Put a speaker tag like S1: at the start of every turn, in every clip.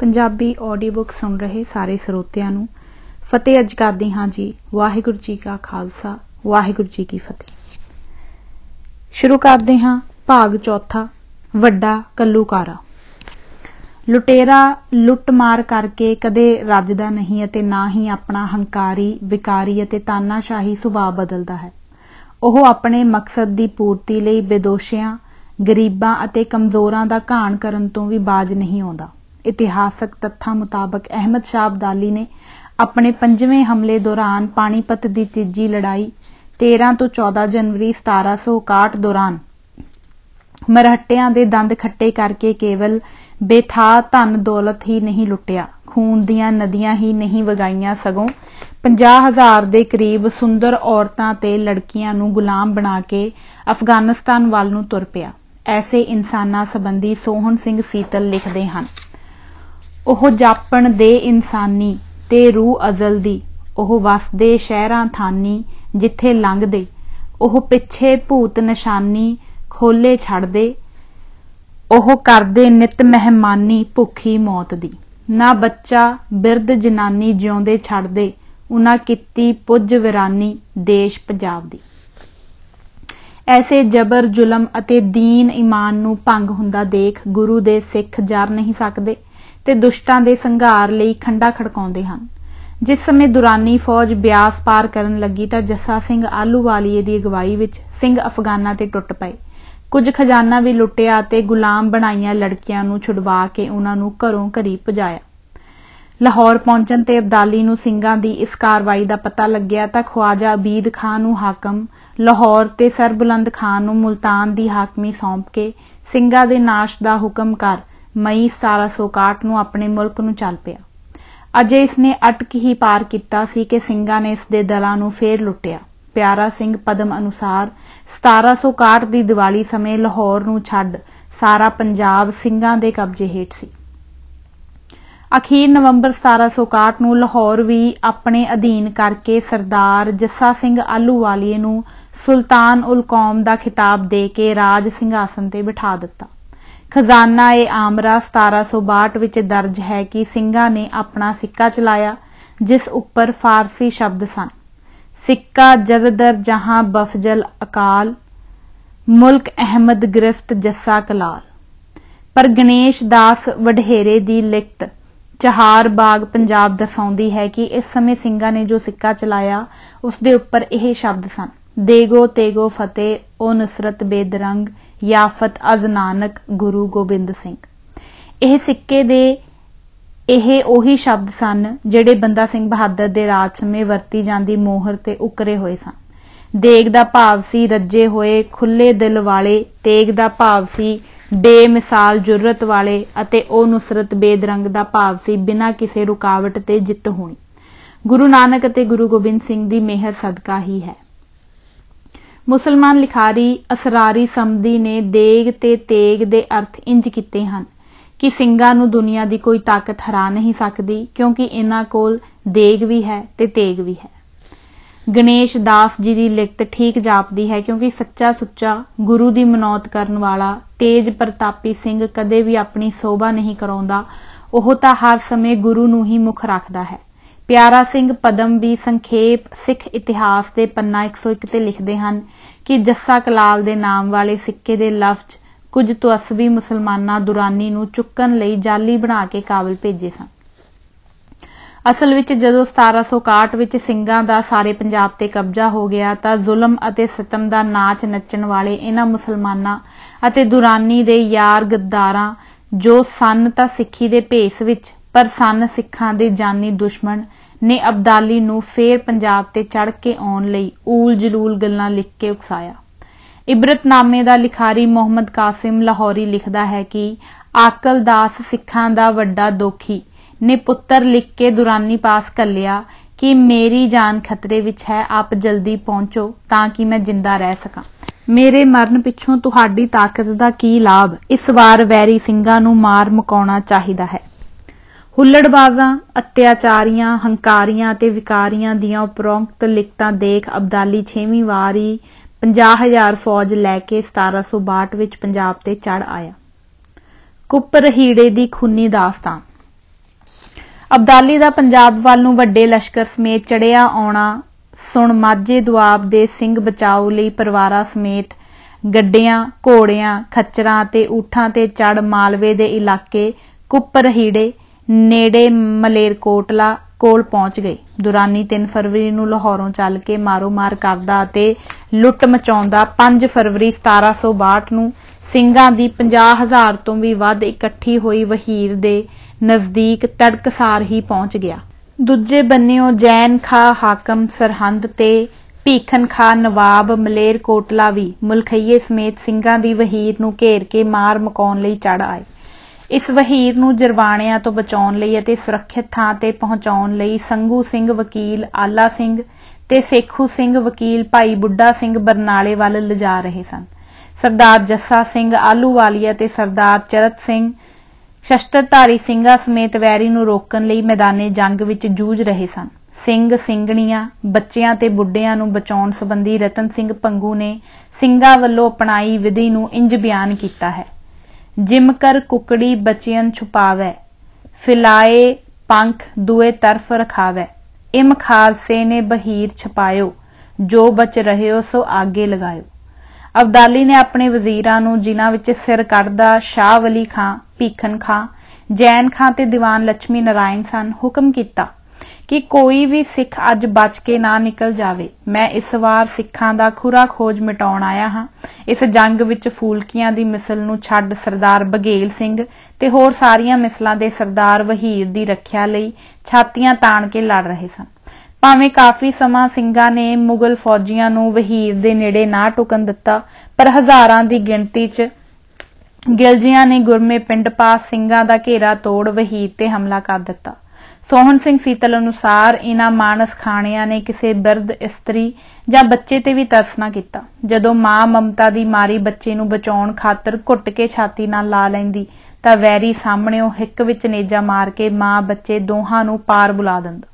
S1: Punjabi audio book ਸੁਣ ਰਹੇ ਸਾਰੇ ਸਰੋਤਿਆਂ ਨੂੰ। ਫਤਿਹ ਅੱਜ ਕਰਦੇ ਹਾਂ ਜੀ। ਵਾਹਿਗੁਰੂ ਜੀ ਕਾ ਖਾਲਸਾ, ਵਾਹਿਗੁਰੂ ਜੀ ਕੀ ਫਤਿਹ। ਸ਼ੁਰੂ ਕਰਦੇ ਹਾਂ ਭਾਗ ਚੌਥਾ, ਵੱਡਾ ਕੱਲੂਕਾਰਾ। ਲੁਟੇਰਾ ਲੁੱਟਮਾਰ ਕਰਕੇ ਕਦੇ ਰੱਜਦਾ ਨਹੀਂ ਅਤੇ ਨਾ ਹੀ ਆਪਣਾ ਹੰਕਾਰੀ, ਵਿਕਾਰੀ ਅਤੇ ਤਾਨਾਸ਼ਾਹੀ ਸੁਭਾਅ ਬਦਲਦਾ ਹੈ। ਉਹ ਆਪਣੇ ਮਕਸਦ ਦੀ ਪੂਰਤੀ ਲਈ ਬੇਦੋਸ਼ਿਆਂ, ਗਰੀਬਾਂ ਅਤੇ ਕਮਜ਼ੋਰਾਂ ਦਾ ਘਾਣ ਕਰਨ ਤੋਂ ਵੀ ਬਾਜ ਨਹੀਂ ਆਉਂਦਾ। ਇਤਿਹਾਸਕ ਤੱਥਾਂ ਮੁਤਾਬਕ ਅਹਿਮਦ ਸ਼ਾਹ ਅਬਦਾਲੀ ਨੇ ਆਪਣੇ ਪੰਜਵੇਂ ਹਮਲੇ ਦੌਰਾਨ ਪਾਣੀਪਤ ਦੀ ਤੀਜੀ ਲੜਾਈ 13 ਤੋਂ 14 ਜਨਵਰੀ 1761 ਦੌਰਾਨ ਮਰਹੱਟਿਆਂ ਦੇ ਦੰਦ ਖੱਟੇ ਕਰਕੇ ਕੇਵਲ ਬੇਥਾ ਧਨ ਦੌਲਤ ਹੀ ਨਹੀਂ ਲੁੱਟਿਆ, ਖੂਨ ਦੀਆਂ ਨਦੀਆਂ ਹੀ ਨਹੀਂ ਵਗਾਈਆਂ ਸਗੋਂ 50000 ਦੇ ਕਰੀਬ ਸੁੰਦਰ ਔਰਤਾਂ ਤੇ ਲੜਕੀਆਂ ਨੂੰ ਗੁਲਾਮ ਬਣਾ ਕੇ ਅਫਗਾਨਿਸਤਾਨ ਵੱਲ ਨੂੰ ਤੁਰ ਪਿਆ। ਐਸੇ ਇਨਸਾਨਾਂ ਸੰਬੰਧੀ ਸੋਹਣ ਸਿੰਘ ਸੀਤਲ ਲਿਖਦੇ ਹਨ। ਉਹ ਜਾਪਣ ਦੇ ਇਨਸਾਨੀ ਤੇ ਰੂਹ ਅਜ਼ਲ ਦੀ, ਉਹ ਵਸਦੇ ਸ਼ਹਿਰਾਂ ਥਾਨੀ ਜਿੱਥੇ ਲੰਘਦੇ, ਉਹ ਪਿੱਛੇ ਭੂਤ ਨਿਸ਼ਾਨੀ ਖੋਲੇ ਛੱਡਦੇ, ਉਹ ਕਰਦੇ ਨਿਤ ਮਹਿਮਾਨੀ ਭੁੱਖੀ ਮੌਤ ਦੀ। ਨਾ ਬੱਚਾ ਬਿਰਧ ਜਨਾਨੀ ਜਿਉਂਦੇ ਛੱਡਦੇ ਉਹਨਾਂ ਕੀਤੀ ਪੁੱਜ ਵਿਰਾਨੀ ਦੇਸ਼ ਪੰਜਾਬ ਦੀ। ਐਸੇ ਜਬਰ ਜ਼ੁਲਮ ਅਤੇ ਦੀਨ ਈਮਾਨ ਨੂੰ ਭੰਗ ਹੁੰਦਾ ਦੇਖ ਗੁਰੂ ਦੇ ਸਿੱਖ ਜਰ ਨਹੀਂ ਸਕਦੇ। ਤੇ ਦੁਸ਼ਟਾਂ ਦੇ ਸੰਘਾਰ ਲਈ ਖੰਡਾ ਖੜਕਾਉਂਦੇ ਹਨ। ਜਿਸ ਸਮੇਂ ਦੁਰਾਨੀ ਫੌਜ ਬਿਆਸ ਪਾਰ ਕਰਨ ਲੱਗੀ ਤਾਂ ਜੱਸਾ ਸਿੰਘ ਆਲੂਵਾਲੀਏ ਦੀ ਅਗਵਾਈ ਵਿੱਚ ਸਿੰਘ ਅਫਗਾਨਾਂ ਤੇ ਟੁੱਟ ਪਏ। ਕੁਝ ਖਜ਼ਾਨਾ ਵੀ ਲੁੱਟਿਆ ਅਤੇ ਗੁਲਾਮ ਬਣਾਈਆਂ ਲੜਕੀਆਂ ਨੂੰ ਛੁਡਵਾ ਕੇ ਉਹਨਾਂ ਨੂੰ ਘਰੋਂ ਘਰੀ ਭਜਾਇਆ। ਲਾਹੌਰ ਪਹੁੰਚਣ ਤੇ ਅਬਦਾਲੀ ਨੂੰ ਸਿੰਘਾਂ ਦੀ ਇਸ ਕਾਰਵਾਈ ਦਾ ਪਤਾ ਲੱਗਿਆ ਤਾਂ ਖਵਾਜਾ ਅਬੀਦ ਖਾਨ ਨੂੰ ਹਾਕਮ, ਲਾਹੌਰ ਤੇ ਸਰਬੁਲੰਦ ਖਾਨ ਨੂੰ ਮੁਲਤਾਨ ਦੀ ਹਾਕਮੀ ਸੌਂਪ ਕੇ ਸਿੰਘਾਂ ਦੇ ਨਾਸ਼ ਦਾ ਹੁਕਮ ਕਰ ਮਈ 1761 ਨੂੰ ਆਪਣੇ ਮੁਲਕ ਨੂੰ ਚੱਲ ਪਿਆ। ਅਜੇ ਇਸਨੇ ਅਟਕ ਹੀ ਪਾਰ ਕੀਤਾ ਸੀ ਕਿ ਸਿੰਘਾਂ ਨੇ ਇਸ ਦੇ ਦਲਾਂ ਨੂੰ ਫੇਰ ਲੁੱਟਿਆ। ਪਿਆਰਾ ਸਿੰਘ ਪਦਮ ਅਨੁਸਾਰ 1761 ਦੀ ਦੀਵਾਲੀ ਸਮੇਂ ਲਾਹੌਰ ਨੂੰ ਛੱਡ ਸਾਰਾ ਪੰਜਾਬ ਸਿੰਘਾਂ ਦੇ ਕਬਜ਼ੇ ਹੇਠ ਸੀ। ਅਖੀਰ ਨਵੰਬਰ 1761 ਨੂੰ ਲਾਹੌਰ ਵੀ ਆਪਣੇ ਅਧੀਨ ਕਰਕੇ ਸਰਦਾਰ ਜੱਸਾ ਸਿੰਘ ਆਲੂਵਾਲੀਏ ਨੂੰ ਸੁਲਤਾਨ ਉਲ ਕੌਮ ਦਾ ਖਿਤਾਬ ਦੇ ਕੇ ਰਾਜ ਸਿੰਘਾਸਨ ਤੇ ਬਿਠਾ ਦਿੱਤਾ। ਖਜ਼ਾਨਾ ਏ ਆਮਰਾ 1762 ਵਿੱਚ ਦਰਜ ਹੈ ਕਿ ਸਿੰਘਾਂ ਨੇ ਆਪਣਾ ਸਿੱਕਾ ਚਲਾਇਆ, ਜਿਸ ਉੱਪਰ ਫਾਰਸੀ ਸ਼ਬਦ ਸਨ। ਸਿੱਕਾ ਜਦਦਰ ਜਹਾਂ ਬਫਜਲ ਅਕਾਲ, ਮੁਲਕ ਅਹਿਮਦ ਗ੍ਰਿਫਤ ਜੱਸਾ ਕਲਾਲ। ਪਰ ਗਣੇਸ਼ ਦਾਸ ਵਡਹੇਰੇ ਦੀ ਲਿਖਤ ਚਹਾਰ ਬਾਗ ਪੰਜਾਬ ਦਰਸਾਉਂਦੀ ਹੈ ਕਿ ਇਸ ਸਮੇਂ ਸਿੰਘਾਂ ਨੇ ਜੋ ਸਿੱਕਾ ਚਲਾਇਆ ਉਸ ਦੇ ਉੱਪਰ ਇਹ ਸ਼ਬਦ ਸਨ, ਦੇਗੋ ਤੇਗੋ ਫਤਿਹ, ਓ ਨਸਰਤ ਬੇਦਰੰਗ ਯਾਫਤ ਅਜ਼ ਨਾਨਕ ਗੁਰੂ ਗੋਬਿੰਦ ਸਿੰਘ। ਇਹ ਸਿੱਕੇ ਦੇ ਇਹ ਉਹੀ ਸ਼ਬਦ ਸਨ ਜਿਹੜੇ ਬੰਦਾ ਸਿੰਘ ਬਹਾਦਰ ਦੇ ਰਾਜ ਸਮੇਂ ਵਰਤੀ ਜਾਂਦੀ ਮੋਹਰ ਤੇ ਉਕਰੇ ਹੋਏ ਸਨ। ਦੇਗ ਦਾ ਭਾਵ ਸੀ ਰੱਜੇ ਹੋਏ, ਖੁੱਲੇ ਦਿਲ ਵਾਲੇ, ਤੇਗ ਦਾ ਭਾਵ ਸੀ ਬੇਮਿਸਾਲ ਜੁਰਤ ਵਾਲੇ ਅਤੇ ਉਹ ਨੁਸਰਤ ਬੇਦਰੰਗ ਦਾ ਭਾਵ ਸੀ ਬਿਨਾਂ ਕਿਸੇ ਰੁਕਾਵਟ ਤੇ ਜਿੱਤ ਹੋਣੀ। ਗੁਰੂ ਨਾਨਕ ਅਤੇ ਗੁਰੂ ਗੋਬਿੰਦ ਸਿੰਘ ਦੀ ਮਿਹਰ ਸਦਕਾ ਹੀ ਹੈ। ਮੁਸਲਮਾਨ ਲਿਖਾਰੀ ਅਸਰਾਰੀ ਸਮਦੀ ਨੇ ਦੇਗ ਤੇ ਤੇਗ ਦੇ ਅਰਥ ਇੰਜ ਕੀਤੇ ਹਨ ਕਿ ਸਿੰਘਾਂ ਨੂੰ ਦੁਨੀਆ ਦੀ ਕੋਈ ਤਾਕਤ ਹਰਾ ਨਹੀਂ ਸਕਦੀ, ਕਿਉਂਕਿ ਇਹਨਾਂ ਕੋਲ ਦੇਗ ਵੀ ਹੈ ਤੇ ਤੇਗ ਵੀ ਹੈ। ਗਣੇਸ਼ ਦਾਸ ਜੀ ਦੀ ਲਿਖਤ ਠੀਕ ਜਾਪਦੀ ਹੈ, ਕਿਉਂਕਿ ਸੱਚਾ ਸੁੱਚਾ ਗੁਰੂ ਦੀ ਮਨੌਤ ਕਰਨ ਵਾਲਾ ਤੇਜ ਪ੍ਰਤਾਪੀ ਸਿੰਘ ਕਦੇ ਵੀ ਆਪਣੀ ਸੋਭਾ ਨਹੀਂ ਕਰਾਉਂਦਾ, ਉਹ ਤਾਂ ਹਰ ਸਮੇਂ ਗੁਰੂ ਨੂੰ ਹੀ ਮੁੱਖ ਰੱਖਦਾ ਹੈ। ਪਿਆਰਾ ਸਿੰਘ ਪਦਮ ਵੀ ਸੰਖੇਪ ਸਿੱਖ ਇਤਿਹਾਸ ਦੇ ਪੰਨਾ 101 ਤੇ ਲਿਖਦੇ ਹਨ ਕਿ ਜੱਸਾ ਕਲਾਲ ਦੇ ਨਾਮ ਵਾਲੇ ਸਿੱਕੇ ਦੇ ਲਫ਼ਜ਼ ਕੁਝ ਤੁਅਸਵੀ ਮੁਸਲਮਾਨਾਂ ਦੁਰਾਨੀ ਨੂੰ ਚੁੱਕਣ ਲਈ ਜਾਲੀ ਬਣਾ ਕੇ ਕਾਬਲ ਭੇਜੇ ਸਨ। ਅਸਲ ਵਿੱਚ ਜਦੋਂ 1761 ਵਿੱਚ ਸਿੰਘਾਂ ਦਾ ਸਾਰੇ ਪੰਜਾਬ ਤੇ ਕਬਜ਼ਾ ਹੋ ਗਿਆ ਤਾਂ ਜ਼ੁਲਮ ਅਤੇ ਸਤਮ ਦਾ ਨਾਚ ਨੱਚਣ ਵਾਲੇ ਇਹਨਾਂ ਮੁਸਲਮਾਨਾਂ ਅਤੇ ਦੁਰਾਨੀ ਦੇ ਯਾਰ ਗੱਦਾਰਾਂ ਜੋ ਸਨ ਤਾਂ ਸਿੱਖੀ ਦੇ ਭੇਸ ਵਿੱਚ, ਪਰ ਸਨ ਸਿੱਖਾਂ ਦੇ ਜਾਨੀ ਦੁਸ਼ਮਣ ਨੇ ਅਬਦਾਲੀ ਨੂੰ ਫੇਰ ਪੰਜਾਬ ਤੇ ਚੜ ਕੇ ਆਉਣ ਲਈ ਊਲ ਜਲੂਲ ਗੱਲਾਂ ਲਿਖ ਕੇ ਉਕਸਾਇਆ। ਇਬਰਤਨਾਮੇ ਦਾ ਲਿਖਾਰੀ ਮੁਹੰਮਦ ਕਾਸਿਮ ਲਾਹੌਰੀ ਲਿਖਦਾ ਹੈ ਕਿ ਆਕਲ ਦਾਸ ਸਿੱਖਾਂ ਦਾ ਵੱਡਾ ਦੋਖੀ ਨੇ ਪੁੱਤਰ ਲਿਖ ਕੇ ਦੁਰਾਨੀ ਪਾਸ ਕੱਲਿਆ ਕਿ ਮੇਰੀ ਜਾਨ ਖਤਰੇ ਵਿੱਚ ਹੈ, ਆਪ ਜਲਦੀ ਪਹੁੰਚੋ ਤਾਂ ਕਿ ਮੈਂ ਜਿੰਦਾ ਰਹਿ ਸਕਾਂ। ਮੇਰੇ ਮਰਨ ਪਿੱਛੋਂ ਤੁਹਾਡੀ ਤਾਕਤ ਦਾ ਕੀ ਲਾਭ? ਇਸ ਵਾਰ ਵੈਰੀ ਸਿੰਘਾਂ ਨੂੰ ਮਾਰ ਮੁਕਾਉਣਾ ਚਾਹੀਦਾ ਹੈ। ਹੁੱਲੜਬਾਜ਼ਾਂ, ਅਤਿਆਚਾਰੀਆਂ, ਹੰਕਾਰੀਆਂ ਤੇ ਵਿਕਾਰੀਆਂ ਦੀਆਂ ਉਪਰੋਕਤ ਲਿਖਤਾਂ ਦੇਖ ਅਬਦਾਲੀ 6ਵੀਂ ਵਾਰੀ 50000 ਫੌਜ ਲੈ ਕੇ 1762 ਵਿੱਚ ਪੰਜਾਬ ਤੇ ਚੜ ਆਇਆ। ਕੁੱਪ ਰਹੀੜੇ ਦੀ ਖੂਨੀ ਦਾਸਤਾਨ। ਅਬਦਾਲੀ ਦਾ ਪੰਜਾਬ ਵੱਲ ਨੂੰ ਵੱਡੇ ਲਸ਼ਕਰ ਸਮੇਤ ਚੜਿਆ ਆਉਣਾ, ਸੁਣ ਮਾਝੇ ਦੁਆਬ ਦੇ ਸਿੰਘ ਬਚਾਓ ਲਈ ਪਰਿਵਾਰਾਂ ਸਮੇਤ ਗੱਡਿਆਂ, ਘੋੜਿਆਂ, ਖੱਚਰਾਂ ਤੇ ਊਠਾਂ ਤੇ ਚੜ ਮਾਲਵੇ ਦੇ ਇਲਾਕੇ ਕੁੱਪਰਹੀੜੇ ਨੇੜੇ ਮਲੇਰਕੋਟਲਾ ਕੋਲ ਪਹੁੰਚ ਗਈ ਦੁਰਾਨੀ 3 ਫਰਵਰੀ ਨੂੰ ਲਾਹੌਰੋਂ ਚੱਲ ਕੇ ਮਾਰੋ-ਮਾਰ ਕਰਦਾ ਅਤੇ ਲੁੱਟ ਮਚਾਉਂਦਾ 5 ਫਰਵਰੀ 1762 ਨੂੰ ਸਿੰਘਾਂ ਦੀ 50000 ਤੋਂ ਵੀ ਵੱਧ ਇਕੱਠੀ ਹੋਈ ਵਹੀਰ ਦੇ ਨਜ਼ਦੀਕ ਤੜਕਸਾਰ ਹੀ ਪਹੁੰਚ ਗਿਆ। ਦੂਜੇ ਬੰਨਿਓ ਜੈਨ ਖਾ ਹਾਕਮ ਸਰਹੰਦ ਤੇ ਭੀਖਨ ਖਾ ਨਵਾਬ ਮਲੇਰ ਕੋਟਲਾ ਵੀ ਮੁਲਖਈਏ ਸਮੇਤ ਸਿੰਘਾਂ ਦੀ ਵਹੀਰ ਨੂੰ ਘੇਰ ਕੇ ਮਾਰ ਮਕਾਉਣ ਲਈ ਚੜ ਆਏ। ਇਸ ਵਹੀਰ ਨੂੰ ਜਰਵਾਣਿਆਂ ਤੋਂ ਬਚਾਉਣ ਲਈ ਅਤੇ ਸੁਰੱਖਿਅਤ ਥਾਂ ਤੇ ਪਹੁੰਚਾਉਣ ਲਈ ਸੰਗੂ ਸਿੰਘ ਵਕੀਲ, ਆਲਾ ਸਿੰਘ ਤੇ ਸੇਖੂ ਸਿੰਘ ਵਕੀਲ ਭਾਈ ਬੁੱਢਾ ਸਿੰਘ ਬਰਨਾਲੇ ਵੱਲ ਲਿਜਾ ਰਹੇ ਸਨ। ਸਰਦਾਰ ਜੱਸਾ ਸਿੰਘ ਆਲੂਵਾਲੀਆ ਤੇ ਸਰਦਾਰ ਚਰਤ ਸਿੰਘ ਸ਼ਸਤਰਧਾਰੀ ਸਿੰਘਾਂ ਸਮੇਤ ਵੈਰੀ ਨੂੰ ਰੋਕਣ ਲਈ ਮੈਦਾਨੇ ਜੰਗ ਵਿੱਚ ਜੂਝ ਰਹੇ ਸਨ। ਸਿੰਘ ਸਿੰਘਣੀਆਂ, ਬੱਚਿਆਂ ਤੇ ਬੁੱਢਿਆਂ ਨੂੰ ਬਚਾਉਣ ਸੰਬੰਧੀ ਰਤਨ ਸਿੰਘ ਪੰਗੂ ਨੇ ਸਿੰਘਾਂ ਵੱਲੋਂ ਅਪਣਾਈ ਵਿਧੀ ਨੂੰ ਇੰਜ ਬਿਆਨ ਕੀਤਾ ਹੈ। ਜਿਮ ਕਰ ਕੁਕੜੀ ਬਚਿਆਂ ਛੁਪਾਵੇ, ਫਿਲਾਏ ਪੰਖ ਦੂਏ ਤਰਫ ਰਖਾਵੇ। ਇਮ ਖਾਲਸੇ ਨੇ ਬਹੀਰ ਛਪਾਇਓ, ਜੋ ਬਚ ਰਹਿਓ ਸੋ ਆਗੇ ਲਗਾਇਓ। ਅਬਦਾਲੀ ਨੇ ਆਪਣੇ ਵਜ਼ੀਰਾਂ ਨੂੰ ਜਿਨ੍ਹਾਂ ਵਿੱਚ ਸਿਰ ਕੱਢਦਾ ਸ਼ਾਹ ਵਲੀ ਖਾਂ ਭੀਖਨ ਖਾਂ, ਜੈਨ ਖਾਂ ਤੇ ਦੀਵਾਨ ਲక్ష్ਮੀ ਨਾਰਾਇਣ ਸਨ ਹੁਕਮ ਕੀਤਾ। ਕਿ ਕੋਈ ਵੀ ਸਿੱਖ ਅੱਜ ਬਚ ਕੇ ਨਾ ਨਿਕਲ ਜਾਵੇ। ਮੈਂ ਇਸ ਵਾਰ ਸਿੱਖਾਂ ਦਾ ਖੁਰਾ ਖੋਜ ਮਿਟਾਉਣ ਆਇਆ ਹਾਂ। ਇਸ ਜੰਗ ਵਿੱਚ ਫੂਲਕੀਆਂ ਦੀ ਮਿਸਲ ਨੂੰ ਛੱਡ ਸਰਦਾਰ ਬਗੇਲ ਸਿੰਘ ਤੇ ਹੋਰ ਸਾਰੀਆਂ ਮਿਸਲਾਂ ਦੇ ਸਰਦਾਰ ਵਹੀਰ ਦੀ ਰੱਖਿਆ ਲਈ ਛਾਤੀਆਂ ਤਾਣ ਕੇ ਲੜ ਰਹੇ ਸਨ। ਭਾਵੇਂ ਕਾਫੀ ਸਮਾਂ ਸਿੰਘਾਂ ਨੇ ਮੁਗਲ ਫੌਜੀਆਂ ਨੂੰ ਵਹੀਰ ਦੇ ਨੇੜੇ ਨਾ ਟੁਕਣ ਦਿੱਤਾ, ਪਰ ਹਜ਼ਾਰਾਂ ਦੀ ਗਿਣਤੀ 'ਚ ਗਿਲਜੀਆਂ ਨੇ ਗੁਰਮੇ ਪਿੰਡ ਪਾਸ ਸਿੰਘਾਂ ਦਾ ਘੇਰਾ ਤੋੜ ਵਹੀਰ ਤੇ ਹਮਲਾ ਕਰ ਦਿੱਤਾ। ਸੋਹਣ ਸਿੰਘ ਸੀਤਲ ਅਨੁਸਾਰ ਇਹਨਾਂ ਮਾਨਸ ਖਾਣਿਆਂ ਨੇ ਕਿਸੇ ਬਿਰਧ ਇਸਤਰੀ ਜਾਂ ਬੱਚੇ ਤੇ ਵੀ ਤਰਸ ਨਾ ਕੀਤਾ। ਜਦੋਂ ਮਾਂ ਮਮਤਾ ਦੀ ਮਾਰੀ ਬੱਚੇ ਨੂੰ ਬਚਾਉਣ ਖਾਤਰ ਘੁੱਟ ਕੇ ਛਾਤੀ ਨਾਲ ਲਾ ਲੈਂਦੀ, ਤਾਂ ਵੈਰੀ ਸਾਹਮਣੇ ਉਹ ਹਿੱਕ ਵਿੱਚ ਨੇਜਾ ਮਾਰ ਕੇ ਮਾਂ ਬੱਚੇ ਦੋਹਾਂ ਨੂੰ ਪਾਰ ਬੁਲਾ ਦਿੰਦਾ।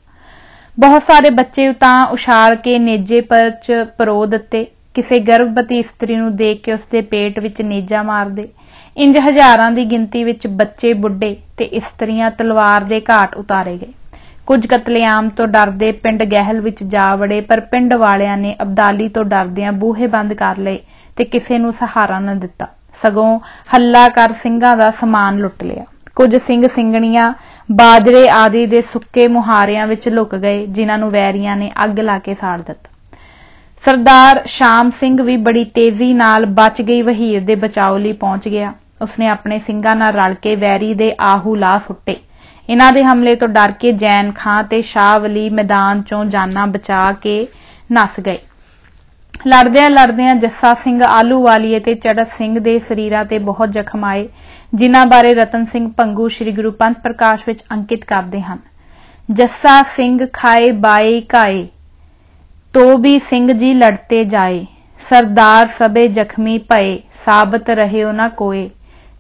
S1: ਬਹੁਤ ਸਾਰੇ ਬੱਚੇ ਤਾਂ ਉਛਾਲ ਕੇ ਨੇਜੇ ਪਰ ਚ ਪਰੋ ਦਿੱਤੇ। ਕਿਸੇ ਗਰਭਵਤੀ ਇਸਤਰੀ ਨੂੰ ਦੇਖ ਕੇ ਉਸਦੇ ਪੇਟ ਵਿੱਚ ਨੇਜਾ ਮਾਰਦੇ। ਇੰਜ ਹਜ਼ਾਰਾਂ ਦੀ ਗਿਣਤੀ ਵਿੱਚ ਬੱਚੇ, ਬੁੱਢੇ ਤੇ ਇਸਤਰੀਆਂ ਤਲਵਾਰ ਦੇ ਘਾਟ ਉਤਾਰੇ ਗਏ। ਕੁਝ ਕਤਲੇਆਮ ਤੋਂ ਡਰਦੇ ਪਿੰਡ ਗਹਿਲ ਵਿੱਚ ਜਾ ਵੜੇ, ਪਰ ਪਿੰਡ ਵਾਲਿਆਂ ਨੇ ਅਬਦਾਲੀ ਤੋਂ ਡਰਦਿਆਂ ਬੂਹੇ ਬੰਦ ਕਰ ਲਏ ਤੇ ਕਿਸੇ ਨੂੰ ਸਹਾਰਾ ਨਾ ਦਿੱਤਾ। ਸਗੋਂ ਹੱਲਾ ਕਰ ਸਿੰਘਾਂ ਦਾ ਸਮਾਨ ਲੁੱਟ ਲਿਆ। ਕੁਝ ਸਿੰਘ ਸਿੰਘਣੀਆਂ ਬਾਜਰੇ ਆਦਿ ਦੇ ਸੁੱਕੇ ਮੁਹਾਰਿਆਂ ਵਿੱਚ ਲੁਕ ਗਏ, ਜਿਨ੍ਹਾਂ ਨੂੰ ਵੈਰੀਆਂ ਨੇ ਅੱਗ ਲਾ ਕੇ ਸਾੜ ਦਿੱਤਾ। ਸਰਦਾਰ ਸ਼ਾਮ ਸਿੰਘ ਵੀ ਬੜੀ ਤੇਜ਼ੀ ਨਾਲ ਬਚ ਗਈ, ਵਹੀਰ ਦੇ ਬਚਾਓ ਲਈ ਪਹੁੰਚ ਗਿਆ। ਉਸਨੇ ਆਪਣੇ ਸਿੰਘਾਂ ਨਾਲ ਰਲ ਕੇ ਵੈਰੀ ਦੇ ਆਹੂ ਲਾ ਸੁੱਟੇ। ਇਹਨਾਂ ਦੇ ਹਮਲੇ ਤੋਂ ਡਰ ਕੇ ਜੈਨ ਖਾਂ ਤੇ ਸ਼ਾਹ ਵਲੀ ਮੈਦਾਨ ਚੋਂ ਜਾਨਾਂ ਬਚਾ ਕੇ ਨੱਸ ਗਏ। ਲੜਦਿਆਂ ਲੜਦਿਆਂ ਜੱਸਾ ਸਿੰਘ ਆਲੂਵਾਲੀਏ ਤੇ ਚੜਤ ਸਿੰਘ ਦੇ ਸਰੀਰਾਂ ਤੇ ਬਹੁਤ ਜ਼ਖਮ ਆਏ, ਜਿਨ੍ਹਾਂ ਬਾਰੇ ਰਤਨ ਸਿੰਘ ਪੰਗੂ ਸ੍ਰੀ ਗੁਰੂ ਪੰਥ ਪ੍ਰਕਾਸ਼ ਵਿੱਚ ਅੰਕਿਤ ਕਰਦੇ ਹਨ। ਜੱਸਾ ਸਿੰਘ ਖਾਏ ਬਾਏ ਕਾਏ ਤੋ ਵੀ ਸਿੰਘ ਜੀ ਲੜਤੇ ਜਾਏ, ਸਰਦਾਰ ਸਭੇ ਜ਼ਖਮੀ ਭਏ, ਸਾਬਤ ਰਹੇ ਨਾ ਕੋਏ।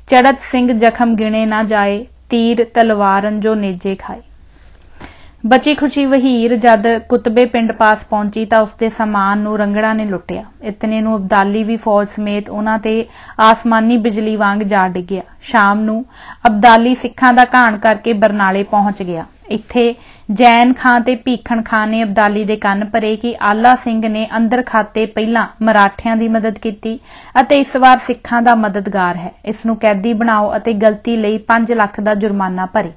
S1: ਚੜਤ ਸਿੰਘ ਜ਼ਖਮ ਗਿਣੇ ਨਾ ਜਾਏ, ਤੀਰ ਤਲਵਾਰਨ ਜੋ ਨੇਜੇ ਖਾਏ। ਬਚੀ ਖੁਸ਼ੀ ਵਹੀਰ ਜਦ ਕੁਤਬੇ ਪਿੰਡ ਪਾਸ ਪਹੁੰਚੀ ਤਾਂ ਉਸਦੇ ਸਮਾਨ ਨੂੰ ਰੰਗੜਾ ਨੇ ਲੁੱਟਿਆ। ਇਤਨੇ ਨੂੰ ਅਬਦਾਲੀ ਵੀ ਫੌਜ ਸਮੇਤ ਉਹਨਾਂ ਤੇ ਆਸਮਾਨੀ ਬਿਜਲੀ ਵਾਂਗ ਜਾ ਡਿੱਗਿਆ। ਸ਼ਾਮ ਨੂੰ ਅਬਦਾਲੀ ਸਿੱਖਾਂ ਦਾ ਘਾਣ ਕਰਕੇ ਬਰਨਾਲੇ ਪਹੁੰਚ ਗਿਆ। ਇੱਥੇ ਜੈਨ ਖਾਂ ਤੇ ਭੀਖਣ ਖਾਂ ਨੇ ਅਬਦਾਲੀ ਦੇ ਕੰਨ ਭਰੇ ਕਿ ਆਲਾ ਸਿੰਘ ਨੇ ਅੰਦਰ ਖਾਤੇ ਪਹਿਲਾਂ ਮਰਾਠਿਆਂ ਦੀ ਮਦਦ ਕੀਤੀ ਅਤੇ ਇਸ ਵਾਰ ਸਿੱਖਾਂ ਦਾ ਮਦਦਗਾਰ ਹੈ। ਇਸ ਨੂੰ ਕੈਦੀ ਬਣਾਓ ਅਤੇ ਗਲਤੀ ਲਈ 5 ਲੱਖ ਦਾ ਜੁਰਮਾਨਾ ਭਰੇ।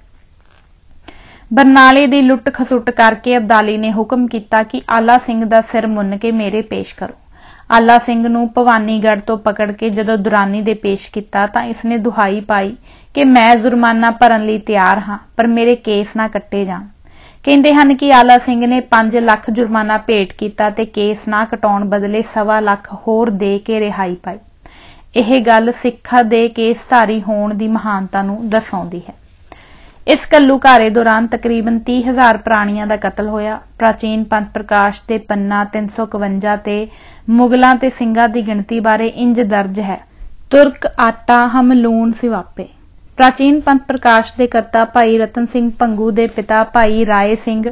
S1: ਬਰਨਾਲੇ ਦੀ ਲੁੱਟ ਖਸੁੱਟ ਕਰਕੇ ਅਬਦਾਲੀ ਨੇ ਹੁਕਮ ਕੀਤਾ ਕਿ ਆਲਾ ਸਿੰਘ ਦਾ ਸਿਰ ਮੁੰਨ ਕੇ ਮੇਰੇ ਪੇਸ਼ ਕਰੋ। ਆਲਾ ਸਿੰਘ ਨੂੰ ਭਵਾਨੀਗੜ੍ਹ ਤੋਂ ਪਕੜ ਕੇ ਜਦੋਂ ਦੁਰਾਨੀ ਦੇ ਪੇਸ਼ ਕੀਤਾ ਤਾਂ ਇਸਨੇ ਦੁਹਾਈ ਪਾਈ ਕਿ ਮੈਂ ਜੁਰਮਾਨਾ ਭਰਨ ਲਈ ਤਿਆਰ ਹਾਂ, ਪਰ ਮੇਰੇ ਕੇਸ ਨਾ ਕੱਟੇ ਜਾਣ। ਕਹਿੰਦੇ ਹਨ ਕਿ ਆਲਾ ਸਿੰਘ ਨੇ 5 ਲੱਖ ਜੁਰਮਾਨਾ ਭੇਟ ਕੀਤਾ ਤੇ ਕੇਸ ਨਾ ਕਟਾਉਣ ਬਦਲੇ 1.5 ਲੱਖ ਹੋਰ ਦੇ ਕੇ ਰਿਹਾਈ ਪਾਈ। ਇਹ ਗੱਲ ਸਿੱਖਾਂ ਦੇ ਕੇਸਧਾਰੀ ਹੋਣ ਦੀ ਮਹਾਨਤਾ ਨੂੰ ਦਰਸਾਉਂਦੀ ਹੈ। ਇਸ ਕੱਲੂਕਾਰੇ ਦੌਰਾਨ ਤਕਰੀਬਨ 30000 ਪ੍ਰਾਣੀਆਂ ਦਾ ਕਤਲ ਹੋਇਆ। ਪ੍ਰਾਚੀਨ ਪੰਥ ਪ੍ਰਕਾਸ਼ ਤੇ ਪੰਨਾ 351 ਤੇ ਮੁਗਲਾਂ ਤੇ ਸਿੰਘਾਂ ਦੀ ਗਿਣਤੀ ਬਾਰੇ ਇੰਜ ਦਰਜ ਹੈ, ਤੁਰਕ ਆਟਾ ਹਮਲੂਣ ਸਿਵਾਪੇ। ਪ੍ਰਾਚੀਨ ਪੰਥ ਪ੍ਰਕਾਸ਼ ਦੇ ਕਰਤਾ ਭਾਈ ਰਤਨ ਸਿੰਘ ਪੰਗੂ ਦੇ ਪਿਤਾ ਭਾਈ ਰਾਏ ਸਿੰਘ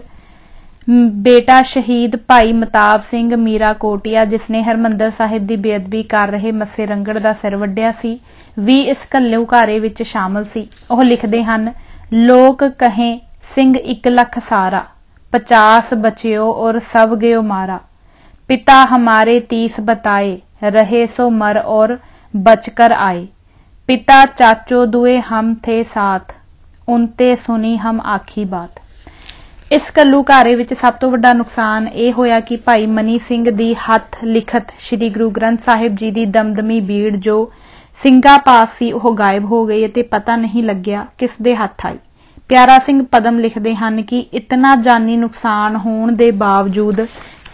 S1: ਬੇਟਾ ਸ਼ਹੀਦ ਭਾਈ ਮਤਾਬ ਸਿੰਘ ਮੀਰਾ ਕੋਟਿਆ ਜਿਸ ਨੇ ਹਰਮੰਦਰ ਸਾਹਿਬ ਦੀ ਬੇਅਦਬੀ ਕਰ ਰਹੇ ਮੱਸੇ ਰੰਗੜ ਦਾ ਸਿਰ ਵੱਢਿਆ ਸੀ, ਵੀ ਇਸ ਘੱਲਿਓਕਾਰੇ ਵਿੱਚ ਸ਼ਾਮਲ ਸੀ। ਉਹ ਲਿਖਦੇ ਹਨ, ਲੋਕ ਕਹੇ, ਸਿੰਘ 1 ਲੱਖ ਸਾਰਾ 50 ਬਚਿਓ ਔਰ ਸਭ ਗਇਓ ਮਾਰਾ। ਪਿਤਾ ਹਮਾਰੇ 30 ਬਤਾਏ, ਰਹੇ ਸੋ ਮਰ ਔਰ ਬਚਕਰ ਆਏ। पिता चाचो दुए हम थे साथ ਉਨਤੇ ਸੁਣੀ ਹਮ ਆਖੀ ਬਾਤ ਇਸ ਘੱਲੂਘਾਰੇ ਵਿੱਚ ਸਭ ਤੋਂ ਵੱਡਾ ਨੁਕਸਾਨ ਇਹ ਹੋਇਆ ਕਿ ਭਾਈ ਮਨੀ ਸਿੰਘ ਦੀ ਹੱਥ ਲਿਖਤ ਸ੍ਰੀ ਗੁਰੂ ਗ੍ਰੰਥ ਸਾਹਿਬ ਜੀ ਦੀ ਦਮਦਮੀ ਬੀੜ ਜੋ ਸਿੰਘਾਂ ਪਾਸ ਸੀ ਉਹ ਗਾਇਬ ਹੋ ਗਈ ਅਤੇ ਪਤਾ ਨਹੀਂ ਲੱਗਿਆ ਕਿਸ ਦੇ ਹੱਥ ਆਈ ਪਿਆਰਾ ਸਿੰਘ ਪਦਮ ਲਿਖਦੇ ਹਨ ਕਿ ਇਤਨਾ ਜਾਨੀ ਨੁਕਸਾਨ ਹੋਣ ਦੇ ਬਾਵਜੂਦ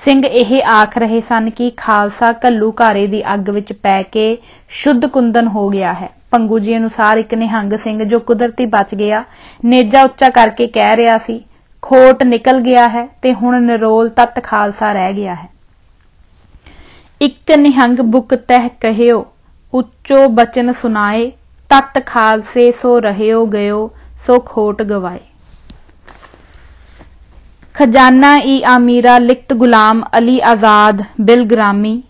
S1: ਸਿੰਘ ਇਹ ਆਖ ਰਹੇ ਸਨ ਕਿ ਖਾਲਸਾ ਘੱਲੂਘਾਰੇ ਦੀ ਅੱਗ ਵਿੱਚ ਪੈ ਕੇ ਸ਼ੁੱਧ ਕੁੰਦਨ ਹੋ ਗਿਆ ਹੈ। ਪੰਗੂ ਜੀ ਅਨੁਸਾਰ ਇੱਕ ਨਿਹੰਗ ਸਿੰਘ ਜੋ ਕੁਦਰਤੀ ਬਚ ਗਿਆ, ਨੇਜਾ ਉੱਚਾ ਕਰਕੇ ਕਹਿ ਰਿਹਾ ਸੀ, ਖੋਟ ਨਿਕਲ ਗਿਆ ਹੈ ਤੇ ਹੁਣ ਨਿਰੋਲ ਤਤ ਖਾਲਸਾ ਰਹਿ ਗਿਆ ਹੈ। ਇੱਕ ਨਿਹੰਗ ਬੁਕ ਤਹਿ ਕਹਿਓ, ਉੱਚੋ ਬਚਨ ਸੁਨਾਏ, ਤਤ ਖਾਲਸੇ ਸੋ ਰਹਿਓ ਗਇਓ, ਸੋ ਖੋਟ ਗਵਾਏ। ਖਜ਼ਾਨਾ ਈ ਆਮੀਰਾ ਲਿਖਤ ਗੁਲਾਮ ਅਲੀ ਆਜ਼ਾਦ ਬਿਲਗਰਾਮੀ,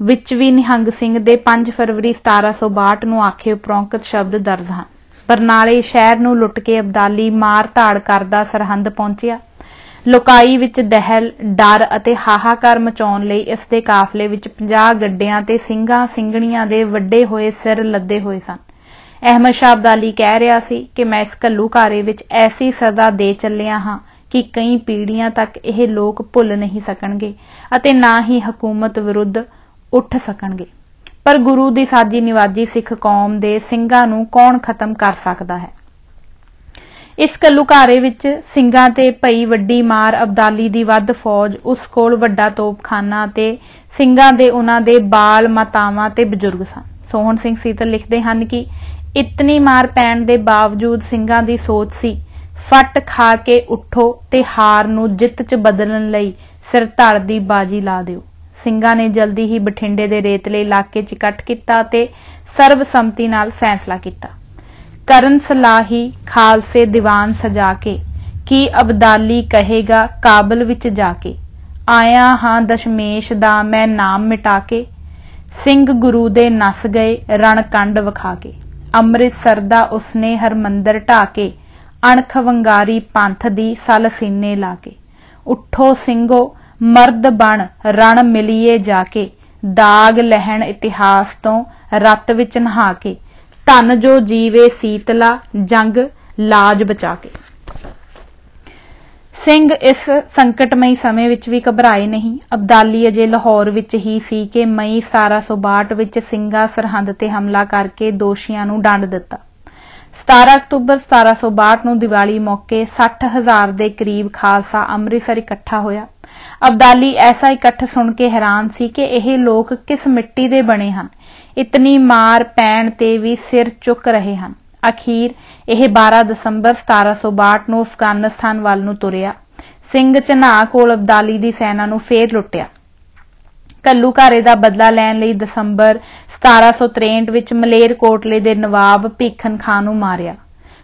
S1: ਵਿੱਚ ਵੀ ਨਿਹੰਗ ਸਿੰਘ ਦੇ 5 ਫਰਵਰੀ 1762 ਨੂੰ ਆਖੇ ਉਪਰੋਂਕਤ ਸ਼ਬਦ ਦਰਜ ਹਨ। ਬਰਨਾਲੇ ਸ਼ਹਿਰ ਨੂੰ ਲੁੱਟ ਕੇ ਅਬਦਾਲੀ ਮਾਰ ਧਾੜ ਕਰਦਾ ਸਰਹੰਦ ਪਹੁੰਚਿਆ। ਲੋਕਾਈ ਵਿੱਚ ਦਹਿਲ, ਡਰ ਅਤੇ ਹਾਹਾਕਾਰ ਮਚਾਉਣ ਲਈ ਇਸ ਦੇ ਕਾਫਲੇ ਵਿੱਚ 50 ਗੱਡਿਆਂ ਤੇ ਸਿੰਘਾਂ ਸਿੰਘਣੀਆਂ ਦੇ ਵੱਡੇ ਹੋਏ ਸਿਰ ਲੱਦੇ ਹੋਏ ਸਨ। ਅਹਿਮਦ ਸ਼ਾਹ ਅਬਦਾਲੀ ਕਹਿ ਰਿਹਾ ਸੀ ਕਿ ਮੈਂ ਇਸ ਘੱਲੂਘਾਰੇ ਵਿੱਚ ਐਸੀ ਸਜ਼ਾ ਦੇ ਚੱਲਿਆ ਹਾਂ ਕਿ ਕਈ ਪੀੜ੍ਹੀਆਂ ਤੱਕ ਇਹ ਲੋਕ ਭੁੱਲ ਨਹੀਂ ਸਕਣਗੇ ਅਤੇ ਨਾ ਹੀ ਹਕੂਮਤ ਵਿਰੁੱਧ ਉੱਠ ਸਕਣਗੇ। ਪਰ ਗੁਰੂ ਦੀ ਸਾਜੀ ਨਿਵਾਜੀ ਸਿੱਖ ਕੌਮ ਦੇ ਸਿੰਘਾਂ ਨੂੰ ਕੌਣ ਖਤਮ ਕਰ ਸਕਦਾ ਹੈ? ਇਸ ਕਲੂਕਾਰੇ ਵਿੱਚ ਸਿੰਘਾਂ ਤੇ ਭਈ ਵੱਡੀ ਮਾਰ ਅਬਦਾਲੀ ਦੀ ਵੱਧ ਫੌਜ, ਉਸ ਕੋਲ ਵੱਡਾ ਤੋਪਖਾਨਾ ਤੇ ਸਿੰਘਾਂ ਦੇ ਉਹਨਾਂ ਦੇ ਬਾਲ ਮਾਤਾਵਾਂ ਤੇ ਬਜ਼ੁਰਗ ਸਨ। ਸੋਹਣ ਸਿੰਘ ਸੀਤਲ ਲਿਖਦੇ ਹਨ ਕਿ ਇਤਨੀ ਮਾਰ ਪੈਣ ਦੇ ਬਾਵਜੂਦ ਸਿੰਘਾਂ ਦੀ ਸੋਚ ਸੀ ਫੱਟ ਖਾ ਕੇ ਉੱਠੋ ਤੇ ਹਾਰ ਨੂੰ ਜਿੱਤ 'ਚ ਬਦਲਣ ਲਈ ਸਿਰ ਧੜ ਦੀ ਬਾਜੀ ਲਾ ਦਿਓ। ਸਿੰਘਾਂ ਨੇ ਜਲਦੀ ਹੀ ਬਠਿੰਡੇ ਦੇ ਰੇਤਲੇ ਇਲਾਕੇ 'ਚ ਇਕੱਠ ਕੀਤਾ ਤੇ ਸਰਬਸੰਮਤੀ ਨਾਲ ਫੈਸਲਾ ਕੀਤਾ। ਕਰਨ ਸਲਾਹੀ ਖਾਲਸੇ ਦੀਵਾਨ ਸਜਾ ਕੇ, ਕੀ ਅਬਦਾਲੀ ਕਹੇਗਾ ਕਾਬਲ ਵਿੱਚ ਜਾ ਕੇ? ਆਇਆ ਹਾਂ ਦਸ਼ਮੇਸ਼ ਦਾ ਮੈਂ ਨਾਮ ਮਿਟਾ ਕੇ, ਸਿੰਘ ਗੁਰੂ ਦੇ ਨਸ ਗਏ ਰਣ ਕੰਡ ਵਿਖਾ ਕੇ। ਅੰਮ੍ਰਿਤਸਰ ਦਾ ਉਸਨੇ ਹਰਮੰਦਰ ਢਾ ਕੇ ਅਣਖ ਵੰਗਾਰੀ ਪੰਥ ਦੀ ਸਲ ਸੀਨੇ ਲਾ ਕੇ। ਉਠੋ ਸਿੰਘੋ, ਮਰਦ ਬਣ, ਰਣ ਮਿਲੀਏ ਜਾ ਕੇ। ਦਾਗ ਲਹਿਣ ਇਤਿਹਾਸ ਤੋਂ ਰਤ ਵਿੱਚ ਨਹਾ ਕੇ। ਧਨ ਜੋ ਜੀਵੇ ਸੀਤਲਾ, ਜੰਗ, ਲਾਜ ਬਚਾ ਕੇ। ਸਿੰਘ ਇਸ ਸੰਕਟਮਈ ਸਮੇਂ ਵਿੱਚ ਵੀ ਘਬਰਾਏ ਨਹੀਂ। ਅਬਦਾਲੀ ਅਜੇ ਲਾਹੌਰ ਵਿੱਚ ਹੀ ਸੀ ਕਿ ਮਈ 1762 ਵਿੱਚ ਸਿੰਘਾ ਸਰਹੰਦ ਤੇ ਹਮਲਾ ਕਰਕੇ ਦੋਸ਼ੀਆਂ ਨੂੰ ਡੰਡ ਦਿੱਤਾ। 17 ਅਕਤੂਬਰ 1762 ਨੂੰ ਦੀਵਾਲੀ ਮੌਕੇ 60000 ਦੇ ਕਰੀਬ ਖਾਲਸਾ ਅੰਮ੍ਰਿਤਸਰ ਇਕੱਠਾ ਹੋਇਆ। ਅਬਦਾਲੀ ਐਸਾ ਇਕੱਠ ਸੁਣ ਕੇ ਹੈਰਾਨ ਸੀ ਕਿ ਇਹ ਲੋਕ ਕਿਸ ਮਿੱਟੀ ਦੇ ਬਣੇ ਹਨ। ਇਤਨੀ ਮਾਰ ਪੈਣ ਤੇ ਵੀ ਸਿਰ ਚੁੱਕ ਰਹੇ ਹਨ। ਅਖੀਰ ਇਹ 12 ਦਸੰਬਰ 1762 ਨੂੰ ਅਫਗਾਨਿਸਤਾਨ ਵੱਲ ਨੂੰ ਤੁਰਿਆ। ਸਿੰਘ ਚਨਾ ਕੋਲ ਅਬਦਾਲੀ ਦੀ ਸੈਨਾ ਨੂੰ ਫੇਰ ਲੁੱਟਿਆ। ਘੱਲੂਘਾਰੇ ਦਾ ਬਦਲਾ ਲੈਣ ਲਈ ਦਸੰਬਰ 1763 ਵਿੱਚ ਮਲੇਰ ਕੋਟਲੇ ਦੇ ਨਵਾਬ ਭੀਖਨ ਖਾਨ ਨੂੰ ਮਾਰਿਆ।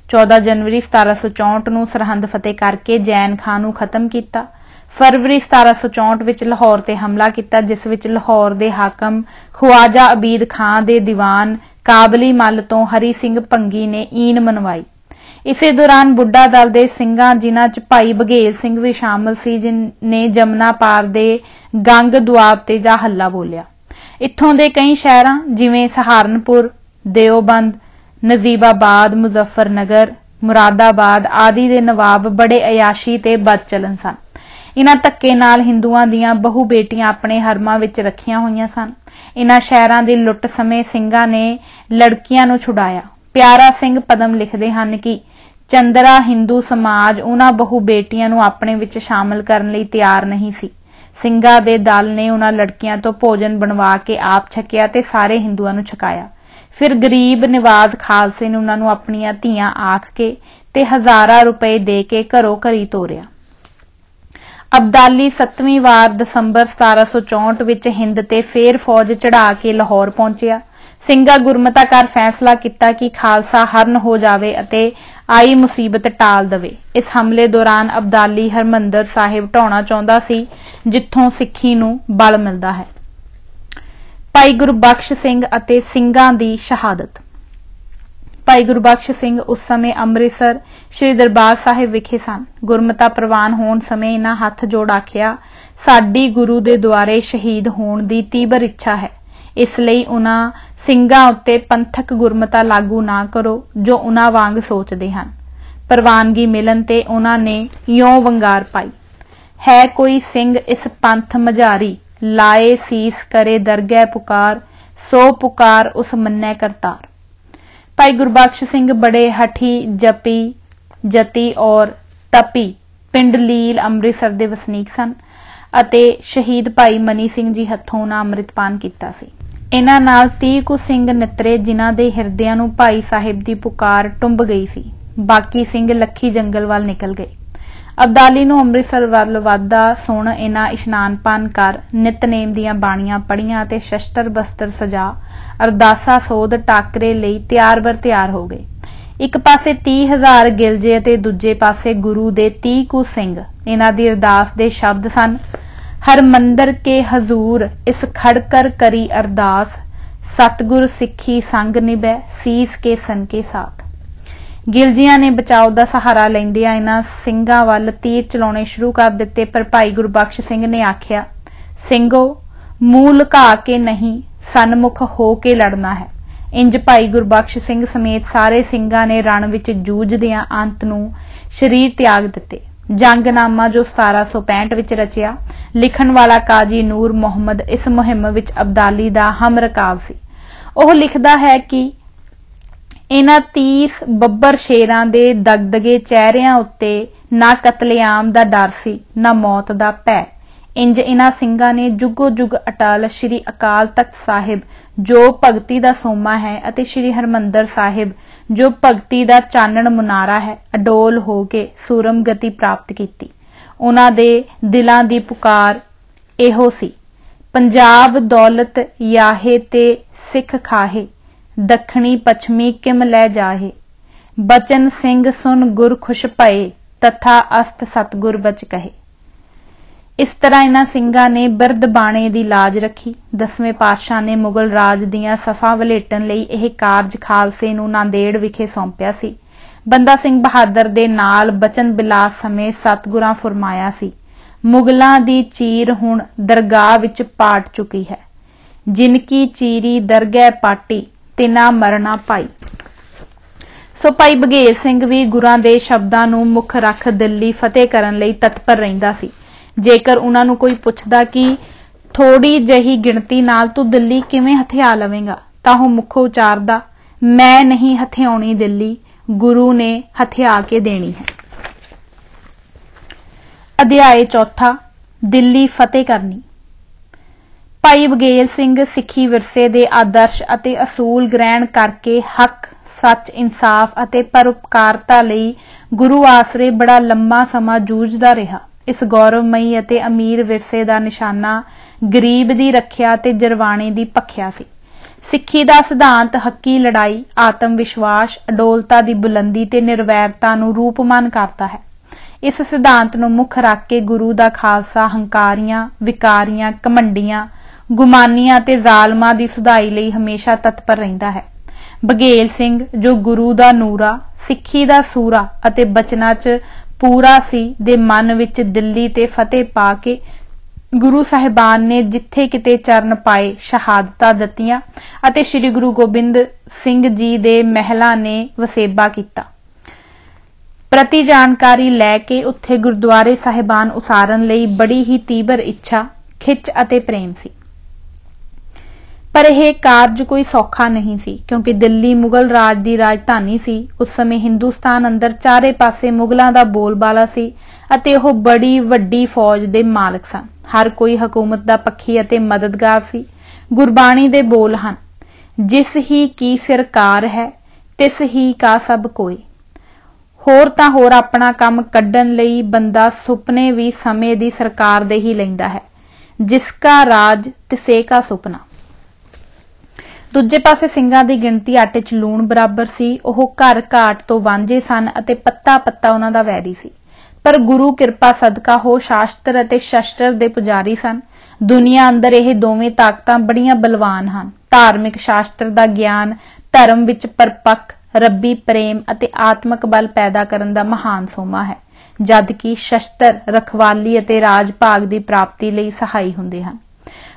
S1: 14 ਜਨਵਰੀ 1764 ਨੂੰ ਸਰਹੰਦ ਫਤਿਹ ਕਰਕੇ ਜੈਨ ਖਾਨ ਨੂੰ ਖਤਮ ਕੀਤਾ। ਫਰਵਰੀ 1764 ਵਿੱਚ ਲਾਹੌਰ ਤੇ ਹਮਲਾ ਕੀਤਾ, ਜਿਸ ਵਿੱਚ ਲਾਹੌਰ ਦੇ ਹਾਕਮ ਖਵਾਜਾ ਅਬੀਦ ਖਾਨ ਦੇ ਦੀਵਾਨ ਕਾਬਲੀ ਮੱਲ ਤੋਂ ਹਰੀ ਸਿੰਘ ਪੰਗੀ ਨੇ ਈਨ ਮਨਵਾਈ। ਇਸੇ ਦੌਰਾਨ ਬੁੱਢਾ ਦਲ ਦੇ ਸਿੰਘਾਂ, ਜਿਨ੍ਹਾਂ 'ਚ ਭਾਈ ਬਘੇਲ ਸਿੰਘ ਵੀ ਸ਼ਾਮਲ ਸੀ, ਜਿਨੇ ਜਮਨਾ ਪਾਰ ਦੇ ਗੰਗ ਦੁਆਬ ਤੇ ਜਾ ਹੱਲਾ ਬੋਲਿਆ। ਇੱਥੋਂ ਦੇ ਕਈ ਸ਼ਹਿਰਾਂ, ਜਿਵੇਂ ਸਹਾਰਨਪੁਰ, ਦਿਓਬੰਦ, ਨਜ਼ੀਬਾਬਾਦ, ਮੁਜ਼ੱਫਰਨਗਰ, ਮੁਰਾਦਾਬਾਦ ਆਦਿ ਦੇ ਨਵਾਬ ਬੜੇ ਅਯਾਸ਼ੀ ਤੇ ਬਦਚਲਨ ਸਨ। ਇਹਨਾਂ ਧੱਕੇ ਨਾਲ ਹਿੰਦੂਆਂ ਦੀਆਂ ਬਹੁ ਬੇਟੀਆਂ ਆਪਣੇ ਹਰਮਾਂ ਵਿੱਚ ਰੱਖੀਆਂ ਹੋਈਆਂ ਸਨ। ਇਹਨਾਂ ਸ਼ਹਿਰਾਂ ਦੀ ਲੁੱਟ ਸਮੇਂ ਸਿੰਘਾਂ ਨੇ ਲੜਕੀਆਂ ਨੂੰ ਛੁਡਾਇਆ। ਪਿਆਰਾ ਸਿੰਘ ਪਦਮ ਲਿਖਦੇ ਹਨ ਕਿ ਚੰਦਰਾ ਹਿੰਦੂ ਸਮਾਜ ਉਹਨਾਂ ਬਹੁ ਬੇਟੀਆਂ ਨੂੰ ਆਪਣੇ ਵਿੱਚ ਸ਼ਾਮਲ ਕਰਨ ਲਈ ਤਿਆਰ ਨਹੀਂ ਸੀ। ਸਿੰਘਾਂ ਦੇ ਦਲ ਨੇ ਉਹਨਾਂ ਲੜਕੀਆਂ ਤੋਂ ਭੋਜਨ ਬਣਵਾ ਕੇ ਆਪ ਛਕਿਆ ਤੇ ਸਾਰੇ ਹਿੰਦੂਆਂ ਨੂੰ ਛਕਾਇਆ। ਫਿਰ ਗਰੀਬ ਨਿਵਾਜ਼ ਖਾਲਸੇ ਨੇ ਉਹਨਾਂ ਨੂੰ ਆਪਣੀਆਂ ਧੀਆਂ ਆਖ ਕੇ ਤੇ ਹਜ਼ਾਰਾਂ ਰੁਪਏ ਦੇ ਕੇ ਘਰੋਂ ਘਰੀ ਤੋਰਿਆ। ਅਬਦਾਲੀ 7ਵੀਂ ਵਾਰ ਦਸੰਬਰ 1764 ਵਿੱਚ ਹਿੰਦ ਤੇ ਫੇਰ ਫੌਜ ਚੜਾ ਕੇ ਲਾਹੌਰ ਪਹੁੰਚਿਆ। ਸਿੰਘਾ ਗੁਰਮਤਾ ਕਰ ਫੈਸਲਾ ਕੀਤਾ ਕਿ ਖਾਲਸਾ ਹਰਨ ਹੋ ਜਾਵੇ ਅਤੇ ਆਈ ਮੁਸੀਬਤ ਟਾਲ ਦੇਵੇ। ਇਸ ਹਮਲੇ ਦੌਰਾਨ ਅਬਦਾਲੀ ਹਰਮੰਦਰ ਸਾਹਿਬ ਢਾਉਣਾ ਚਾਹੁੰਦਾ ਸੀ, ਜਿੱਥੋਂ ਸਿੱਖੀ ਨੂੰ ਬਲ ਮਿਲਦਾ ਹੈ। ਭਾਈ ਗੁਰਬਖਸ਼ ਸਿੰਘ ਅਤੇ ਸਿੰਘਾਂ ਦੀ ਸ਼ਹਾਦਤ। ਭਾਈ ਗੁਰਬਖਸ਼ ਸਿੰਘ ਉਸ ਸਮੇਂ ਅੰਮ੍ਰਿਤਸਰ ਸ੍ਰੀ ਦਰਬਾਰ ਸਾਹਿਬ ਵਿਖੇ ਸਨ। ਗੁਰਮਤਾ ਪ੍ਰਵਾਨ ਹੋਣ ਸਮੇਂ ਇਹਨਾਂ ਹੱਥ ਜੋੜ ਆਖਿਆ, ਸਾਡੀ ਗੁਰੂ ਦੇ ਦੁਆਰੇ ਸ਼ਹੀਦ ਹੋਣ ਦੀ ਤੀਬਰ ਇੱਛਾ ਹੈ। ਇਸ ਲਈ ਉਹਨਾਂ ਸਿੰਘਾਂ ਉੱਤੇ ਪੰਥਕ ਗੁਰਮਤਾ ਲਾਗੂ ਨਾ ਕਰੋ, ਜੋ ਉਹਨਾਂ ਵਾਂਗ ਸੋਚਦੇ ਹਨ। ਪ੍ਰਵਾਨਗੀ ਮਿਲਣ ਤੇ ਉਹਨਾਂ ਨੇ ਯੋਂ ਵੰਗਾਰ ਪਾਈ। ਹੈ ਕੋਈ ਸਿੰਘ ਇਸ ਪੰਥ ਮਝਾਰੀ, ਲਾਏ ਸੀਸ ਕਰੇ ਦਰਗਹਿ ਪੁਕਾਰ, ਸੋ ਪੁਕਾਰ ਉਸ ਮੰਨੈ ਕਰਤਾਰ। ਭਾਈ ਗੁਰਬਖਸ਼ ਸਿੰਘ ਬੜੇ ਹਠੀ ਜਪੀ, ਜਤੀ ਔਰ ਤਪੀ। ਪਿੰਡ ਲੀਲ ਅੰਮ੍ਰਿਤਸਰ ਦੇ ਵਸਨੀਕ ਸਨ ਅਤੇ ਸ਼ਹੀਦ ਭਾਈ ਮਨੀ ਸਿੰਘ ਜੀ ਹੱਥੋਂ ਨਾ ਅੰਮ੍ਰਿਤਪਾਨ ਕੀਤਾ ਸੀ। ਇਹਨਾਂ ਨਾਲ 30 ਕੁ ਸਿੰਘ ਨਿਤਰੇ ਜਿਨ੍ਹਾਂ ਦੇ ਹਿਰਦਿਆਂ ਨੂੰ ਭਾਈ ਸਾਹਿਬ ਦੀ ਪੁਕਾਰ ਟੁੰਬ ਗਈ ਸੀ। ਬਾਕੀ ਸਿੰਘ ਲੱਖੀ ਜੰਗਲ ਵੱਲ ਨਿਕਲ ਗਏ। ਅਬਦਾਲੀ ਨੂੰ ਅੰਮ੍ਰਿਤਸਰ ਵੱਲ ਵਾਦਾ ਸੁਣ ਇਹਨਾਂ ਇਸ਼ਨਾਨ ਪਾਨ ਕਰ ਨਿਤਨੇਮ ਦੀਆਂ ਬਾਣੀਆਂ ਪੜੀਆਂ ਤੇ ਸ਼ਸਤਰ ਬਸਤਰ ਸਜਾ ਅਰਦਾਸਾ ਸੋਧ ਟਾਕਰੇ ਲਈ ਤਿਆਰ ਬਰ ਤਿਆਰ ਹੋ ਗਏ। ਇੱਕ ਪਾਸੇ 30000 ਗਿਲਜੇ ਅਤੇ ਦੂਜੇ ਪਾਸੇ ਗੁਰੂ ਦੇ 30 ਕੁ ਸਿੰਘ। ਇਹਨਾਂ ਦੀ ਅਰਦਾਸ ਦੇ ਸ਼ਬਦ ਸਨ। ਹਰ ਮੰਦਰ ਕੇ ਹਜ਼ੂਰ ਇਸ ਖੜਕਰ ਕਰੀ ਅਰਦਾਸ, ਸਤਗੁਰ ਸਿੱਖੀ ਸੰਗ ਨਿਭੈ, ਸੀਸ ਕੇ ਸਨ ਕੇ ਸਾਥ। ਗਿਲਜੀਆਂ ਨੇ ਬਚਾਓ ਦਾ ਸਹਾਰਾ ਲੈਂਦਿਆਂ ਇਹਨਾਂ ਸਿੰਘਾਂ ਵੱਲ ਤੀਰ ਚਲਾਉਣੇ ਸ਼ੁਰੂ ਕਰ ਦਿੱਤੇ, ਪਰ ਭਾਈ ਗੁਰਬਖਸ਼ ਸਿੰਘ ਨੇ ਆਖਿਆ, ਸਿੰਘੋ ਮੂੰਹ ਲੁਕਾ ਕੇ ਨਹੀਂ, ਸਨਮੁਖ ਹੋ ਕੇ ਲੜਨਾ ਹੈ। ਇੰਜ ਭਾਈ ਗੁਰਬਖਸ਼ ਸਿੰਘ ਸਮੇਤ ਸਾਰੇ ਸਿੰਘਾਂ ਨੇ ਰਣ ਵਿੱਚ ਜੂਝਦਿਆਂ ਅੰਤ ਨੂੰ ਸ਼ਰੀਰ ਤਿਆਗ ਦਿੱਤੇ। ਜੰਗਨਾਮਾ ਜੋ 1765 ਵਿੱਚ ਰਚਿਆ ਲਿਖਣ ਵਾਲਾ ਕਾਜੀ ਨੂਰ ਮੁਹੰਮਦ ਇਸ ਮੁਹਿੰਮ ਵਿੱਚ ਅਬਦਾਲੀ ਦਾ ਹਮਰਕਾਬ ਸੀ। ਉਹ ਲਿਖਦਾ ਹੈ ਕਿ ਇਹਨਾਂ 30 ਬੱਬਰ ਸ਼ੇਰਾਂ ਦੇ ਦਗਦਗੇ ਚਿਹਰਿਆਂ ਉੱਤੇ ਨਾ ਕਤਲੇਆਮ ਦਾ ਡਰ ਸੀ, ਨਾ ਮੌਤ ਦਾ ਭੈ। ਇੰਜ ਇਹਨਾਂ ਸਿੰਘਾਂ ਨੇ ਜੁਗੋ ਜੁਗ ਅਟਲ ਸ਼੍ਰੀ ਅਕਾਲ ਤਖਤ ਸਾਹਿਬ, ਜੋ ਭਗਤੀ ਦਾ ਸੋਮਾ ਹੈ, ਅਤੇ ਸ਼੍ਰੀ ਹਰਮੰਦਰ ਸਾਹਿਬ, ਜੋ ਭਗਤੀ ਦਾ ਚਾਨਣ ਮੁਨਾਰਾ ਹੈ, ਅਡੋਲ ਹੋ ਕੇ ਸੂਰਮ ਗਤੀ ਪ੍ਰਾਪਤ ਕੀਤੀ। ਉਹਨਾਂ ਦੇ ਦਿਲਾਂ ਦੀ ਪੁਕਾਰ ਇਹੋ ਸੀ। ਪੰਜਾਬ ਦੌਲਤ ਯਾਹੇ ਤੇ ਸਿੱਖ ਖਾਹੇ, ਦੱਖਣੀ ਪੱਛਮੀ ਕਿਮ ਲੈ ਜਾਹੇ। ਬਚਨ ਸਿੰਘ ਸੁਨ ਗੁਰ ਖੁਸ਼ ਭਏ, ਤਥਾ ਅਸਤ ਸਤਗੁਰ ਬਚ ਕਹੇ। ਇਸ ਤਰ੍ਹਾਂ ਇਹਨਾਂ ਸਿੰਘਾਂ ਨੇ ਬਿਰਧ ਬਾਣੇ ਦੀ ਲਾਜ ਰੱਖੀ। ਦਸਵੇਂ ਪਾਤਸ਼ਾਹ ਨੇ ਮੁਗਲ ਰਾਜ ਦੀਆਂ ਸਫਾ ਵਲੇਟਣ ਲਈ ਇਹ ਕਾਰਜ ਖਾਲਸੇ ਨੂੰ ਨਾਂਦੇੜ ਵਿਖੇ ਸੌਂਪਿਆ ਸੀ। ਬੰਦਾ ਸਿੰਘ ਬਹਾਦਰ ਦੇ ਨਾਲ ਬਚਨ ਬਿਲਾਸ ਸਮੇਂ ਸਤਗੁਰਾਂ ਫਰਮਾਇਆ ਸੀ, ਮੁਗਲਾਂ ਦੀ ਚੀਰ ਹੁਣ ਦਰਗਾਹ ਵਿੱਚ ਪਾਟ ਚੁੱਕੀ ਹੈ। ਜਿਨ ਕੀ ਚੀਰੀ ਦਰਗਹਿ ਪਾਟੀ, ਤਿਨਾ ਮਰਨਾ ਪਾਈ। ਸੋ ਭਾਈ ਬਗੇਲ ਸਿੰਘ ਵੀ ਗੁਰਾਂ ਦੇ ਸ਼ਬਦਾਂ ਨੂੰ ਮੁੱਖ ਰੱਖ ਦਿੱਲੀ ਫਤਿਹ ਕਰਨ ਲਈ ਤਤਪਰ ਰਹਿੰਦਾ ਸੀ। ਜੇਕਰ ਉਹਨਾਂ ਨੂੰ ਕੋਈ ਪੁੱਛਦਾ ਕਿ ਥੋੜੀ ਜਹੀ ਗਿਣਤੀ ਨਾਲ ਤੂੰ ਦਿੱਲੀ ਕਿਵੇਂ ਹਥਿਆ ਲਵੇਂਗਾ, ਤਾਂ ਉਹ ਮੁੱਖ ਉਚਾਰਦਾ, ਮੈਂ ਨਹੀਂ ਹਥਿਆਉਣੀ ਦਿੱਲੀ ਗੁਰੂ ਨੇ ਹਥਿਆ ਕੇ ਦੇਣੀ ਹੈ। ਅਧਿਆਏ ਚੌਥਾ, ਦਿੱਲੀ ਫਤਿਹ ਕਰਨੀ। ਭਾਈ ਬਗੇਲ ਸਿੰਘ ਸਿੱਖੀ ਵਿਰਸੇ ਦੇ ਆਦਰਸ਼ ਅਤੇ ਅਸੂਲ ਗ੍ਰਹਿਣ ਕਰਕੇ ਹੱਕ, ਸੱਚ, ਇਨਸਾਫ ਅਤੇ ਪਰਉਪਕਾਰਤਾ ਲਈ ਗੁਰੂ ਆਸਰੇ ਬੜਾ ਲੰਮਾ ਸਮਾਂ ਜੂਝਦਾ ਰਿਹਾ। ਇਸ ਗੌਰਵਮਈ ਅਤੇ ਅਮੀਰ ਵਿਰਸੇ ਦਾ ਨਿਸ਼ਾਨਾ ਗਰੀਬ ਦੀ ਰੱਖਿਆ ਤੇ ਜਰਵਾਣੇ ਦੀ ਪੱਖਿਆ ਸੀ। ਸਿੱਖੀ ਦਾ ਸਿਧਾਂਤ, ਹੱਕੀ ਲੜਾਈ, ਆਤਮ ਵਿਸ਼ਵਾਸ, ਅਡੋਲਤਾ ਦੀ ਬੁਲੰਦੀ ਤੇ ਨਿਰਵੈਰਤਾ ਨੂੰ ਰੂਪਮਾਨ ਕਰਦਾ ਹੈ। ਇਸ ਸਿਧਾਂਤ ਨੂੰ ਮੁੱਖ ਰੱਖ ਕੇ ਗੁਰੂ ਦਾ ਖਾਲਸਾ ਹੰਕਾਰੀਆਂ, ਵਿਕਾਰੀਆਂ ਕਮੰਡੀਆਂ ਗੁਮਾਨੀਆਂ ਤੇ ਜ਼ਾਲਮਾਂ ਦੀ ਸੁਧਾਈ ਲਈ ਹਮੇਸ਼ਾ ਤਤਪਰ ਰਹਿੰਦਾ ਹੈ। ਬਗੇਲ ਸਿੰਘ, ਜੋ ਗੁਰੂ ਦਾ ਨੂਰਾ, ਸਿੱਖੀ ਦਾ ਸੂਰਾ ਅਤੇ ਬਚਨਾਂ 'ਚ ਪੂਰਾ ਸੀ, ਦੇ ਮਨ ਵਿੱਚ ਦਿੱਲੀ ਤੇ ਫਤਿਹ ਪਾ ਕੇ ਗੁਰੂ ਸਾਹਿਬਾਨ ਨੇ ਜਿੱਥੇ ਕਿਤੇ ਚਰਨ ਪਾਏ, ਸ਼ਹਾਦਤਾਂ ਦਿੱਤੀਆਂ ਅਤੇ ਸ੍ਰੀ ਗੁਰੂ ਗੋਬਿੰਦ ਸਿੰਘ ਜੀ ਦੇ ਮਹਿਲਾਂ ਨੇ ਵਸੇਬਾ ਕੀਤਾ। ਪ੍ਰਤੀ ਜਾਣਕਾਰੀ ਲੈ ਕੇ ਉੱਥੇ ਗੁਰਦੁਆਰੇ ਸਾਹਿਬਾਨ ਉਸਾਰਨ ਲਈ ਬੜੀ ਹੀ ਤੀਬਰ ਇੱਛਾ, ਖਿੱਚ ਅਤੇ ਪ੍ਰੇਮ ਸੀ। ਪਰ ਇਹ ਕਾਰਜ ਕੋਈ ਸੌਖਾ ਨਹੀਂ ਸੀ, ਕਿਉਂਕਿ ਦਿੱਲੀ ਮੁਗਲ ਰਾਜ ਦੀ ਰਾਜਧਾਨੀ ਸੀ, ਉਸ ਸਮੇਂ ਹਿੰਦੁਸਤਾਨ ਅੰਦਰ ਚਾਰੇ ਪਾਸੇ ਮੁਗਲਾਂ ਦਾ ਬੋਲਬਾਲਾ ਸੀ ਅਤੇ ਉਹ ਬੜੀ ਵੱਡੀ ਫੌਜ ਦੇ ਮਾਲਕ ਸਨ। ਹਰ ਕੋਈ ਹਕੂਮਤ ਦਾ ਪੱਖੀ ਅਤੇ ਮਦਦਗਾਰ ਸੀ। ਗੁਰਬਾਣੀ ਦੇ ਬੋਲ ਹਨ, ਜਿਸ ਹੀ ਕੀ ਸਰਕਾਰ ਹੈ, ਤਿਸ ਹੀ ਕਾ ਸਭ ਕੋਈ ਹੋਰ ਤਾਂ ਹੋਰ ਆਪਣਾ ਕੰਮ ਕੱਢਣ ਲਈ ਬੰਦਾ ਸੁਪਨੇ ਵੀ ਸਮੇਂ ਦੀ ਸਰਕਾਰ ਦੇ ਹੀ ਲੈਂਦਾ ਹੈ। ਜਿਸ ਕਾ ਰਾਜ, ਤਿਸੇ ਕਾ ਸੁਪਨਾ। ਦੂਜੇ ਪਾਸੇ ਸਿੰਘਾਂ ਦੀ ਗਿਣਤੀ ਆਟੇ 'ਚ ਲੂਣ ਬਰਾਬਰ ਸੀ। ਉਹ ਘਰ ਘਾਟ ਤੋਂ ਵਾਂਝੇ ਸਨ ਅਤੇ ਪੱਤਾ ਪੱਤਾ ਉਹਨਾਂ ਦਾ ਵੈਰੀ ਸੀ। ਪਰ ਗੁਰੂ ਕਿਰਪਾ ਸਦਕਾ ਹੋ ਸ਼ਾਸਤਰ ਅਤੇ ਸ਼ਸਤਰ ਦੇ ਪੁਜਾਰੀ ਸਨ। ਦੁਨੀਆ ਅੰਦਰ ਇਹ ਦੋਵੇਂ ਤਾਕਤਾਂ ਬੜੀਆਂ ਬਲਵਾਨ ਹਨ। ਧਾਰਮਿਕ ਸ਼ਾਸਤਰ ਦਾ ਗਿਆਨ ਧਰਮ ਵਿੱਚ ਪਰਪੱਕ, ਰੱਬੀ ਪ੍ਰੇਮ ਅਤੇ ਆਤਮਿਕ ਬਲ ਪੈਦਾ ਕਰਨ ਦਾ ਮਹਾਨ ਸੋਮਾ ਹੈ, ਜਦ ਕਿ ਸ਼ਸਤਰ, ਰਖਵਾਲੀ ਅਤੇ ਰਾਜ ਭਾਗ ਦੀ ਪ੍ਰਾਪਤੀ ਲਈ ਸਹਾਈ ਹੁੰਦੇ ਹਨ।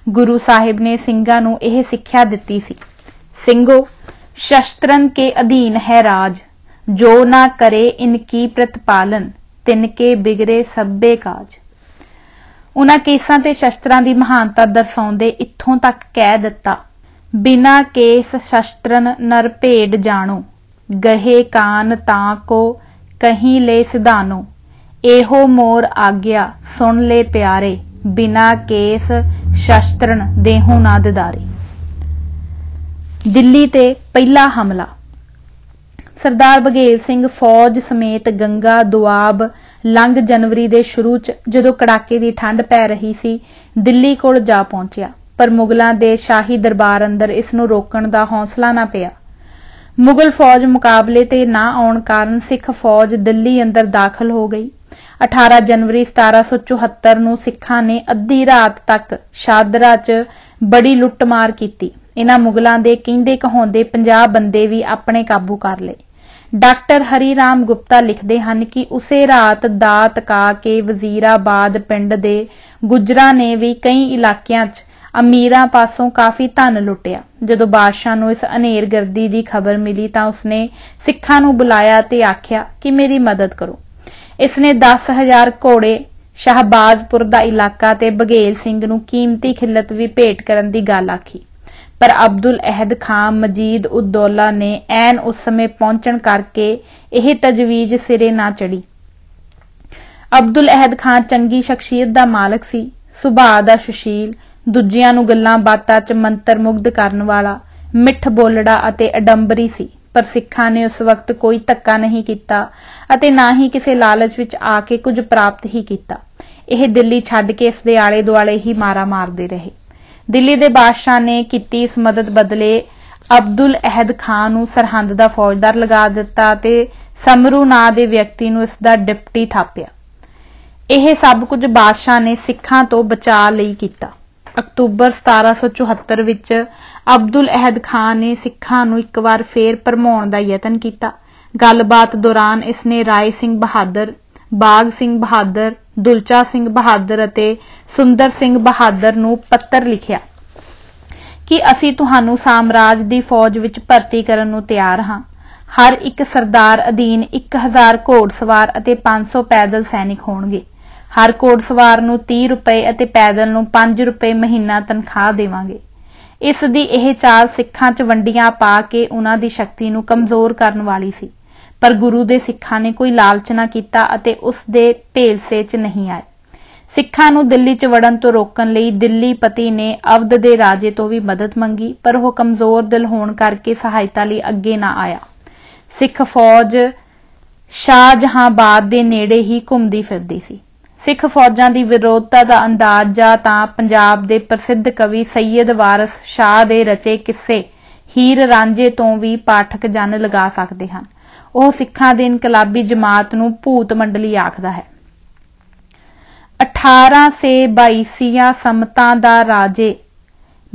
S1: ਗੁਰੂ ਸਾਹਿਬ ਨੇ ਸਿੰਘਾਂ ਨੂੰ ਇਹ ਸਿੱਖਿਆ ਦਿੱਤੀ ਸੀ, ਸਿੰਘੋ, ਸ਼ਸਤਰਨ ਕੇ ਅਧੀਨ ਹੈ ਰਾਜ, ਜੋ ਨਾ ਕਰੇ ਇਨਕੀ ਪ੍ਰਤਪਾਲਨ ਤਿਨਕੇ ਬਿਗਰੇ ਸਭੇ ਕਾਜ। ਉਹਨਾਂ ਕੇਸਾਂ ਤੇ ਸ਼ਸਤਰਾਂ ਦੀ ਮਹਾਨਤਾ ਦਰਸਾਉਂਦੇ ਇੱਥੋਂ ਤੱਕ ਕਹਿ ਦਿੱਤਾ, ਬਿਨਾ ਕੇਸ ਸ਼ਸਤਰਨ ਨਰ ਭੇਡ ਜਾਣੋ, ਗਹੇ ਕਾਨ ਤਾਂ ਕੋ ਕਹੀਂ ਲੈ ਸਿਧਾਨੋ, ਇਹੋ ਮੋਰ ਆਗਿਆ ਸੁਣ ਲੈ ਪਿਆਰੇ, ਬਿਨਾ ਕੇਸ ਸ਼ਸਤਰਨ ਦੇਹੋਂ ਨਾ ਦਿਦਾਰੇ। ਦਿੱਲੀ ਤੇ ਪਹਿਲਾ ਹਮਲਾ। ਸਰਦਾਰ ਬਗੇਲ ਸਿੰਘ ਫੌਜ ਸਮੇਤ ਗੰਗਾ, ਦੁਆਬ ਲੰਘ ਜਨਵਰੀ ਦੇ ਸ਼ੁਰੂ 'ਚ ਜਦੋਂ ਕੜਾਕੇ ਦੀ ਠੰਡ ਪੈ ਰਹੀ ਸੀ, ਦਿੱਲੀ ਕੋਲ ਜਾ ਪਹੁੰਚਿਆ। ਪਰ ਮੁਗਲਾਂ ਦੇ ਸ਼ਾਹੀ ਦਰਬਾਰ ਅੰਦਰ ਇਸ ਨੂੰ ਰੋਕਣ ਦਾ ਹੌਸਲਾ ਨਾ ਪਿਆ। ਮੁਗਲ ਫੌਜ ਮੁਕਾਬਲੇ ਤੇ ਨਾ ਆਉਣ ਕਾਰਨ ਸਿੱਖ ਫੌਜ ਦਿੱਲੀ ਅੰਦਰ ਦਾਖਲ ਹੋ ਗਈ। 18 ਜਨਵਰੀ 1774 ਨੂੰ ਸਿੱਖਾਂ ਨੇ ਅੱਧੀ ਰਾਤ ਤੱਕ ਸ਼ਾਦਰਾ 'ਚ ਬੜੀ ਲੁੱਟਮਾਰ ਕੀਤੀ। ਇਹਨਾਂ ਮੁਗਲਾਂ ਦੇ ਕਹਿੰਦੇ ਕਹਾਉਂਦੇ 50 ਬੰਦੇ ਵੀ ਆਪਣੇ ਕਾਬੂ ਕਰ ਲਏ। ਡਾਕਟਰ ਹਰੀ ਰਾਮ ਗੁਪਤਾ ਲਿਖਦੇ ਹਨ ਕਿ ਉਸੇ ਰਾਤ ਦਾ ਤਕਾ ਕੇ ਵਜ਼ੀਰਾਬਾਦ ਪਿੰਡ ਦੇ ਗੁਜਰਾਂ ਨੇ ਵੀ ਕਈ ਇਲਾਕਿਆਂ 'ਚ ਅਮੀਰਾਂ ਪਾਸੋਂ ਕਾਫੀ ਧਨ ਲੁੱਟਿਆ। ਜਦੋਂ ਬਾਦਸ਼ਾਹ ਨੂੰ ਇਸ ਗਰਦੀ ਦੀ ਖਬਰ ਮਿਲੀ ਤਾਂ ਉਸਨੇ ਸਿੱਖਾਂ ਨੂੰ ਬੁਲਾਇਆ ਤੇ ਆਖਿਆ ਕਿ ਮੇਰੀ ਮਦਦ ਕਰੋ। ਇਸਨੇ 10000 ਘੋੜੇ ਸ਼ਹਬਾਜ਼ਪੁਰ ਦਾ ਇਲਾਕਾ ਤੇ ਬਗੇਲ ਸਿੰਘ ਨੂੰ ਕੀਮਤੀ ਖਿੱਲਤ ਵੀ ਭੇਟ ਕਰਨ ਦੀ ਗੱਲ ਆਖੀ। ਪਰ ਅਬਦੁਲ ਅਹਿਦ ਖਾਨ, ਮਜੀਦ ਉਦੌਲਾ ਨੇ ਐਨ ਉਸ ਸਮੇਂ ਪਹੁੰਚਣ ਕਰਕੇ ਇਹ ਤਜਵੀਜ਼ ਸਿਰੇ ਨਾ ਚੜੀ ਅਬਦੁਲ ਅਹਿਦ ਖਾਨ ਚੰਗੀ ਸ਼ਖਸੀਅਤ ਦਾ ਮਾਲਕ ਸੀ, ਸੁਭਾਅ ਦਾ ਸੁਸ਼ੀਲ, ਦੂਜਿਆਂ ਨੂੰ ਗੱਲਾਂ ਬਾਤਾਂ 'ਚ ਮੰਤਰ ਮੁਗਧ ਕਰਨ ਵਾਲਾ, ਮਿੱਠ ਬੋਲੜਾ ਅਤੇ ਅਡੰਬਰੀ ਸੀ, ਪਰ ਸਿੱਖਾਂ ਨੇ ਉਸ ਵਕਤ ਕੋਈ ਧੱਕਾ ਨਹੀਂ ਕੀਤਾ ਅਤੇ ਨਾ ਹੀ ਕਿਸੇ ਲਾਲਚ ਵਿੱਚ ਆ ਕੇ ਕੁਝ ਪ੍ਰਾਪਤ ਹੀ ਕੀਤਾ। ਇਹ ਦਿੱਲੀ ਛੱਡ ਕੇ ਇਸ ਦੇ ਆਲੇ ਦੁਆਲੇ ਹੀ ਮਾਰਾ ਮਾਰਦੇ ਰਹੇ। ਦਿੱਲੀ ਦੇ ਬਾਦਸ਼ਾਹ ਨੇ ਕੀਤੀ ਇਸ ਮਦਦ ਬਦਲੇ ਅਬਦੁਲ ਅਹਿਦ ਖਾਨ ਨੂੰ ਸਰਹੰਦ ਦਾ ਫੌਜਦਾਰ ਲਗਾ ਦਿੱਤਾ ਤੇ ਸਮਰੂ ਨਾਂ ਦੇ ਵਿਅਕਤੀ ਨੂੰ ਇਸ ਦਾ ਡਿਪਟੀ ਥਾਪਿਆ। ਇਹ ਸਭ ਕੁਝ ਬਾਦਸ਼ਾਹ ਨੇ ਸਿੱਖਾਂ ਤੋਂ ਬਚਾਅ ਲਈ ਕੀਤਾ। ਅਕਤੂਬਰ 1774 ਵਿੱਚ ਅਬਦੁਲ ਅਹਿਦ ਖਾਨ ਨੇ ਸਿੱਖਾਂ ਨੂੰ ਇੱਕ ਵਾਰ ਫੇਰ ਭਰਮਾਉਣ ਦਾ ਯਤਨ ਕੀਤਾ। ਗੱਲਬਾਤ ਦੌਰਾਨ ਇਸ ਨੇ ਰਾਏ ਸਿੰਘ ਬਹਾਦਰ, ਬਾਗ ਸਿੰਘ ਬਹਾਦਰ ਦੁਲਚਾ ਸਿੰਘ ਬਹਾਦਰ ਅਤੇ ਸੁੰਦਰ ਸਿੰਘ ਬਹਾਦਰ ਨੂੰ ਪੱਤਰ ਲਿਖਿਆ ਕਿ ਅਸੀਂ ਤੁਹਾਨੂੰ ਸਾਮਰਾਜ ਦੀ ਫੌਜ ਵਿੱਚ ਭਰਤੀ ਕਰਨ ਨੂੰ ਤਿਆਰ ਹਾਂ। ਹਰ ਇੱਕ ਸਰਦਾਰ ਅਧੀਨ 1000 ਘੋੜਸਵਾਰ ਅਤੇ 500 ਪੈਦਲ ਸੈਨਿਕ ਹੋਣਗੇ। ਹਰ ਘੋੜਸਵਾਰ ਨੂੰ 30 ਰੁਪਏ ਅਤੇ ਪੈਦਲ ਨੂੰ 5 ਰੁਪਏ ਮਹੀਨਾ ਤਨਖਾਹ ਦੇਵਾਂਗੇ। ਇਸ ਦੀ ਇਹ ਚਾਲ ਸਿੱਖਾਂ 'ਚ ਵੰਡੀਆਂ ਪਾ ਕੇ ਉਹਨਾਂ ਦੀ ਸ਼ਕਤੀ ਨੂੰ ਕਮਜ਼ੋਰ ਕਰਨ ਵਾਲੀ ਸੀ। ਪਰ ਗੁਰੂ ਦੇ ਸਿੱਖਾਂ ਨੇ ਕੋਈ ਲਾਲਚ ਨਾ ਕੀਤਾ ਅਤੇ ਉਸ ਦੇ ਭੇਲਸੇ 'ਚ ਨਹੀਂ ਆਏ। ਸਿੱਖਾਂ ਨੂੰ ਦਿੱਲੀ 'ਚ ਵੜਨ ਤੋਂ ਰੋਕਣ ਲਈ ਦਿੱਲੀ ਪਤੀ ਨੇ ਅਵਧ ਦੇ ਰਾਜੇ ਤੋਂ ਵੀ ਮਦਦ ਮੰਗੀ, ਪਰ ਉਹ ਕਮਜ਼ੋਰ ਦਿਲ ਹੋਣ ਕਰਕੇ ਸਹਾਇਤਾ ਲਈ ਅੱਗੇ ਨਾ ਆਇਆ। ਸਿੱਖ ਫੌਜ ਸ਼ਾਹਜਹਾਂਬਾਦ ਦੇ ਨੇੜੇ ਹੀ ਘੁੰਮਦੀ ਫਿਰਦੀ ਸੀ। ਸਿੱਖ ਫੌਜਾਂ ਦੀ ਵਿਰੋਧਤਾ ਦਾ ਅੰਦਾਜ਼ਾ ਤਾਂ ਪੰਜਾਬ ਦੇ ਪ੍ਰਸਿੱਧ ਕਵੀ ਸੈਯਦ ਵਾਰਿਸ ਸ਼ਾਹ ਦੇ ਰਚੇ ਕਿੱਸੇ, ਹੀਰ ਰਾਂਝੇ ਤੋਂ ਵੀ ਪਾਠਕ ਜਨ ਲਗਾ ਸਕਦੇ ਹਨ। ਉਹ ਸਿੱਖਾਂ ਦੀ ਇਨਕਲਾਬੀ ਜਮਾਤ ਨੂੰ ਭੂਤ ਮੰਡਲੀ ਆਖਦਾ ਹੈ। 18 ਸੇ 22 ਸਮਤਾਂ ਦਾ ਰਾਜੇ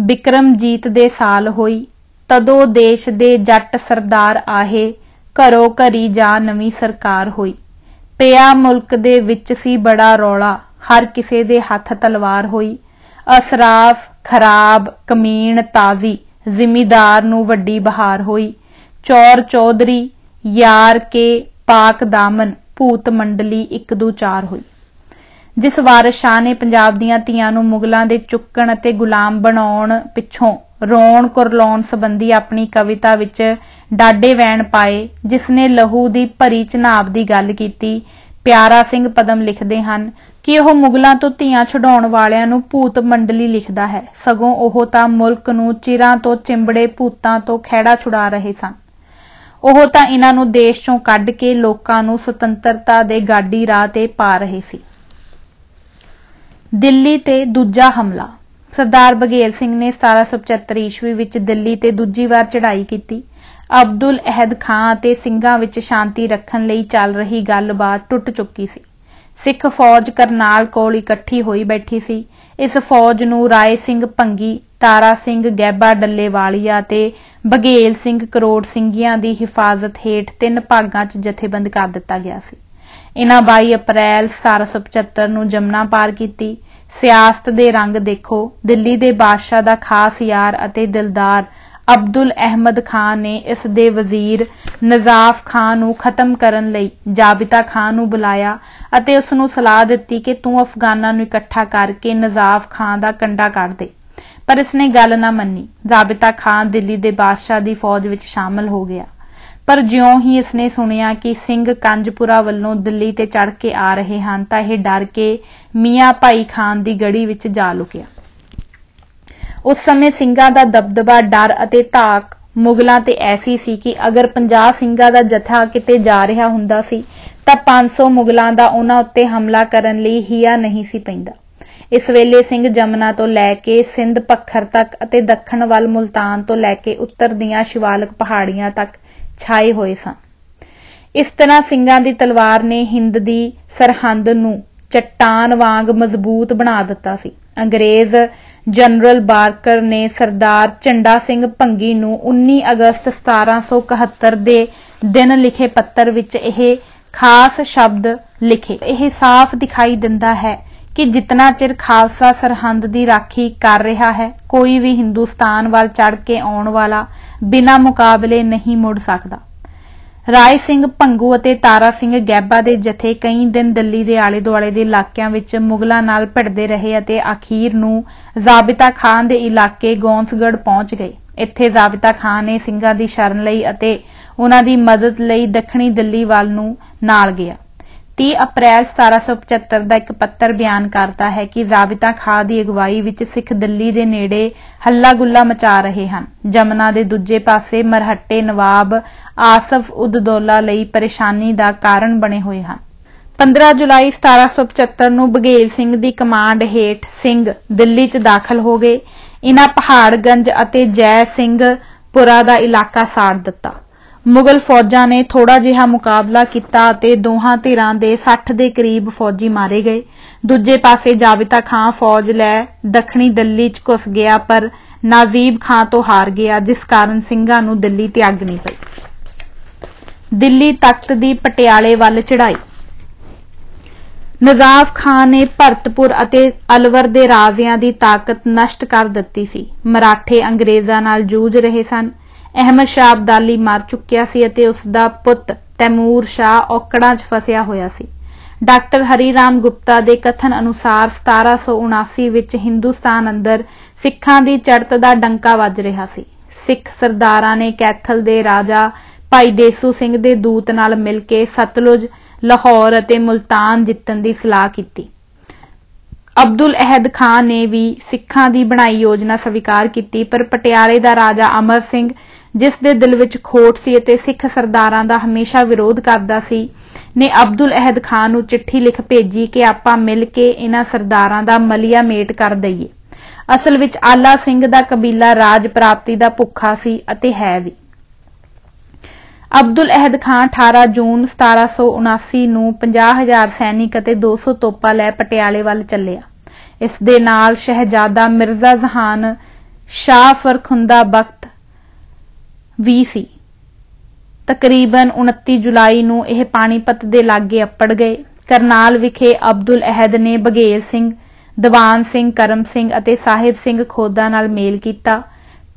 S1: ਬਿਕਰਮਜੀਤ ਦੇ ਸਾਲ ਹੋਈ। ਤਦੋਂ ਦੇਸ਼ ਦੇ ਜੱਟ ਸਰਦਾਰ ਆਹੇ ਘਰੋ ਘਰੀ ਜਾ ਨਵੀਂ ਸਰਕਾਰ ਹੋਈ। ਪਿਆ ਮੁਲਕ ਦੇ ਵਿੱਚ ਸੀ ਬੜਾ ਰੌਲਾ। ਹਰ ਕਿਸੇ ਦੇ ਹੱਥ ਤਲਵਾਰ ਹੋਈ। ਅਸਰਾਫ, ਖਰਾਬ, ਕਮੀਨ, ਤਾਜ਼ੀ ਜ਼ਿਮੀਦਾਰ ਨੂੰ ਵੱਡੀ ਬਹਾਰ ਹੋਈ। ਚੌਰ ਚੌਧਰੀ ਯਾਰ ਕੇ ਪਾਕ ਦਾਮਨ ਭੂਤ ਮੰਡਲੀ 1 2 4 ਹੋਈ। ਜਿਸ ਵਾਰਿਸ ਸ਼ਾਹ ਨੇ ਪੰਜਾਬ ਦੀਆਂ ਧੀਆਂ ਨੂੰ ਮੁਗਲਾਂ ਦੇ ਚੁੱਕਣ ਅਤੇ ਗੁਲਾਮ ਬਣਾਉਣ ਪਿੱਛੋਂ ਰੋਣ ਕੁਰਲਾਉਣ ਸੰਬੰਧੀ ਆਪਣੀ ਕਵਿਤਾ ਵਿੱਚ ਡਾਡੇ ਵੈਣ ਪਾਏ, ਜਿਸ ਨੇ ਲਹੂ ਦੀ ਭਰੀ ਚਨਾਬ ਦੀ ਗੱਲ ਕੀਤੀ। ਪਿਆਰਾ ਸਿੰਘ ਪਦਮ ਲਿਖਦੇ ਹਨ ਕਿ ਉਹ ਮੁਗਲਾਂ ਤੋਂ ਧੀਆਂ ਛਡਾਉਣ ਵਾਲਿਆਂ ਨੂੰ ਭੂਤ ਮੰਡਲੀ ਲਿਖਦਾ ਹੈ। ਸਗੋਂ ਉਹ ਤਾਂ ਮੁਲਕ ਨੂੰ ਚਿਰਾਂ ਤੋਂ ਚਿੰਬੜੇ ਭੂਤਾਂ ਤੋਂ ਖਹਿੜਾ ਛੁਡਾ ਰਹੇ ਸਨ। ਉਹ ਤਾਂ ਇਹਨਾਂ ਨੂੰ ਦੇਸ਼ ਚੋਂ ਕੱਢ ਕੇ ਲੋਕਾਂ ਨੂੰ ਸੁਤੰਤਰਤਾ ਦੇ ਗਾਡੀ ਰਾਹ ਤੇ ਪਾ ਰਹੇ ਸੀ। ਦਿੱਲੀ ਤੇ ਦੂਜਾ ਹਮਲਾ। ਸਰਦਾਰ ਬਗੇਲ ਸਿੰਘ ਨੇ 1775 ਈਸਵੀ ਵਿੱਚ ਦਿੱਲੀ ਤੇ ਦੂਜੀ ਵਾਰ ਚੜ੍ਹਾਈ ਕੀਤੀ। ਅਬਦੁਲ ਅਹਿਦ ਖਾਨ ਅਤੇ ਸਿੰਘਾਂ ਵਿੱਚ ਸ਼ਾਂਤੀ ਰੱਖਣ ਲਈ ਚੱਲ ਰਹੀ ਗੱਲਬਾਤ ਟੁੱਟ ਚੁੱਕੀ ਸੀ। ਸਿੱਖ ਫੌਜ ਕਰਨਾਲ ਕੋਲ ਇਕੱਠੀ ਹੋਈ ਬੈਠੀ ਸੀ। ਇਸ ਫੌਜ ਨੂੰ ਰਾਏ ਸਿੰਘ ਭੰਗੀ ਤਾਰਾ ਸਿੰਘ ਗੈਬਾ ਡੱਲੇਵਾਲੀਆ ਤੇ ਬਗੇਲ ਸਿੰਘ ਕਰੋੜ ਸਿੰਘੀਆਂ ਦੀ ਹਿਫਾਜ਼ਤ ਹੇਠ ਤਿੰਨ ਭਾਗਾਂ 'ਚ ਜਥੇਬੰਦ ਕਰ ਦਿੱਤਾ ਗਿਆ ਸੀ। ਇਹਨਾਂ 22 ਅਪ੍ਰੈਲ 1775 ਨੂੰ ਜਮਨਾ ਪਾਰ ਕੀਤੀ। ਸਿਆਸਤ ਦੇ ਰੰਗ ਦੇਖੋ, ਦਿੱਲੀ ਦੇ ਬਾਦਸ਼ਾਹ ਦਾ ਖਾਸ ਯਾਰ ਅਤੇ ਦਿਲਦਾਰ ਅਬਦੁਲ ਅਹਿਮਦ ਖਾਨ ਨੇ ਇਸ ਦੇ ਵਜ਼ੀਰ ਨਜ਼ਾਫ ਖਾਨ ਨੂੰ ਖਤਮ ਕਰਨ ਲਈ ਜਾਬਿਤਾ ਖਾਨ ਨੂੰ ਬੁਲਾਇਆ ਅਤੇ ਉਸ ਨੂੰ ਸਲਾਹ ਦਿੱਤੀ ਕਿ ਤੂੰ ਅਫਗਾਨਾਂ ਨੂੰ ਇਕੱਠਾ ਕਰਕੇ ਨਜ਼ਾਫ ਖਾਨ ਦਾ ਕੰਡਾ ਕੱਢ ਦੇ। ਪਰ ਇਸ ਨੇ ਗੱਲ ਨਾ ਮੰਨੀ। ਜਾਬਿਤਾ ਖਾਨ ਦਿੱਲੀ ਦੇ ਬਾਦਸ਼ਾਹ ਦੀ ਫੌਜ ਵਿੱਚ ਸ਼ਾਮਲ ਹੋ ਗਿਆ। ਪਰ ਜਿਉਂ ਹੀ ਇਸ ਨੇ ਸੁਣਿਆ ਕਿ ਸਿੰਘ ਕੰਜਪੁਰਾ ਵੱਲੋਂ ਦਿੱਲੀ ਤੇ ਚੜ ਕੇ ਆ ਰਹੇ ਹਨ ਤਾਂ ਇਹ ਡਰ ਕੇ ਮੀਆਂ ਭਾਈ ਖਾਨ ਦੀ ਗੜੀ ਵਿੱਚ ਜਾ ਲੁਕਿਆ। ਉਸ ਸਮੇਂ ਸਿੰਘਾਂ ਦਾ ਦਬਦਬਾ, ਡਰ ਅਤੇ ਧਾਕ ਮੁਗਲਾਂ ਤੇ ਐਸੀ ਸੀ ਕਿ ਅਗਰ 50 ਸਿੰਘਾਂ ਦਾ ਜਥਾ ਕਿਤੇ ਜਾ ਰਿਹਾ ਹੁੰਦਾ ਸੀ, ਤਾਂ 500 ਮੁਗਲਾਂ ਦਾ ਉਹਨਾਂ ਉੱਤੇ ਹਮਲਾ ਕਰਨ ਲਈ ਹਿਆ ਨਹੀਂ ਸੀ ਪੈਂਦਾ। ਇਸ ਵੇਲੇ ਸਿੰਘ ਜਮਨਾ ਤੋਂ ਲੈ ਕੇ ਸਿੰਧ ਪੱਖਰ ਤੱਕ ਅਤੇ ਦੱਖਣ ਵੱਲ ਮੁਲਤਾਨ ਤੋਂ ਲੈ ਕੇ ਉੱਤਰ ਦੀਆਂ ਸ਼ਿਵਾਲਕ ਪਹਾੜੀਆਂ ਤੱਕ ਛਾਏ ਹੋਏ ਸਨ। ਇਸ ਤਰ੍ਹਾਂ ਸਿੰਘਾਂ ਦੀ ਤਲਵਾਰ ਨੇ ਹਿੰਦ ਦੀ ਸਰਹੰਦ ਨੂੰ ਚਟਾਨ ਵਾਂਗ ਮਜ਼ਬੂਤ ਬਣਾ ਦਿੱਤਾ ਸੀ। ਅੰਗਰੇਜ਼ ਜਨਰਲ ਬਾਰਕਰ ਨੇ ਸਰਦਾਰ ਝੰਡਾ ਸਿੰਘ ਭੰਗੀ ਨੂੰ 19 ਅਗਸਤ 1771 ਦੇ ਦਿਨ ਲਿਖੇ ਪੱਤਰ ਵਿੱਚ ਇਹ ਖਾਸ ਸ਼ਬਦ ਲਿਖੇ। ਇਹ ਸਾਫ਼ ਦਿਖਾਈ ਦਿੰਦਾ ਹੈ ਕਿ ਜਿਤਨਾ ਚਿਰ ਖਾਲਸਾ ਸਰਹੰਦ ਦੀ ਰਾਖੀ ਕਰ ਰਿਹਾ ਹੈ, ਕੋਈ ਵੀ ਹਿੰਦੁਸਤਾਨ ਵੱਲ ਚੜ ਕੇ ਆਉਣ ਵਾਲਾ ਬਿਨਾਂ ਮੁਕਾਬਲੇ ਨਹੀਂ ਮੁੜ ਸਕਦਾ। ਰਾਏ ਸਿੰਘ, ਭੰਗੂ ਅਤੇ ਤਾਰਾ ਸਿੰਘ ਗੈਬਾ ਦੇ ਜਥੇ ਕਈ ਦਿਨ ਦਿੱਲੀ ਦੇ ਆਲੇ-ਦੁਆਲੇ ਦੇ ਇਲਾਕਿਆਂ ਵਿੱਚ ਮੁਗਲਾਂ ਨਾਲ ਭਿੜਦੇ ਰਹੇ ਅਤੇ ਅਖੀਰ ਨੂੰ ਜ਼ਾਬਿਤਾ ਖਾਨ ਦੇ ਇਲਾਕੇ ਗੌਂਸਗੜ ਪਹੁੰਚ ਗਏ। ਇੱਥੇ ਜ਼ਾਬਿਤਾ ਖਾਨ ਨੇ ਸਿੰਘਾਂ ਦੀ ਸ਼ਰਨ ਲਈ ਅਤੇ ਉਹਨਾਂ ਦੀ ਮਦਦ ਲਈ ਦੱਖਣੀ ਦਿੱਲੀ ਵੱਲ ਨੂੰ ਨਾਲ ਗਿਆ। 30 ਅਪ੍ਰੈਲ 1775 ਦਾ ਇੱਕ ਪੱਤਰ ਬਿਆਨ ਕਰਦਾ ਹੈ ਕਿ ਜ਼ਾਬਿਤਾ ਖਾਂ ਦੀ ਅਗਵਾਈ ਵਿੱਚ ਸਿੱਖ ਦਿੱਲੀ ਦੇ ਨੇੜੇ ਹੱਲਾ ਗੁੱਲਾ ਮਚਾ ਰਹੇ ਹਨ। ਜਮਨਾ ਦੇ ਦੂਜੇ ਪਾਸੇ ਮਰਹੱਟੇ ਨਵਾਬ ਆਸਫ ਉਦਦੌਲਾ ਲਈ ਪਰੇਸ਼ਾਨੀ ਦਾ ਕਾਰਨ ਬਣੇ ਹੋਏ ਹਨ। 15 ਜੁਲਾਈ 1775 ਨੂੰ ਬਗੇਲ ਸਿੰਘ ਦੀ ਕਮਾਂਡ ਹੇਠ ਸਿੰਘ ਦਿੱਲੀ 'ਚ ਦਾਖਲ ਹੋ ਗਏ। ਇਹਨਾਂ ਪਹਾੜਗੰਜ ਅਤੇ ਜੈ ਸਿੰਘ ਪੁਰਾ ਦਾ ਇਲਾਕਾ ਸਾੜ ਦਿੱਤਾ। ਮੁਗਲ ਫੌਜਾਂ ਨੇ ਥੋੜਾ ਜਿਹਾ ਮੁਕਾਬਲਾ ਕੀਤਾ ਅਤੇ ਦੋਹਾਂ ਧਿਰਾਂ ਦੇ 60 ਦੇ ਕਰੀਬ ਫੌਜੀ ਮਾਰੇ ਗਏ। ਦੂਜੇ ਪਾਸੇ ਜਾਬਿਤਾ ਖਾਨ ਫੌਜ ਲੈ ਦੱਖਣੀ ਦਿੱਲੀ 'ਚ ਘੁਸ ਗਿਆ, ਪਰ ਨਾਜ਼ੀਬ ਖਾਨ ਤੋਂ ਹਾਰ ਗਿਆ, ਜਿਸ ਕਾਰਨ ਸਿੰਘਾਂ ਨੂੰ ਦਿੱਲੀ ਤਿਆਗਣੀ ਪਈ। ਦਿੱਲੀ ਤਖਤ ਦੀ ਪਟਿਆਲੇ ਵੱਲ ਚੜਾਈ ਨਜ਼ਾਫ ਖਾਨ ਨੇ ਭਰਤਪੁਰ ਅਤੇ ਅਲਵਰ ਦੇ ਰਾਜ਼ਿਆਂ ਦੀ ਤਾਕਤ ਨਸ਼ਟ ਕਰ ਦਿੱਤੀ ਸੀ। ਮਰਾਠੇ ਅੰਗਰੇਜ਼ਾਂ ਨਾਲ ਜੂਝ ਰਹੇ ਸਨ। ਅਹਿਮਦ ਸ਼ਾਹ ਅਬਦਾਲੀ ਮਰ ਚੁੱਕਿਆ ਸੀ ਅਤੇ ਉਸ ਦਾ ਪੁੱਤ ਤੈਮੂਰ ਸ਼ਾਹ ਔਕੜਾਂ 'ਚ ਫਸਿਆ ਹੋਇਆ ਸੀ। ਡਾਕਟਰ ਹਰੀ ਰਾਮ ਗੁਪਤਾ ਦੇ ਕਥਨ ਅਨੁਸਾਰ 1779 ਵਿੱਚ ਹਿੰਦੁਸਤਾਨ ਅੰਦਰ ਸਿੱਖਾਂ ਦੀ ਚੜ੍ਹਤ ਦਾ ਡੰਕਾ ਵੱਜ ਰਿਹਾ ਸੀ। ਸਿੱਖ ਸਰਦਾਰਾਂ ਨੇ ਕੈਥਲ ਦੇ ਰਾਜਾ ਭਾਈ ਦੇਸੂ ਸਿੰਘ ਦੇ ਦੂਤ ਨਾਲ ਮਿਲ ਕੇ ਸਤਲੁਜ, ਲਾਹੌਰ ਅਤੇ ਮੁਲਤਾਨ ਜਿੱਤਣ ਦੀ ਸਲਾਹ ਕੀਤੀ। ਅਬਦੁਲ ਅਹਿਦ ਖਾਨ ਨੇ ਵੀ ਸਿੱਖਾਂ ਦੀ ਬਣਾਈ ਯੋਜਨਾ ਸਵੀਕਾਰ ਕੀਤੀ, ਪਰ ਪਟਿਆਲੇ ਦਾ ਰਾਜਾ ਅਮਰ ਸਿੰਘ ਜਿਸ ਦੇ ਦਿਲ ਵਿੱਚ ਖੋਟ ਸੀ ਅਤੇ ਸਿੱਖ ਸਰਦਾਰਾਂ ਦਾ ਹਮੇਸ਼ਾ ਵਿਰੋਧ ਕਰਦਾ ਸੀ, ਨੇ ਅਬਦੁਲ ਅਹਿਦ ਖਾਨ ਨੂੰ ਚਿੱਠੀ ਲਿਖ ਭੇਜੀ ਕਿ ਆਪਾਂ ਮਿਲ ਕੇ ਇਹਨਾਂ ਸਰਦਾਰਾਂ ਦਾ ਮਲੀਆ ਮੇਟ ਕਰ ਦਈਏ। ਅਸਲ ਵਿੱਚ ਆਲਾ ਸਿੰਘ ਦਾ ਕਬੀਲਾ ਰਾਜ ਪ੍ਰਾਪਤੀ ਦਾ ਭੁੱਖਾ ਸੀ ਅਤੇ ਹੈ ਵੀ। ਅਬਦੁਲ ਅਹਿਦ ਖਾਨ 18 ਜੂਨ 1779 ਨੂੰ 50000 ਸੈਨਿਕ ਅਤੇ 200 ਤੋਪਾਂ ਲੈ ਪਟਿਆਲੇ ਵੱਲ ਚੱਲਿਆ। ਇਸ ਦੇ ਨਾਲ ਸ਼ਹਿਜ਼ਾਦਾ ਮਿਰਜ਼ਾ ਜ਼ਹਾਨ ਸ਼ਾਹ ਫਰਖੁੰਦਾ ਬਖਤ ਵੀ ਸੀ। ਤਕਰੀਬਨ 29 ਜੁਲਾਈ ਨੂੰ ਇਹ ਪਾਣੀਪਤ ਦੇ ਲਾਗੇ ਅੱਪੜ ਗਏ। ਕਰਨਾਲ ਵਿਖੇ ਅਬਦੁਲ ਅਹਿਦ ਨੇ ਬਗੇਲ ਸਿੰਘ, ਦੀਵਾਨ ਸਿੰਘ, ਕਰਮ ਸਿੰਘ ਅਤੇ ਸਾਹਿਬ ਸਿੰਘ ਖੋਦਾ ਨਾਲ ਮੇਲ ਕੀਤਾ।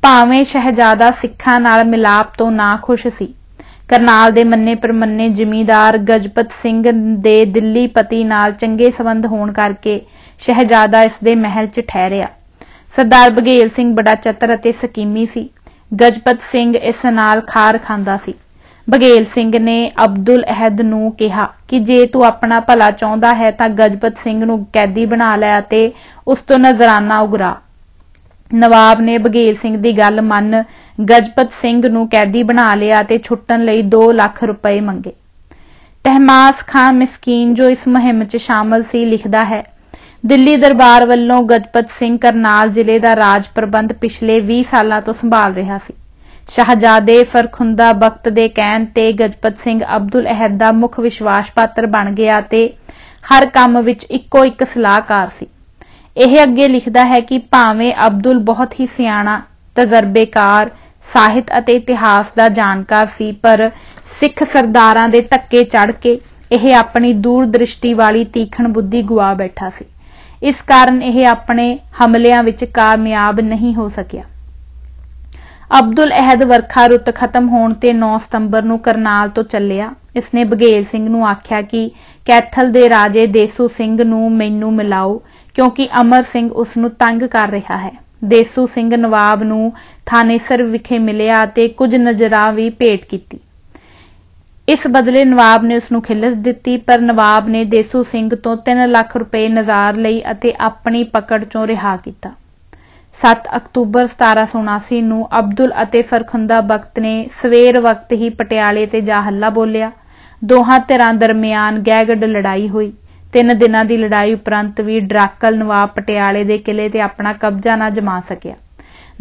S1: ਭਾਵੇਂ ਸ਼ਹਿਜ਼ਾਦਾ ਸਿੱਖਾਂ ਨਾਲ ਮਿਲਾਪ ਤੋਂ ਨਾ ਖੁਸ਼ ਸੀ। ਕਰਨਾਲ ਦੇ ਮੰਨੇ ਪਰਮੰਨੇ ਜਿਮੀਦਾਰ ਗਜਪਤ ਸਿੰਘ ਦੇ ਦਿੱਲੀ ਪਤੀ ਨਾਲ ਚੰਗੇ ਸਬੰਧ ਹੋਣ ਕਰਕੇ ਸ਼ਹਿਜ਼ਾਦਾ ਇਸ ਦੇ ਮਹਿਲ 'ਚ ਠਹਿਰਿਆ। ਸਰਦਾਰ ਬਗੇਲ ਸਿੰਘ ਬੜਾ ਚਤਰ ਅਤੇ ਸਕੀਮੀ ਸੀ। ਗਜਪਤ ਸਿੰਘ ਇਸ ਨਾਲ ਖਾਰ ਖਾਂਦਾ ਸੀ। ਬਗੇਲ ਸਿੰਘ ਨੇ ਅਬਦੁਲ ਅਹਿਦ ਨੂੰ ਕਿਹਾ ਕਿ ਜੇ ਤੂੰ ਆਪਣਾ ਭਲਾ ਚਾਹੁੰਦਾ ਹੈ ਤਾਂ ਗਜਪਤ ਸਿੰਘ ਨੂੰ ਕੈਦੀ ਬਣਾ ਲੈ ਅਤੇ ਉਸ ਤੋਂ ਨਜ਼ਰਾਨਾ ਉਗਰਾ। ਨਵਾਬ ਨੇ ਬਗੇਲ ਸਿੰਘ ਦੀ ਗੱਲ ਮੰਨ ਗਜਪਤ ਸਿੰਘ ਨੂੰ ਕੈਦੀ ਬਣਾ ਲਿਆ ਤੇ ਛੁੱਟਣ ਲਈ 2 ਲੱਖ ਰੁਪਏ ਮੰਗੇ। ਤਹਿਮਾਸ ਖਾਨ ਮਿਸਕੀਨ ਜੋ ਇਸ ਮੁਹਿੰਮ 'ਚ ਸ਼ਾਮਲ ਸੀ, ਲਿਖਦਾ ਹੈ ਦਿੱਲੀ ਦਰਬਾਰ ਵੱਲੋਂ ਗਜਪਤ ਸਿੰਘ ਕਰਨਾਲ ਜ਼ਿਲ੍ਹੇ ਦਾ ਰਾਜ ਪ੍ਰਬੰਧ ਪਿਛਲੇ 20 ਸਾਲਾਂ ਤੋਂ ਸੰਭਾਲ ਰਿਹਾ ਸੀ। ਸ਼ਹਜ਼ਾਦੇ ਫਰਖੁੰਦਾ ਬਖਤ ਦੇ ਕਹਿਣ ਤੇ ਗਜਪਤ ਸਿੰਘ ਅਬਦੁਲ ਅਹਿਦ ਦਾ ਮੁੱਖ ਵਿਸ਼ਵਾਸ ਪਾਤਰ ਬਣ ਗਿਆ ਤੇ ਹਰ ਕੰਮ ਵਿੱਚ ਇੱਕੋ ਇੱਕ ਸਲਾਹਕਾਰ ਸੀ। ਇਹ ਅੱਗੇ ਲਿਖਦਾ ਹੈ ਕਿ ਭਾਵੇਂ ਅਬਦੁਲ ਬਹੁਤ ਹੀ ਸਿਆਣਾ, ਤਜਰਬੇਕਾਰ, ਸਾਹਿਤ ਅਤੇ ਇਤਿਹਾਸ ਦਾ ਜਾਣਕਾਰ ਸੀ, ਪਰ ਸਿੱਖ ਸਰਦਾਰਾਂ ਦੇ ਧੱਕੇ ਚੜ ਕੇ ਇਹ ਆਪਣੀ ਦੂਰਦ੍ਰਿਸ਼ਟੀ ਵਾਲੀ ਤੀਖਣ ਬੁੱਧੀ ਗੁਆ ਬੈਠਾ ਸੀ। ਇਸ ਕਾਰਨ ਇਹ ਆਪਣੇ ਹਮਲਿਆਂ ਵਿੱਚ ਕਾਮਯਾਬ ਨਹੀਂ ਹੋ ਸਕਿਆ। ਅਬਦੁਲ ਅਹਿਦ ਵਰਖਾ ਰੁੱਤ ਖਤਮ ਹੋਣ ਤੇ 9 ਸਤੰਬਰ ਨੂੰ ਕਰਨਾਲ ਤੋਂ ਚੱਲਿਆ। ਇਸਨੇ ਬਗੇਲ ਸਿੰਘ ਨੂੰ ਆਖਿਆ ਕਿ ਕੈਥਲ ਦੇ ਰਾਜੇ ਦੇਸੂ ਸਿੰਘ ਨੂੰ ਮੈਨੂੰ ਮਿਲਾਓ, ਕਿਉਂਕਿ ਅਮਰ ਸਿੰਘ ਉਸ ਨੂੰ ਤੰਗ ਕਰ ਰਿਹਾ ਹੈ। ਦੇਸੂ ਸਿੰਘ ਨਵਾਬ ਨੂੰ ਥਾਨੇਸਰ ਵਿਖੇ ਮਿਲਿਆ ਤੇ ਕੁਝ ਨਜ਼ਰਾਂ ਵੀ ਭੇਟ ਕੀਤੀ। ਇਸ ਬਦਲੇ ਨਵਾਬ ਨੇ ਉਸ ਨੂੰ ਖਿਲਸ ਦਿੱਤੀ, ਪਰ ਨਵਾਬ ਨੇ ਦੇਸੂ ਸਿੰਘ ਤੋਂ 3 ਲੱਖ ਰੁਪਏ ਨਜ਼ਾਰ ਲਈ ਅਤੇ ਆਪਣੀ ਪਕੜ ਚੋਂ ਰਿਹਾ ਕੀਤਾ। 7 ਅਕਤੂਬਰ 1779 ਨੂੰ ਅਬਦੁਲ ਅਤੇ ਫਰਖੁੰਦਾ ਬਖਤ ਨੇ ਸਵੇਰ ਵਕਤ ਹੀ ਪਟਿਆਲੇ ਤੇ ਜਾ ਹੱਲਾ ਬੋਲਿਆ। ਦੋਹਾਂ ਧਿਰਾਂ ਦਰਮਿਆਨ ਗਹਿਗੜ ਲੜਾਈ ਹੋਈ। ਤਿੰਨ ਦਿਨਾਂ ਦੀ ਲੜਾਈ ਉਪਰੰਤ ਵੀ ਡਰਾਕਲ ਨਵਾਬ ਪਟਿਆਲੇ ਦੇ ਕਿਲੇ ਤੇ ਆਪਣਾ ਕਬਜ਼ਾ ਨਾ ਜਮਾ ਸਕਿਆ।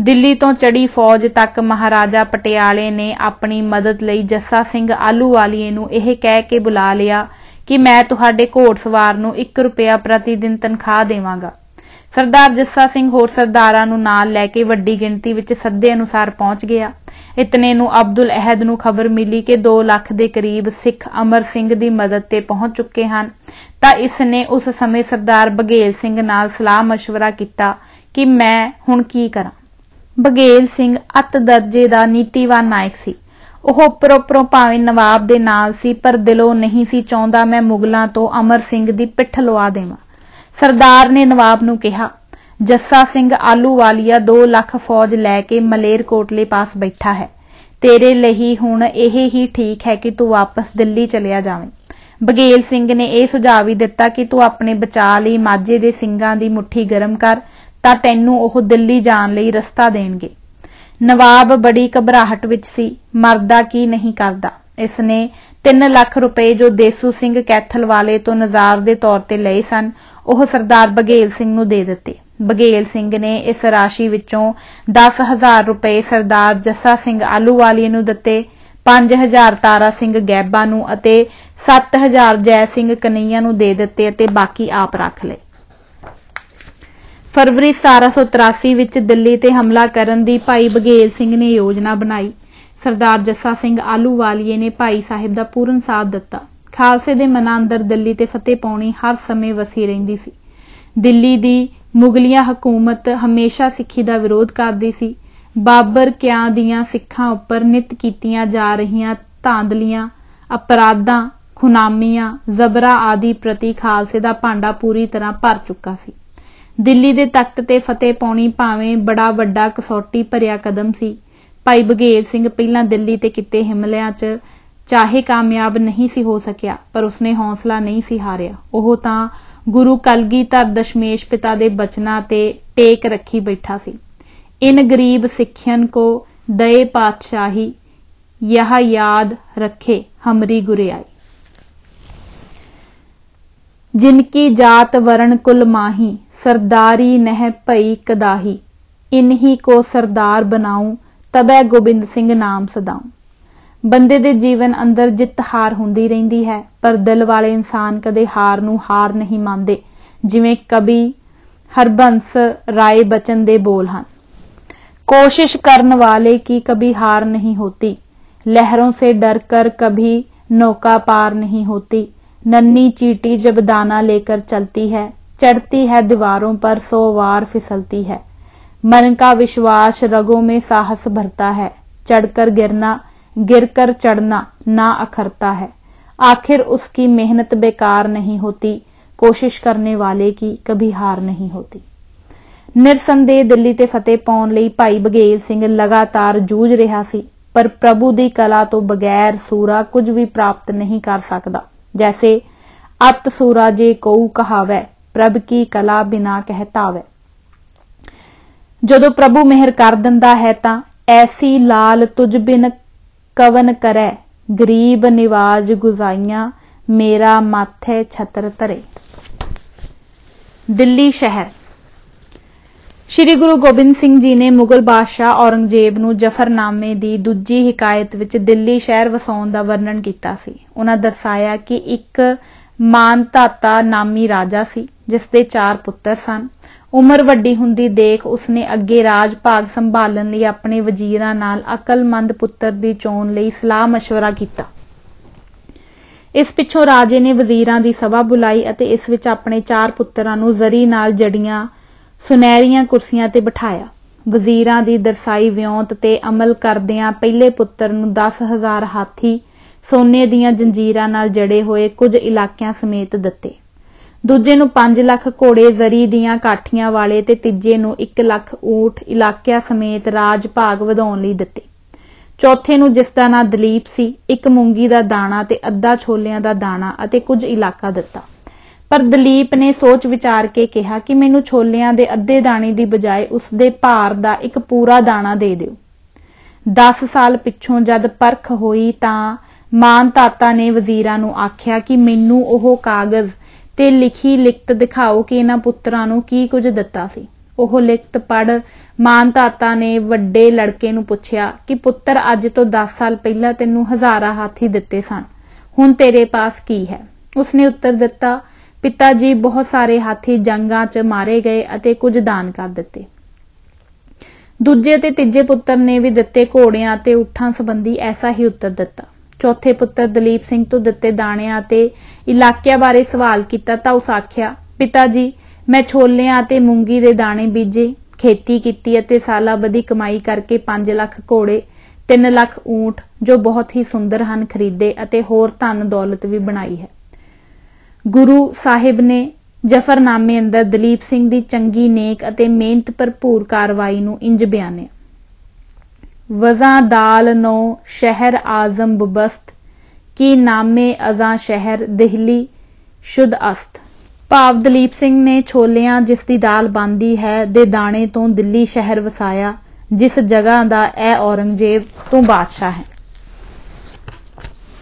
S1: ਦਿੱਲੀ ਤੋਂ ਚੜੀ ਫੌਜ ਤੱਕ ਮਹਾਰਾਜਾ ਪਟਿਆਲੇ ਨੇ ਆਪਣੀ ਮਦਦ ਲਈ ਜੱਸਾ ਸਿੰਘ ਆਲੂਵਾਲੀਏ ਨੂੰ ਇਹ ਕਹਿ ਕੇ ਬੁਲਾ ਲਿਆ ਕਿ ਮੈਂ ਤੁਹਾਡੇ ਘੋੜਸਵਾਰ ਨੂੰ 1 ਰੁਪਿਆ ਪ੍ਰਤੀ ਦਿਨ ਤਨਖਾਹ ਦੇਵਾਂਗਾ ਸਰਦਾਰ ਜੱਸਾ ਸਿੰਘ ਹੋਰ ਸਰਦਾਰਾਂ ਨੂੰ ਨਾਲ ਲੈ ਕੇ ਵੱਡੀ ਗਿਣਤੀ ਵਿੱਚ ਸੱਦੇ ਅਨੁਸਾਰ ਪਹੁੰਚ ਗਿਆ ਇਤਨੇ ਨੂੰ ਅਬਦੁਲ ਅਹਿਦ ਨੂੰ ਖਬਰ ਮਿਲੀ ਕਿ 2 ਲੱਖ ਦੇ ਕਰੀਬ ਸਿੱਖ ਅਮਰ ਸਿੰਘ ਦੀ ਮਦਦ ਤੇ ਪਹੁੰਚ ਚੁੱਕੇ ਹਨ ਤਾਂ ਇਸ ਨੇ ਉਸ ਸਮੇਂ ਸਰਦਾਰ ਬਗੇਲ ਸਿੰਘ ਨਾਲ ਸਲਾਹ مشورہ ਕੀਤਾ ਕਿ ਮੈਂ ਹੁਣ ਕੀ ਕਰਾਂ ਬਗੇਲ ਸਿੰਘ ਅਤ ਦਰਜੇ ਦਾ ਨੀਤੀਵਾਨ ਨਾਇਕ ਸੀ। ਉਹ ਉੱਪਰੋਂ ਭਾਵੇਂ ਨਵਾਬ ਦੇ ਨਾਲ ਸੀ, ਪਰ ਦਿਲੋਂ ਨਹੀਂ ਸੀ ਚਾਹੁੰਦਾ ਮੈਂ ਮੁਗਲਾਂ ਤੋਂ ਅਮਰ ਸਿੰਘ ਦੀ ਪਿੱਠ ਲਵਾ ਦੇਵਾਂ। ਸਰਦਾਰ ਨੇ ਨਵਾਬ ਨੂੰ ਕਿਹਾ, ਜੱਸਾ ਸਿੰਘ ਆਲੂਵਾਲੀਆ 2 ਲੱਖ ਫੌਜ ਲੈ ਕੇ ਮਲੇਰਕੋਟਲੇ ਪਾਸ ਬੈਠਾ ਹੈ। ਤੇਰੇ ਲਈ ਹੁਣ ਇਹ ਹੀ ਠੀਕ ਹੈ ਕਿ ਤੂੰ ਵਾਪਸ ਦਿੱਲੀ ਚਲਿਆ ਜਾਵੇਂ। ਬਗੇਲ ਸਿੰਘ ਨੇ ਇਹ ਸੁਝਾਅ ਵੀ ਦਿੱਤਾ ਕਿ ਤੂੰ ਆਪਣੇ ਬਚਾਅ ਲਈ ਮਾਝੇ ਦੇ ਸਿੰਘਾਂ ਦੀ ਮੁੱਠੀ ਗਰਮ ਕਰ ਤਾਂ ਤੈਨੂੰ ਉਹ ਦਿੱਲੀ ਜਾਣ ਲਈ ਰਸਤਾ ਦੇਣਗੇ। ਨਵਾਬ ਬੜੀ ਘਬਰਾਹਟ ਵਿੱਚ ਸੀ, ਮਰਦਾ ਕੀ ਨਹੀਂ ਕਰਦਾ। ਇਸ ਨੇ 3 ਲੱਖ ਰੁਪਏ ਜੋ ਦੇਸੂ ਸਿੰਘ ਕੈਥਲ ਵਾਲੇ ਤੋਂ ਨਜ਼ਾਰ ਦੇ ਤੌਰ ਤੇ ਲਏ ਸਨ, ਉਹ ਸਰਦਾਰ ਬਗੇਲ ਸਿੰਘ ਨੂੰ ਦੇ ਦਿੱਤੇ। ਬਗੇਲ ਸਿੰਘ ਨੇ ਇਸ ਰਾਸ਼ੀ ਵਿੱਚੋਂ 10000 ਰੁਪਏ ਸਰਦਾਰ ਜੱਸਾ ਸਿੰਘ ਆਲੂਵਾਲੀਏ ਨੂੰ ਦਿੱਤੇ 5000 ਤਾਰਾ ਸਿੰਘ ਗੈਬਾ ਨੂੰ ਅਤੇ 7000 ਜੈ ਸਿੰਘ ਕਨਈਆ ਨੂੰ ਦੇ ਦਿੱਤੇ ਅਤੇ ਬਾਕੀ ਆਪ ਰੱਖ ਲਏ। ਫਰਵਰੀ 1783 ਵਿੱਚ ਦਿੱਲੀ ਤੇ ਹਮਲਾ ਕਰਨ ਦੀ ਭਾਈ ਬਗੇਲ ਸਿੰਘ ਨੇ ਯੋਜਨਾ ਬਣਾਈ। ਸਰਦਾਰ ਜੱਸਾ ਸਿੰਘ ਆਲੂਵਾਲੀਏ ਨੇ ਭਾਈ ਸਾਹਿਬ ਦਾ ਪੂਰਨ ਸਾਥ ਦਿੱਤਾ। ਖਾਲਸੇ ਦੇ ਮਨਾਂ ਅੰਦਰ ਦਿੱਲੀ ਤੇ ਫਤਿਹ ਪਾਉਣੀ ਹਰ ਸਮੇਂ ਵਸੀ ਰਹਿੰਦੀ ਸੀ। ਦਿੱਲੀ ਦੀ ਮੁਗਲੀਆਂ ਹਕੂਮਤ ਹਮੇਸ਼ਾ ਸਿੱਖੀ ਦਾ ਵਿਰੋਧ ਕਰਦੀ ਸੀ। ਬਾਬਰ ਕਿਆਂ ਦੀਆਂ ਸਿੱਖਾਂ ਉੱਪਰ ਨਿਤ ਕੀਤੀਆਂ ਜਾ ਰਹੀਆਂ ਧਾਂਦਲੀਆਂ, ਅਪਰਾਧਾਂ, ਖੁਨਾਮੀਆਂ, ਜ਼ਬਰਾ ਆਦਿ ਪ੍ਰਤੀ ਖਾਲਸੇ ਦਾ ਭਾਂਡਾ ਪੂਰੀ ਤਰ੍ਹਾਂ ਭਰ ਚੁੱਕਾ ਸੀ। ਦਿੱਲੀ ਦੇ ਤਖਤ ਤੇ ਫਤਿਹ ਪਾਉਣੀ ਭਾਵੇਂ ਬੜਾ ਵੱਡਾ ਕਸੌਟੀ ਭਰਿਆ ਕਦਮ ਸੀ। ਭਾਈ ਬਗੇਲ ਸਿੰਘ ਪਹਿਲਾਂ ਦਿੱਲੀ ਤੇ ਕਿਤੇ ਹਿਮਲਿਆਂ 'ਚ ਚਾਹੇ ਕਾਮਯਾਬ ਨਹੀਂ ਸੀ ਹੋ ਸਕਿਆ, ਪਰ ਉਸਨੇ ਹੌਸਲਾ ਨਹੀਂ ਸੀ ਹਾਰਿਆ। ਉਹ ਤਾਂ ਗੁਰੂ ਕਲਗੀਧਰ ਦਸ਼ਮੇਸ਼ ਪਿਤਾ ਦੇ ਬਚਨਾਂ ਤੇ ਟੇਕ ਰੱਖੀ ਬੈਠਾ ਸੀ। ਇਨ ਗਰੀਬ ਸਿੱਖਿਅਨ ਕੋ ਦਏ ਪਾਤਸ਼ਾਹੀ, ਯਹ ਯਾਦ ਰੱਖੇ ਹਮਰੀ ਗੁਰਿਆਈ। ਜਿਨਕੀ ਜਾਤ ਵਰਣ ਕੁਲ ਮਾਹੀ ਸਰਦਾਰੀ ਨਹਿ ਭਈ ਕਦਾਹੀ। ਇਨਹੀ ਕੋ ਸਰਦਾਰ ਬਣਾਉ, ਤਬੈ ਗੋਬਿੰਦ ਸਿੰਘ ਨਾਮ ਸਦਾਉ। ਬੰਦੇ ਦੇ ਜੀਵਨ ਅੰਦਰ ਜਿੱਤ ਹਾਰ ਹੁੰਦੀ ਰਹਿੰਦੀ ਹੈ, ਪਰ ਦਿਲ ਵਾਲੇ ਇਨਸਾਨ ਕਦੇ ਹਾਰ ਨੂੰ ਹਾਰ ਨਹੀਂ ਮੰਨਦੇ, ਜਿਵੇਂ ਕਵੀ ਹਰਬੰਸ ਰਾਏ ਬਚਨ ਦੇ ਬੋਲ ਹਨ। ਕੋਸ਼ਿਸ਼ ਕਰਨ ਵਾਲੇ ਕੀ ਕਬੀ ਹਾਰ ਨਹੀਂ ਹੋਤੀ? ਲਹਿਰੋਂ ਸੇ ਡਰ ਕਰ ਕभी नौका पार नहीं होती नन्ही चीटी जब दाना लेकर चलती है चढ़ती है दीवारों पर सौ वार फिसलती है मन का विश्वास रगों में साहस भरता है चढ़कर गिरना गिरकर चढ़ना ना अखरता है आखिर उसकी मेहनत बेकार नहीं होती कोशिश करने वाले की कभी हार नहीं होती ਨਿਰਸੰਦੇਹ ਦਿੱਲੀ ਤੇ ਫਤਿਹ ਪਾਉਣ ਲਈ ਭਾਈ ਬਗੇਲ ਸਿੰਘ ਲਗਾਤਾਰ ਜੂਝ ਰਿਹਾ ਸੀ ਪਰ ਪ੍ਰਭੂ ਦੀ ਕਲਾ ਤੋਂ ਬਗੈਰ ਸੂਰਾ ਕੁਝ ਵੀ ਪ੍ਰਾਪਤ ਨਹੀਂ ਕਰ ਸਕਦਾ ਜੈਸੇ ਅਤ ਸੂਰਾ ਜੇ ਕਉ ਕਹਾਵੇ ਪ੍ਰਭ ਕੀ ਕਲਾ ਬਿਨਾ ਕਹਿਤਾਵੇ ਜਦੋਂ ਪ੍ਰਭੂ ਮਿਹਰ ਕਰ ਦਿੰਦਾ ਹੈ ਤਾਂ ਐਸੀ ਲਾਲ ਤੁਝ ਬਿਨ ਕਵਨ ਕਰੈ, ਗਰੀਬ ਨਿਵਾਜ ਗੁਜ਼ਾਈਆਂ, ਮੇਰਾ ਮਾਥੇ ਛਤਰ ਧਰੇ। ਦਿੱਲੀ ਸ਼ਹਿਰ। ਸ਼੍ਰੀ ਗੁਰੂ ਗੋਬਿੰਦ ਸਿੰਘ ਜੀ ਨੇ ਮੁਗਲ ਬਾਦਸ਼ਾਹ ਔਰੰਗਜ਼ੇਬ ਨੂੰ ਜਫਰਨਾਮੇ ਦੀ ਦੂਜੀ ਹਿਕਾਇਤ ਵਿੱਚ ਦਿੱਲੀ ਸ਼ਹਿਰ ਵਸਾਉਣ ਦਾ ਵਰਣਨ ਕੀਤਾ ਸੀ। ਉਹਨਾਂ ਦਰਸਾਇਆ ਕਿ ਇੱਕ ਮਾਨ ਧਾਤਾ ਨਾਮੀ ਰਾਜਾ ਸੀ ਜਿਸ ਦੇ ਚਾਰ ਪੁੱਤਰ ਸਨ ਉਮਰ ਵੱਡੀ ਹੁੰਦੀ ਦੇਖ ਉਸਨੇ ਅੱਗੇ ਰਾਜ ਭਾਗ ਸੰਭਾਲਣ ਲਈ ਆਪਣੇ ਵਜ਼ੀਰਾਂ ਨਾਲ ਅਕਲਮੰਦ ਪੁੱਤਰ ਦੀ ਚੋਣ ਲਈ ਸਲਾਹ مشورہ ਕੀਤਾ ਇਸ ਪਿੱਛੋਂ ਰਾਜੇ ਨੇ ਵਜ਼ੀਰਾਂ ਦੀ ਸਭਾ ਬੁਲਾਈ ਅਤੇ ਇਸ ਵਿੱਚ ਆਪਣੇ ਚਾਰ ਪੁੱਤਰਾਂ ਨੂੰ ਜ਼ਰੀ ਨਾਲ ਜੜੀਆਂ ਸੁਨਹਿਰੀਆਂ ਕੁਰਸੀਆਂ ਤੇ ਬਿਠਾਇਆ ਵਜ਼ੀਰਾਂ ਦੀ ਦਰਸਾਈ ਵਿਉਂਤ ਤੇ ਅਮਲ ਕਰਦਿਆਂ ਪਹਿਲੇ ਪੁੱਤਰ ਨੂੰ 10000 ਹਾਥੀ ਸੋਨੇ ਦੀਆਂ ਜੰਜੀਰਾਂ ਨਾਲ ਜੜੇ ਹੋਏ ਕੁਝ ਇਲਾਕਿਆਂ ਸਮੇਤ ਦਿੱਤੇ। ਦੂਜੇ ਨੂੰ 5 ਲੱਖ ਘੋੜੇ ਜ਼ਰੀ ਦੀਆਂ ਕਾਠੀਆਂ ਵਾਲੇ ਤੇ ਤੀਜੇ ਨੂੰ 1 ਲੱਖ ਊਠ ਇਲਾਕਿਆਂ ਸਮੇਤ ਰਾਜ ਭਾਗ ਵਧਾਉਣ ਲਈ ਦਿੱਤੇ। ਚੌਥੇ ਨੂੰ ਜਿਸ ਦਾ ਨਾਂ ਦਲੀਪ ਸੀ, ਇੱਕ ਮੂੰਗੀ ਦਾ ਦਾਣਾ ਤੇ ਅੱਧਾ ਛੋਲਿਆਂ ਦਾ ਦਾਣਾ ਅਤੇ ਕੁਝ ਇਲਾਕਾ ਦਿੱਤਾ। ਪਰ ਦਲੀਪ ਨੇ ਸੋਚ ਵਿਚਾਰ ਕੇ ਕਿਹਾ ਕਿ ਮੈਨੂੰ ਛੋਲਿਆਂ ਦੇ ਅੱਧੇ ਦਾਣੇ ਦੀ ਬਜਾਏ ਉਸ ਦੇ ਭਾਰ ਦਾ ਇੱਕ ਪੂਰਾ ਦਾਣਾ ਦੇ ਦਿਓ। 10 ਸਾਲ ਪਿੱਛੋਂ ਜਦ ਪਰਖ ਹੋਈ ਤਾਂ ਮਾਨ ਤਾਤਾ ਨੇ ਵਜ਼ੀਰਾਂ ਨੂੰ ਆਖਿਆ ਕਿ ਮੈਨੂੰ ਉਹ ਕਾਗਜ਼ ਤੇ ਲਿਖੀ ਲਿਖਤ ਦਿਖਾਓ ਕਿ ਇਹਨਾਂ ਪੁੱਤਰਾਂ ਨੂੰ ਕੀ ਕੁਝ ਦਿੱਤਾ ਸੀ। ਉਹ ਲਿਖਤ ਪੜ ਮਾਨ ਤਾਤਾ ਨੇ ਵੱਡੇ ਲੜਕੇ ਨੂੰ ਪੁੱਛਿਆ ਕਿ ਪੁੱਤਰ ਅੱਜ ਤੋਂ 10 ਸਾਲ ਪਹਿਲਾਂ ਤੈਨੂੰ ਹਜ਼ਾਰਾਂ ਹਾਥੀ ਦਿੱਤੇ ਸਨ। ਹੁਣ ਤੇਰੇ ਪਾਸ ਕੀ ਹੈ? ਉਸਨੇ ਉੱਤਰ ਦਿੱਤਾ ਪਿਤਾ ਜੀ ਬਹੁਤ ਸਾਰੇ ਹਾਥੀ ਜੰਗਾਂ 'ਚ ਮਾਰੇ ਗਏ ਅਤੇ ਕੁਝ ਦਾਨ ਕਰ ਦਿੱਤੇ। ਦੂਜੇ ਤੇ ਤੀਜੇ ਪੁੱਤਰ ਨੇ ਵੀ ਦਿੱਤੇ ਘੋੜਿਆਂ ਤੇ ਉਠਾਂ ਸੰਬੰਧੀ ਐਸਾ ਹੀ ਉੱਤਰ ਦਿੱਤਾ। ਚੌਥੇ ਪੁੱਤਰ ਦਲੀਪ ਸਿੰਘ ਤੋਂ ਦਿੱਤੇ ਦਾਣਿਆਂ ਤੇ ਇਲਾਕਿਆਂ ਬਾਰੇ ਸਵਾਲ ਕੀਤਾ ਤਾਂ ਉਸ ਆਖਿਆ, ਪਿਤਾ ਜੀ, ਮੈਂ ਛੋਲਿਆਂ ਅਤੇ ਮੂੰਗੀ ਦੇ ਦਾਣੇ ਬੀਜੇ, ਖੇਤੀ ਕੀਤੀ ਅਤੇ ਸਾਲਾਬਦੀ ਕਮਾਈ ਕਰਕੇ 5 ਲੱਖ ਘੋੜੇ 3 ਲੱਖ ਊਂਟ, ਜੋ ਬਹੁਤ ਹੀ ਸੁੰਦਰ ਹਨ, ਖਰੀਦੇ ਅਤੇ ਹੋਰ ਧਨ ਦੌਲਤ ਵੀ ਬਣਾਈ ਹੈ। ਗੁਰੂ ਸਾਹਿਬ ਨੇ ਜਫਰਨਾਮੇ ਅੰਦਰ ਦਲੀਪ ਸਿੰਘ ਦੀ ਚੰਗੀ ਨੇਕ ਅਤੇ ਮਿਹਨਤ ਭਰਪੂਰ ਕਾਰਵਾਈ ਨੂੰ ਇੰਜ ਬਿਆਨਿਆ। ਵਜ਼ਾਂ ਦਾਲ ਨੋ ਸ਼ਹਿਰ ਆਜ਼ਮ ਬਬਸਤ, ਕੀ ਨਾਮੇ ਅਜ਼ਾਂ ਸ਼ਹਿਰ ਦਿੱਲੀ ਸ਼ੁੱਧ ਅਸਤ। ਭਾਵ ਦਲੀਪ ਸਿੰਘ ਨੇ ਛੋਲਿਆਂ ਜਿਸ ਦੀ ਦਾਲ ਬੰਦੀ ਹੈ, ਦੇ ਦਾਣੇ ਤੋਂ ਦਿੱਲੀ ਸ਼ਹਿਰ ਵਸਾਇਆ, ਜਿਸ ਜਗ੍ਹਾ ਦਾ ਇਹ ਔਰੰਗਜ਼ੇਬ ਤੋਂ ਬਾਦਸ਼ਾਹ ਹੈ।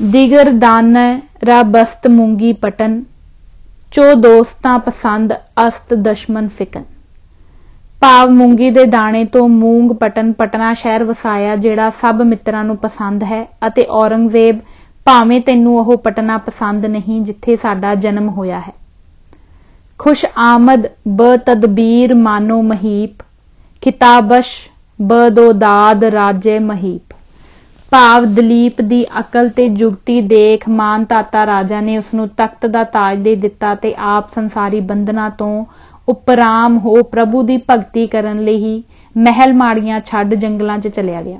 S1: ਦਿਗਰ ਦਾਨੈ ਰਾ ਬਸਤ ਮੂੰਗੀ ਪਟਨ, ਚੋ ਦੋਸਤਾਂ ਪਸੰਦ ਅਸਤ ਦਸ਼ਮਨ ਫਿਕਨ। ਭਾਵ ਮੂੰਗੀ ਦੇ ਦਾਣੇ ਤੋਂ ਮੂੰਗ ਪਟਨ ਪਟਨਾ ਸ਼ਹਿਰ ਵਸਾਇਆ, ਜਿਹੜਾ ਸਭ ਮਿੱਤਰਾਂ ਨੂੰ ਪਸੰਦ ਹੈ ਅਤੇ ਔਰੰਗਜ਼ੇਬ ਭਾਵੇਂ ਤੈਨੂੰ ਉਹ ਪਟਨਾ ਪਸੰਦ ਨਹੀਂ ਜਿੱਥੇ ਸਾਡਾ ਜਨਮ ਹੋਇਆ ਹੈ। ਖੁਸ਼ ਆਮਦ ਬ ਤਦਬੀਰ ਮਾਨੋ ਮਹੀਪ ਕਿਤਾਬਸ਼ ਬ ਦੋ ਦਾਦ ਰਾਜੇ ਮਹੀਪ। ਭਾਵ ਦਲੀਪ ਦੀ ਅਕਲ ਤੇ ਜੁਗਤੀ ਦੇਖ ਮਾਨ ਤਾਤਾ ਰਾਜਾ ਨੇ ਉਸ ਨੂੰ ਤਖਤ ਦਾ ਤਾਜ ਦੇ ਦਿੱਤਾ ਤੇ ਆਪ ਸੰਸਾਰੀ ਬੰਧਨਾਂ ਤੋਂ ਉਪਰਾਮ ਹੋ ਪ੍ਰਭੂ ਦੀ ਭਗਤੀ ਕਰਨ ਲਈ ਹੀ ਮਹਿਲ ਮਾੜੀਆਂ ਛੱਡ ਜੰਗਲਾਂ 'ਚ ਚਲਿਆ ਗਿਆ।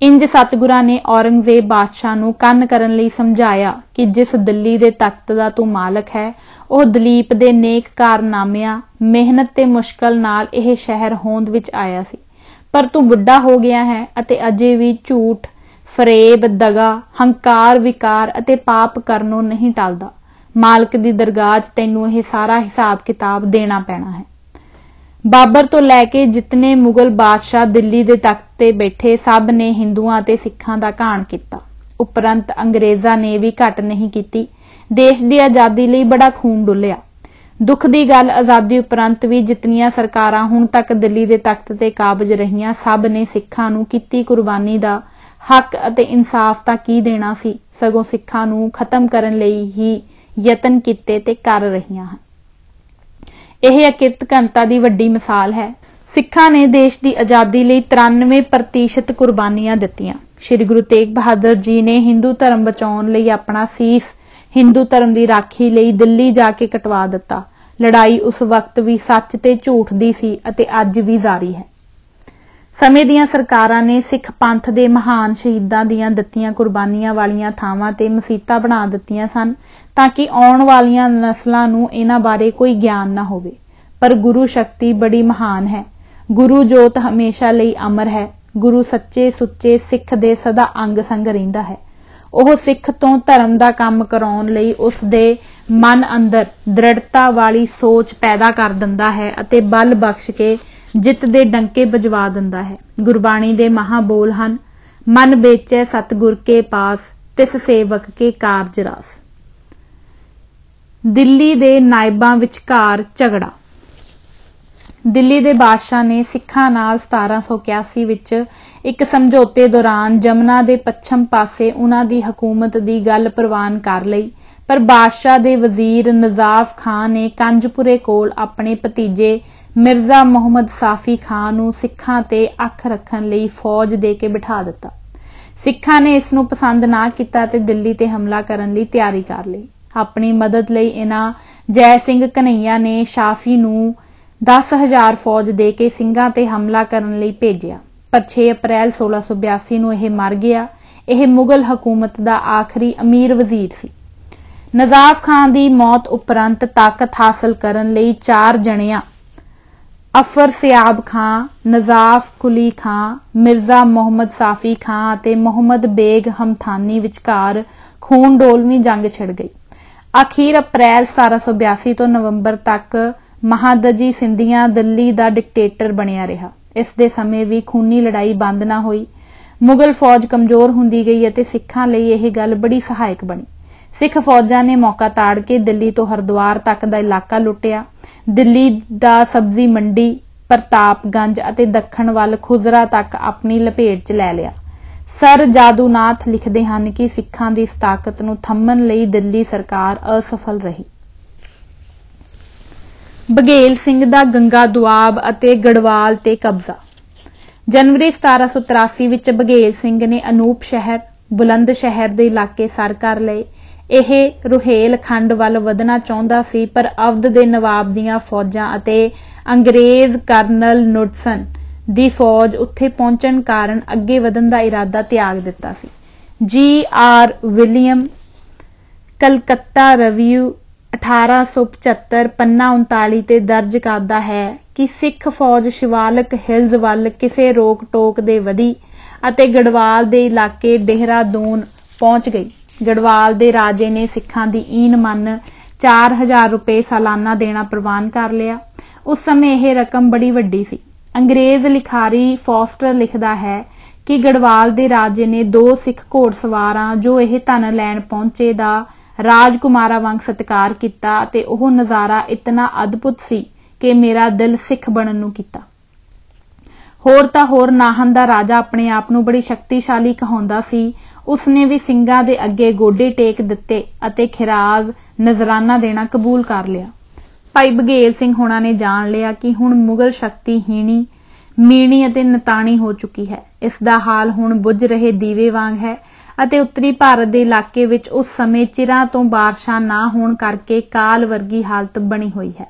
S1: ਇੰਜ ਸਤਗੁਰਾਂ ਨੇ ਔਰੰਗਜ਼ੇਬ ਬਾਦਸ਼ਾਹ ਨੂੰ ਕੰਨ ਕਰਨ ਲਈ ਸਮਝਾਇਆ ਕਿ ਜਿਸ ਦਿੱਲੀ ਦੇ ਤਖਤ ਦਾ ਤੂੰ ਮਾਲਕ ਹੈ, ਉਹ ਦਲੀਪ ਦੇ ਨੇਕ ਕਾਰਨਾਮਿਆਂ, ਮਿਹਨਤ ਤੇ ਮੁਸ਼ਕਲ ਨਾਲ ਇਹ ਸ਼ਹਿਰ ਹੋਂਦ ਵਿੱਚ ਆਇਆ ਸੀ। ਪਰ ਤੂੰ ਬੁੱਢਾ ਹੋ ਗਿਆ ਹੈ ਅਤੇ ਅਜੇ ਵੀ ਝੂਠ, ਫਰੇਬ, ਦਗਾ, ਹੰਕਾਰ, ਵਿਕਾਰ ਅਤੇ ਪਾਪ ਕਰਨੋਂ ਨਹੀਂ ਟਲਦਾ। ਮਾਲਕ ਦੀ ਦਰਗਾਹ 'ਚ ਤੈਨੂੰ ਇਹ ਸਾਰਾ ਹਿਸਾਬ ਕਿਤਾਬ ਦੇਣਾ ਪੈਣਾ ਹੈ। ਬਾਬਰ ਤੋਂ ਲੈ ਕੇ ਜਿਤਨੇ ਮੁਗਲ ਬਾਦਸ਼ਾਹ ਦਿੱਲੀ ਦੇ ਤਖਤ ਤੇ ਬੈਠੇ ਸਭ ਨੇ ਹਿੰਦੂਆਂ ਤੇ ਸਿੱਖਾਂ ਦਾ ਘਾਣ ਕੀਤਾ। ਉਪਰੰਤ ਅੰਗਰੇਜ਼ਾਂ ਨੇ ਵੀ ਘਟ ਨਹੀਂ ਕੀਤੀ। ਦੇਸ਼ ਦੀ ਆਜ਼ਾਦੀ ਲਈ ਬੜਾ ਖੂਨ ਡੁੱਲਿਆ। ਦੁੱਖ ਦੀ ਗੱਲ ਆਜ਼ਾਦੀ ਉਪਰੰਤ ਵੀ ਜਿਤਨੀਆਂ ਸਰਕਾਰਾਂ ਹੁਣ ਤੱਕ ਦਿੱਲੀ ਦੇ ਤਖਤ ਤੇ ਕਾਬਜ ਰਹੀਆਂ, ਸਭ ਨੇ ਸਿੱਖਾਂ ਨੂੰ ਕੀਤੀ ਕੁਰਬਾਨੀ ਦਾ ਹੱਕ ਅਤੇ ਇਨਸਾਫ ਤਾਂ ਕੀ ਦੇਣਾ ਸੀ? ਸਗੋਂ ਸਿੱਖਾਂ ਨੂੰ ਖਤਮ ਕਰਨ ਲਈ ਹੀ ਯਤਨ ਕੀਤੇ ਤੇ ਕਰ ਰਹੀਆਂ ਹਨ। ਇਹ ਅਕਿਰਤ ਘੰਟਾ ਦੀ ਵੱਡੀ ਮਿਸਾਲ ਹੈ। ਸਿੱਖਾਂ ਨੇ ਦੇਸ਼ ਦੀ ਆਜ਼ਾਦੀ ਲਈ 93% ਕੁਰਬਾਨੀਆਂ ਦਿੱਤੀਆਂ। ਸ੍ਰੀ ਗੁਰੂ ਤੇਗ ਬਹਾਦਰ ਜੀ ਨੇ ਹਿੰਦੂ ਧਰਮ ਬਚਾਉਣ ਲਈ ਆਪਣਾ ਸੀਸ, ਹਿੰਦੂ ਧਰਮ ਦੀ ਰਾਖੀ ਲਈ ਦਿੱਲੀ ਜਾ ਕੇ ਕਟਵਾ ਦਿੱਤਾ। ਲੜਾਈ ਉਸ ਵਕਤ ਵੀ ਸੱਚ ਤੇ ਝੂਠ ਦੀ ਸੀ ਅਤੇ ਅੱਜ ਵੀ ਜਾਰੀ ਹੈ। ਸਮੇਂ ਦੀਆਂ ਸਰਕਾਰਾਂ ਨੇ ਸਿੱਖ ਪੰਥ ਦੇ ਮਹਾਨ ਸ਼ਹੀਦਾਂ ਦੀਆਂ ਦਿੱਤੀਆਂ ਕੁਰਬਾਨੀਆਂ ਵਾਲੀਆਂ ਥਾਵਾਂ ਤੇ ਮਸੀਤਾਂ ਬਣਾ ਦਿੱਤੀਆਂ ਸਨ ਤਾਂ ਕਿ ਆਉਣ ਵਾਲੀਆਂ ਨਸਲਾਂ ਨੂੰ ਇਹਨਾਂ ਬਾਰੇ ਕੋਈ ਗਿਆਨ ਨਾ ਹੋਵੇ। ਪਰ ਗੁਰੂ ਸ਼ਕਤੀ ਬੜੀ ਮਹਾਨ ਹੈ। ਗੁਰੂ ਜੋਤ ਹਮੇਸ਼ਾ ਲਈ ਅਮਰ ਹੈ। ਗੁਰੂ ਸੱਚੇ ਸੁੱਚੇ ਸਿੱਖ ਦੇ ਸਦਾ ਅੰਗ ਸੰਗ ਰਹਿੰਦਾ ਹੈ। ਉਹ ਸਿੱਖ ਤੋਂ ਧਰਮ ਦਾ ਕੰਮ ਕਰਾਉਣ ਲਈ ਉਸ ਦੇ ਮਨ ਅੰਦਰ ਦ੍ਰਿੜਤਾ ਵਾਲੀ ਸੋਚ ਪੈਦਾ ਕਰ ਦਿੰਦਾ ਹੈ ਅਤੇ ਬਲ ਬਖਸ਼ ਕੇ ਜਿੱਤ ਦੇ ਡੰਕੇ ਵਜਵਾ ਦਿੰਦਾ ਹੈ। ਗੁਰਬਾਣੀ ਦੇ ਮਹਾ ਬੋਲ ਹਨ, ਮਨ ਵੇਚੈ ਸਤਗੁਰ ਕੇ ਪਾਸ, ਤਿਸ ਸੇਵਕ ਕੇ ਕਾਰਜ ਰਸ। ਦਿੱਲੀ ਦੇ ਨਾਇਬਾਂ ਵਿਚਕਾਰ ਝਗੜਾ। ਦਿੱਲੀ ਦੇ ਬਾਦਸ਼ਾਹ ਨੇ ਸਿੱਖਾਂ ਨਾਲ 1781 ਵਿੱਚ ਇੱਕ ਸਮਝੌਤੇ ਦੌਰਾਨ ਜਮਨਾ ਦੇ ਪੱਛਮ ਪਾਸੇ ਉਹਨਾਂ ਦੀ ਹਕੂਮਤ ਦੀ ਗੱਲ ਪ੍ਰਵਾਨ ਕਰ ਲਈ, ਪਰ ਬਾਦਸ਼ਾਹ ਦੇ ਵਜ਼ੀਰ ਨਜ਼ਾਫ ਖਾਨ ਨੇ ਕੰਜਪੁਰੇ ਕੋਲ ਆਪਣੇ ਭਤੀਜੇ ਮਿਰਜ਼ਾ ਮੁਹੰਮਦ ਸਾਫੀ ਖਾਨ ਨੂੰ ਸਿੱਖਾਂ ਤੇ ਅੱਖ ਰੱਖਣ ਲਈ ਫੌਜ ਦੇ ਕੇ ਬਿਠਾ ਦਿੱਤਾ। ਸਿੱਖਾਂ ਨੇ ਇਸ ਨੂੰ ਪਸੰਦ ਨਾ ਕੀਤਾ ਤੇ ਦਿੱਲੀ ਤੇ ਹਮਲਾ ਕਰਨ ਲਈ ਤਿਆਰੀ ਕਰ ਲਈ। ਆਪਣੀ ਮਦਦ ਲਈ ਇਹਨਾਂ ਜੈ ਸਿੰਘ ਕਨਈਆ ਨੇ ਸ਼ਾਫੀ ਨੂੰ 10000 ਫੌਜ ਦੇ ਕੇ ਸਿੰਘਾਂ ਤੇ ਹਮਲਾ ਕਰਨ ਲਈ ਭੇਜਿਆ। ਪਰ 6 ਅਪ੍ਰੈਲ 1682 ਨੂੰ ਇਹ ਮਰ ਗਿਆ। ਇਹ ਮੁਗਲ ਹਕੂਮਤ ਦਾ ਆਖਰੀ ਅਮੀਰ ਵਜ਼ੀਰ ਸੀ। ਨਜ਼ਾਫ ਖਾਨ ਦੀ ਮੌਤ ਉਪਰੰਤ ਤਾਕਤ ਹਾਸਲ ਕਰਨ ਲਈ ਚਾਰ ਜਣਿਆਂ ਅਫਰ ਸਿਆਬ ਖਾਨ ਨਜ਼ਾਫ ਕੁਲੀ ਖਾਨ ਮਿਰਜ਼ਾ ਮੁਹੰਮਦ ਸਾਫੀ ਖਾਨ ਅਤੇ ਮੁਹੰਮਦ ਬੇਗ ਹਮਥਾਨੀ ਵਿਚਕਾਰ ਖੂਨ ਡੋਲਵੀਂ ਜੰਗ ਛਿੜ ਗਈ। ਅਖੀਰ ਅਪ੍ਰੈਲ 1782 ਤੋਂ ਨਵੰਬਰ ਤੱਕ ਮਹਾਦਜੀ ਸਿੰਧੀਆਂ ਦਿੱਲੀ ਦਾ ਡਿਕਟੇਟਰ ਬਣਿਆ ਰਿਹਾ। ਇਸ ਦੇ ਸਮੇਂ ਵੀ ਖੂਨੀ ਲੜਾਈ ਬੰਦ ਨਾ ਹੋਈ। ਮੁਗਲ ਫੌਜ ਕਮਜ਼ੋਰ ਹੁੰਦੀ ਗਈ ਅਤੇ ਸਿੱਖਾਂ ਲਈ ਇਹ ਗੱਲ ਬੜੀ ਸਹਾਇਕ ਬਣੀ। ਸਿੱਖ ਫੌਜਾਂ ਨੇ ਮੌਕਾ ਤਾੜ ਕੇ ਦਿੱਲੀ ਤੋਂ ਹਰਦੁਆਰ ਤੱਕ ਦਾ ਇਲਾਕਾ ਲੁੱਟਿਆ। ਦਿੱਲੀ ਦਾ ਸਬਜ਼ੀ ਮੰਡੀ, ਪ੍ਰਤਾਪਗੰਜ ਅਤੇ ਦੱਖਣ ਵੱਲ ਖੁਜ਼ਰਾ ਤੱਕ ਆਪਣੀ ਲਪੇਟ 'ਚ ਲੈ ਲਿਆ। ਸਰ ਜਾਦੂਨਾਥ ਲਿਖਦੇ ਹਨ ਕਿ ਸਿੱਖਾਂ ਦੀ ਇਸ ਤਾਕਤ ਨੂੰ ਥੰਮਣ ਲਈ ਦਿੱਲੀ ਸਰਕਾਰ ਅਸਫਲ ਰਹੀ। ਬਗੇਲ ਸਿੰਘ ਦਾ ਗੰਗਾ ਦੁਆਬ ਅਤੇ ਗੜਵਾਲ ਤੇ ਕਬਜ਼ਾ। ਜਨਵਰੀ 1783 ਵਿੱਚ ਬਗੇਲ ਸਿੰਘ ਨੇ ਅਨੂਪ ਸ਼ਹਿਰ, ਬੁਲੰਦ ਸ਼ਹਿਰ ਦੇ ਇਲਾਕੇ ਸਰ ਕਰ ਲਏ। ਇਹ ਰੁਹੇਲ ਖੰਡ ਵੱਲ ਵਧਣਾ ਚਾਹੁੰਦਾ ਸੀ, ਪਰ ਅਵਧ ਦੇ ਨਵਾਬ ਦੀਆਂ ਫੌਜਾਂ ਅਤੇ ਅੰਗਰੇਜ਼ ਕਰਨਲ ਨੁਟਸਨ ਦੀ ਫੌਜ ਉੱਥੇ ਪਹੁੰਚਣ ਕਾਰਨ ਅੱਗੇ ਵਧਣ ਦਾ ਇਰਾਦਾ ਤਿਆਗ ਦਿੱਤਾ ਸੀ। ਜੀ ਆਰ ਵਿਲੀਅਮ, ਕਲਕੱਤਾ ਰਿਵਿਊ 1875 ਪੰਨਾ 39 ਤੇ ਦਰਜ ਕਰਦਾ ਹੈ ਕਿ ਸਿੱਖ ਫੌਜ ਸ਼ਿਵਾਲਕ ਹਿਲਜ਼ ਵੱਲ ਕਿਸੇ ਰੋਕ ਟੋਕ ਦੇ ਵਧੀ ਅਤੇ ਗੜਵਾਲ ਦੇ ਇਲਾਕੇ ਡੇਹਰਾਦੂਨ ਪਹੁੰਚ ਗਈ। ਗੜਵਾਲ ਦੇ ਰਾਜੇ ਨੇ ਸਿੱਖਾਂ ਦੀ ਈਨ ਮੰਨ 4000 ਰੁਪਏ ਸਾਲਾਨਾ ਦੇਣਾ ਪ੍ਰਵਾਨ ਕਰ ਲਿਆ। ਉਸ ਸਮੇਂ ਇਹ ਰਕਮ ਬੜੀ ਵੱਡੀ ਸੀ। ਅੰਗਰੇਜ਼ ਲਿਖਾਰੀ ਫੋਸਟਰ ਲਿਖਦਾ ਹੈ ਕਿ ਗੜਵਾਲ ਦੇ ਰਾਜੇ ਨੇ ਦੋ ਸਿੱਖ ਘੋੜਸਵਾਰਾਂ ਜੋ ਇਹ ਧਨ ਲੈਣ ਪਹੁੰਚੇ ਦਾ ਰਾਜਕੁਮਾਰਾ ਵਾਂਗ ਸਤਿਕਾਰ ਕੀਤਾ ਤੇ ਉਹ ਨਜ਼ਾਰਾ ਇਤਨਾ ਅਦਭੁਤ ਸੀ ਕਿ ਮੇਰਾ ਦਿਲ ਸਿੱਖ ਬਣਨ ਨੂੰ ਕੀਤਾ। ਹੋਰ ਤਾਂ ਹੋਰ ਨਾਹਨ ਦਾ ਰਾਜਾ ਆਪਣੇ ਆਪ ਨੂੰ ਬੜੀ ਸ਼ਕਤੀਸ਼ਾਲੀ ਕਹਾਉਂਦਾ ਸੀ। ਉਸਨੇ ਵੀ ਸਿੰਘਾਂ ਦੇ ਅੱਗੇ ਗੋਡੇ ਟੇਕ ਦਿੱਤੇ ਅਤੇ ਖਿਰਾਜ਼ ਨਜ਼ਰਾਨਾ ਦੇਣਾ ਕਬੂਲ ਕਰ ਲਿਆ। ਭਾਈ ਬਗੇਲ ਸਿੰਘ ਹੋਣਾ ਨੇ ਜਾਣ ਲਿਆ ਕਿ ਹੁਣ ਮੁਗਲ ਸ਼ਕਤੀ ਹੀਣੀ, ਮੀਣੀ ਅਤੇ ਨਤਾਣੀ ਹੋ ਚੁੱਕੀ ਹੈ। ਇਸ ਦਾ ਹਾਲ ਹੁਣ ਬੁੱਝ ਰਹੇ ਦੀਵੇ ਵਾਂਗ ਹੈ ਅਤੇ ਉੱਤਰੀ ਭਾਰਤ ਦੇ ਇਲਾਕੇ ਵਿੱਚ ਉਸ ਸਮੇਂ ਚਿਰਾਂ ਤੋਂ ਬਾਰਿਸ਼ਾਂ ਨਾ ਹੋਣ ਕਰਕੇ ਕਾਲ ਵਰਗੀ ਹਾਲਤ ਬਣੀ ਹੋਈ ਹੈ।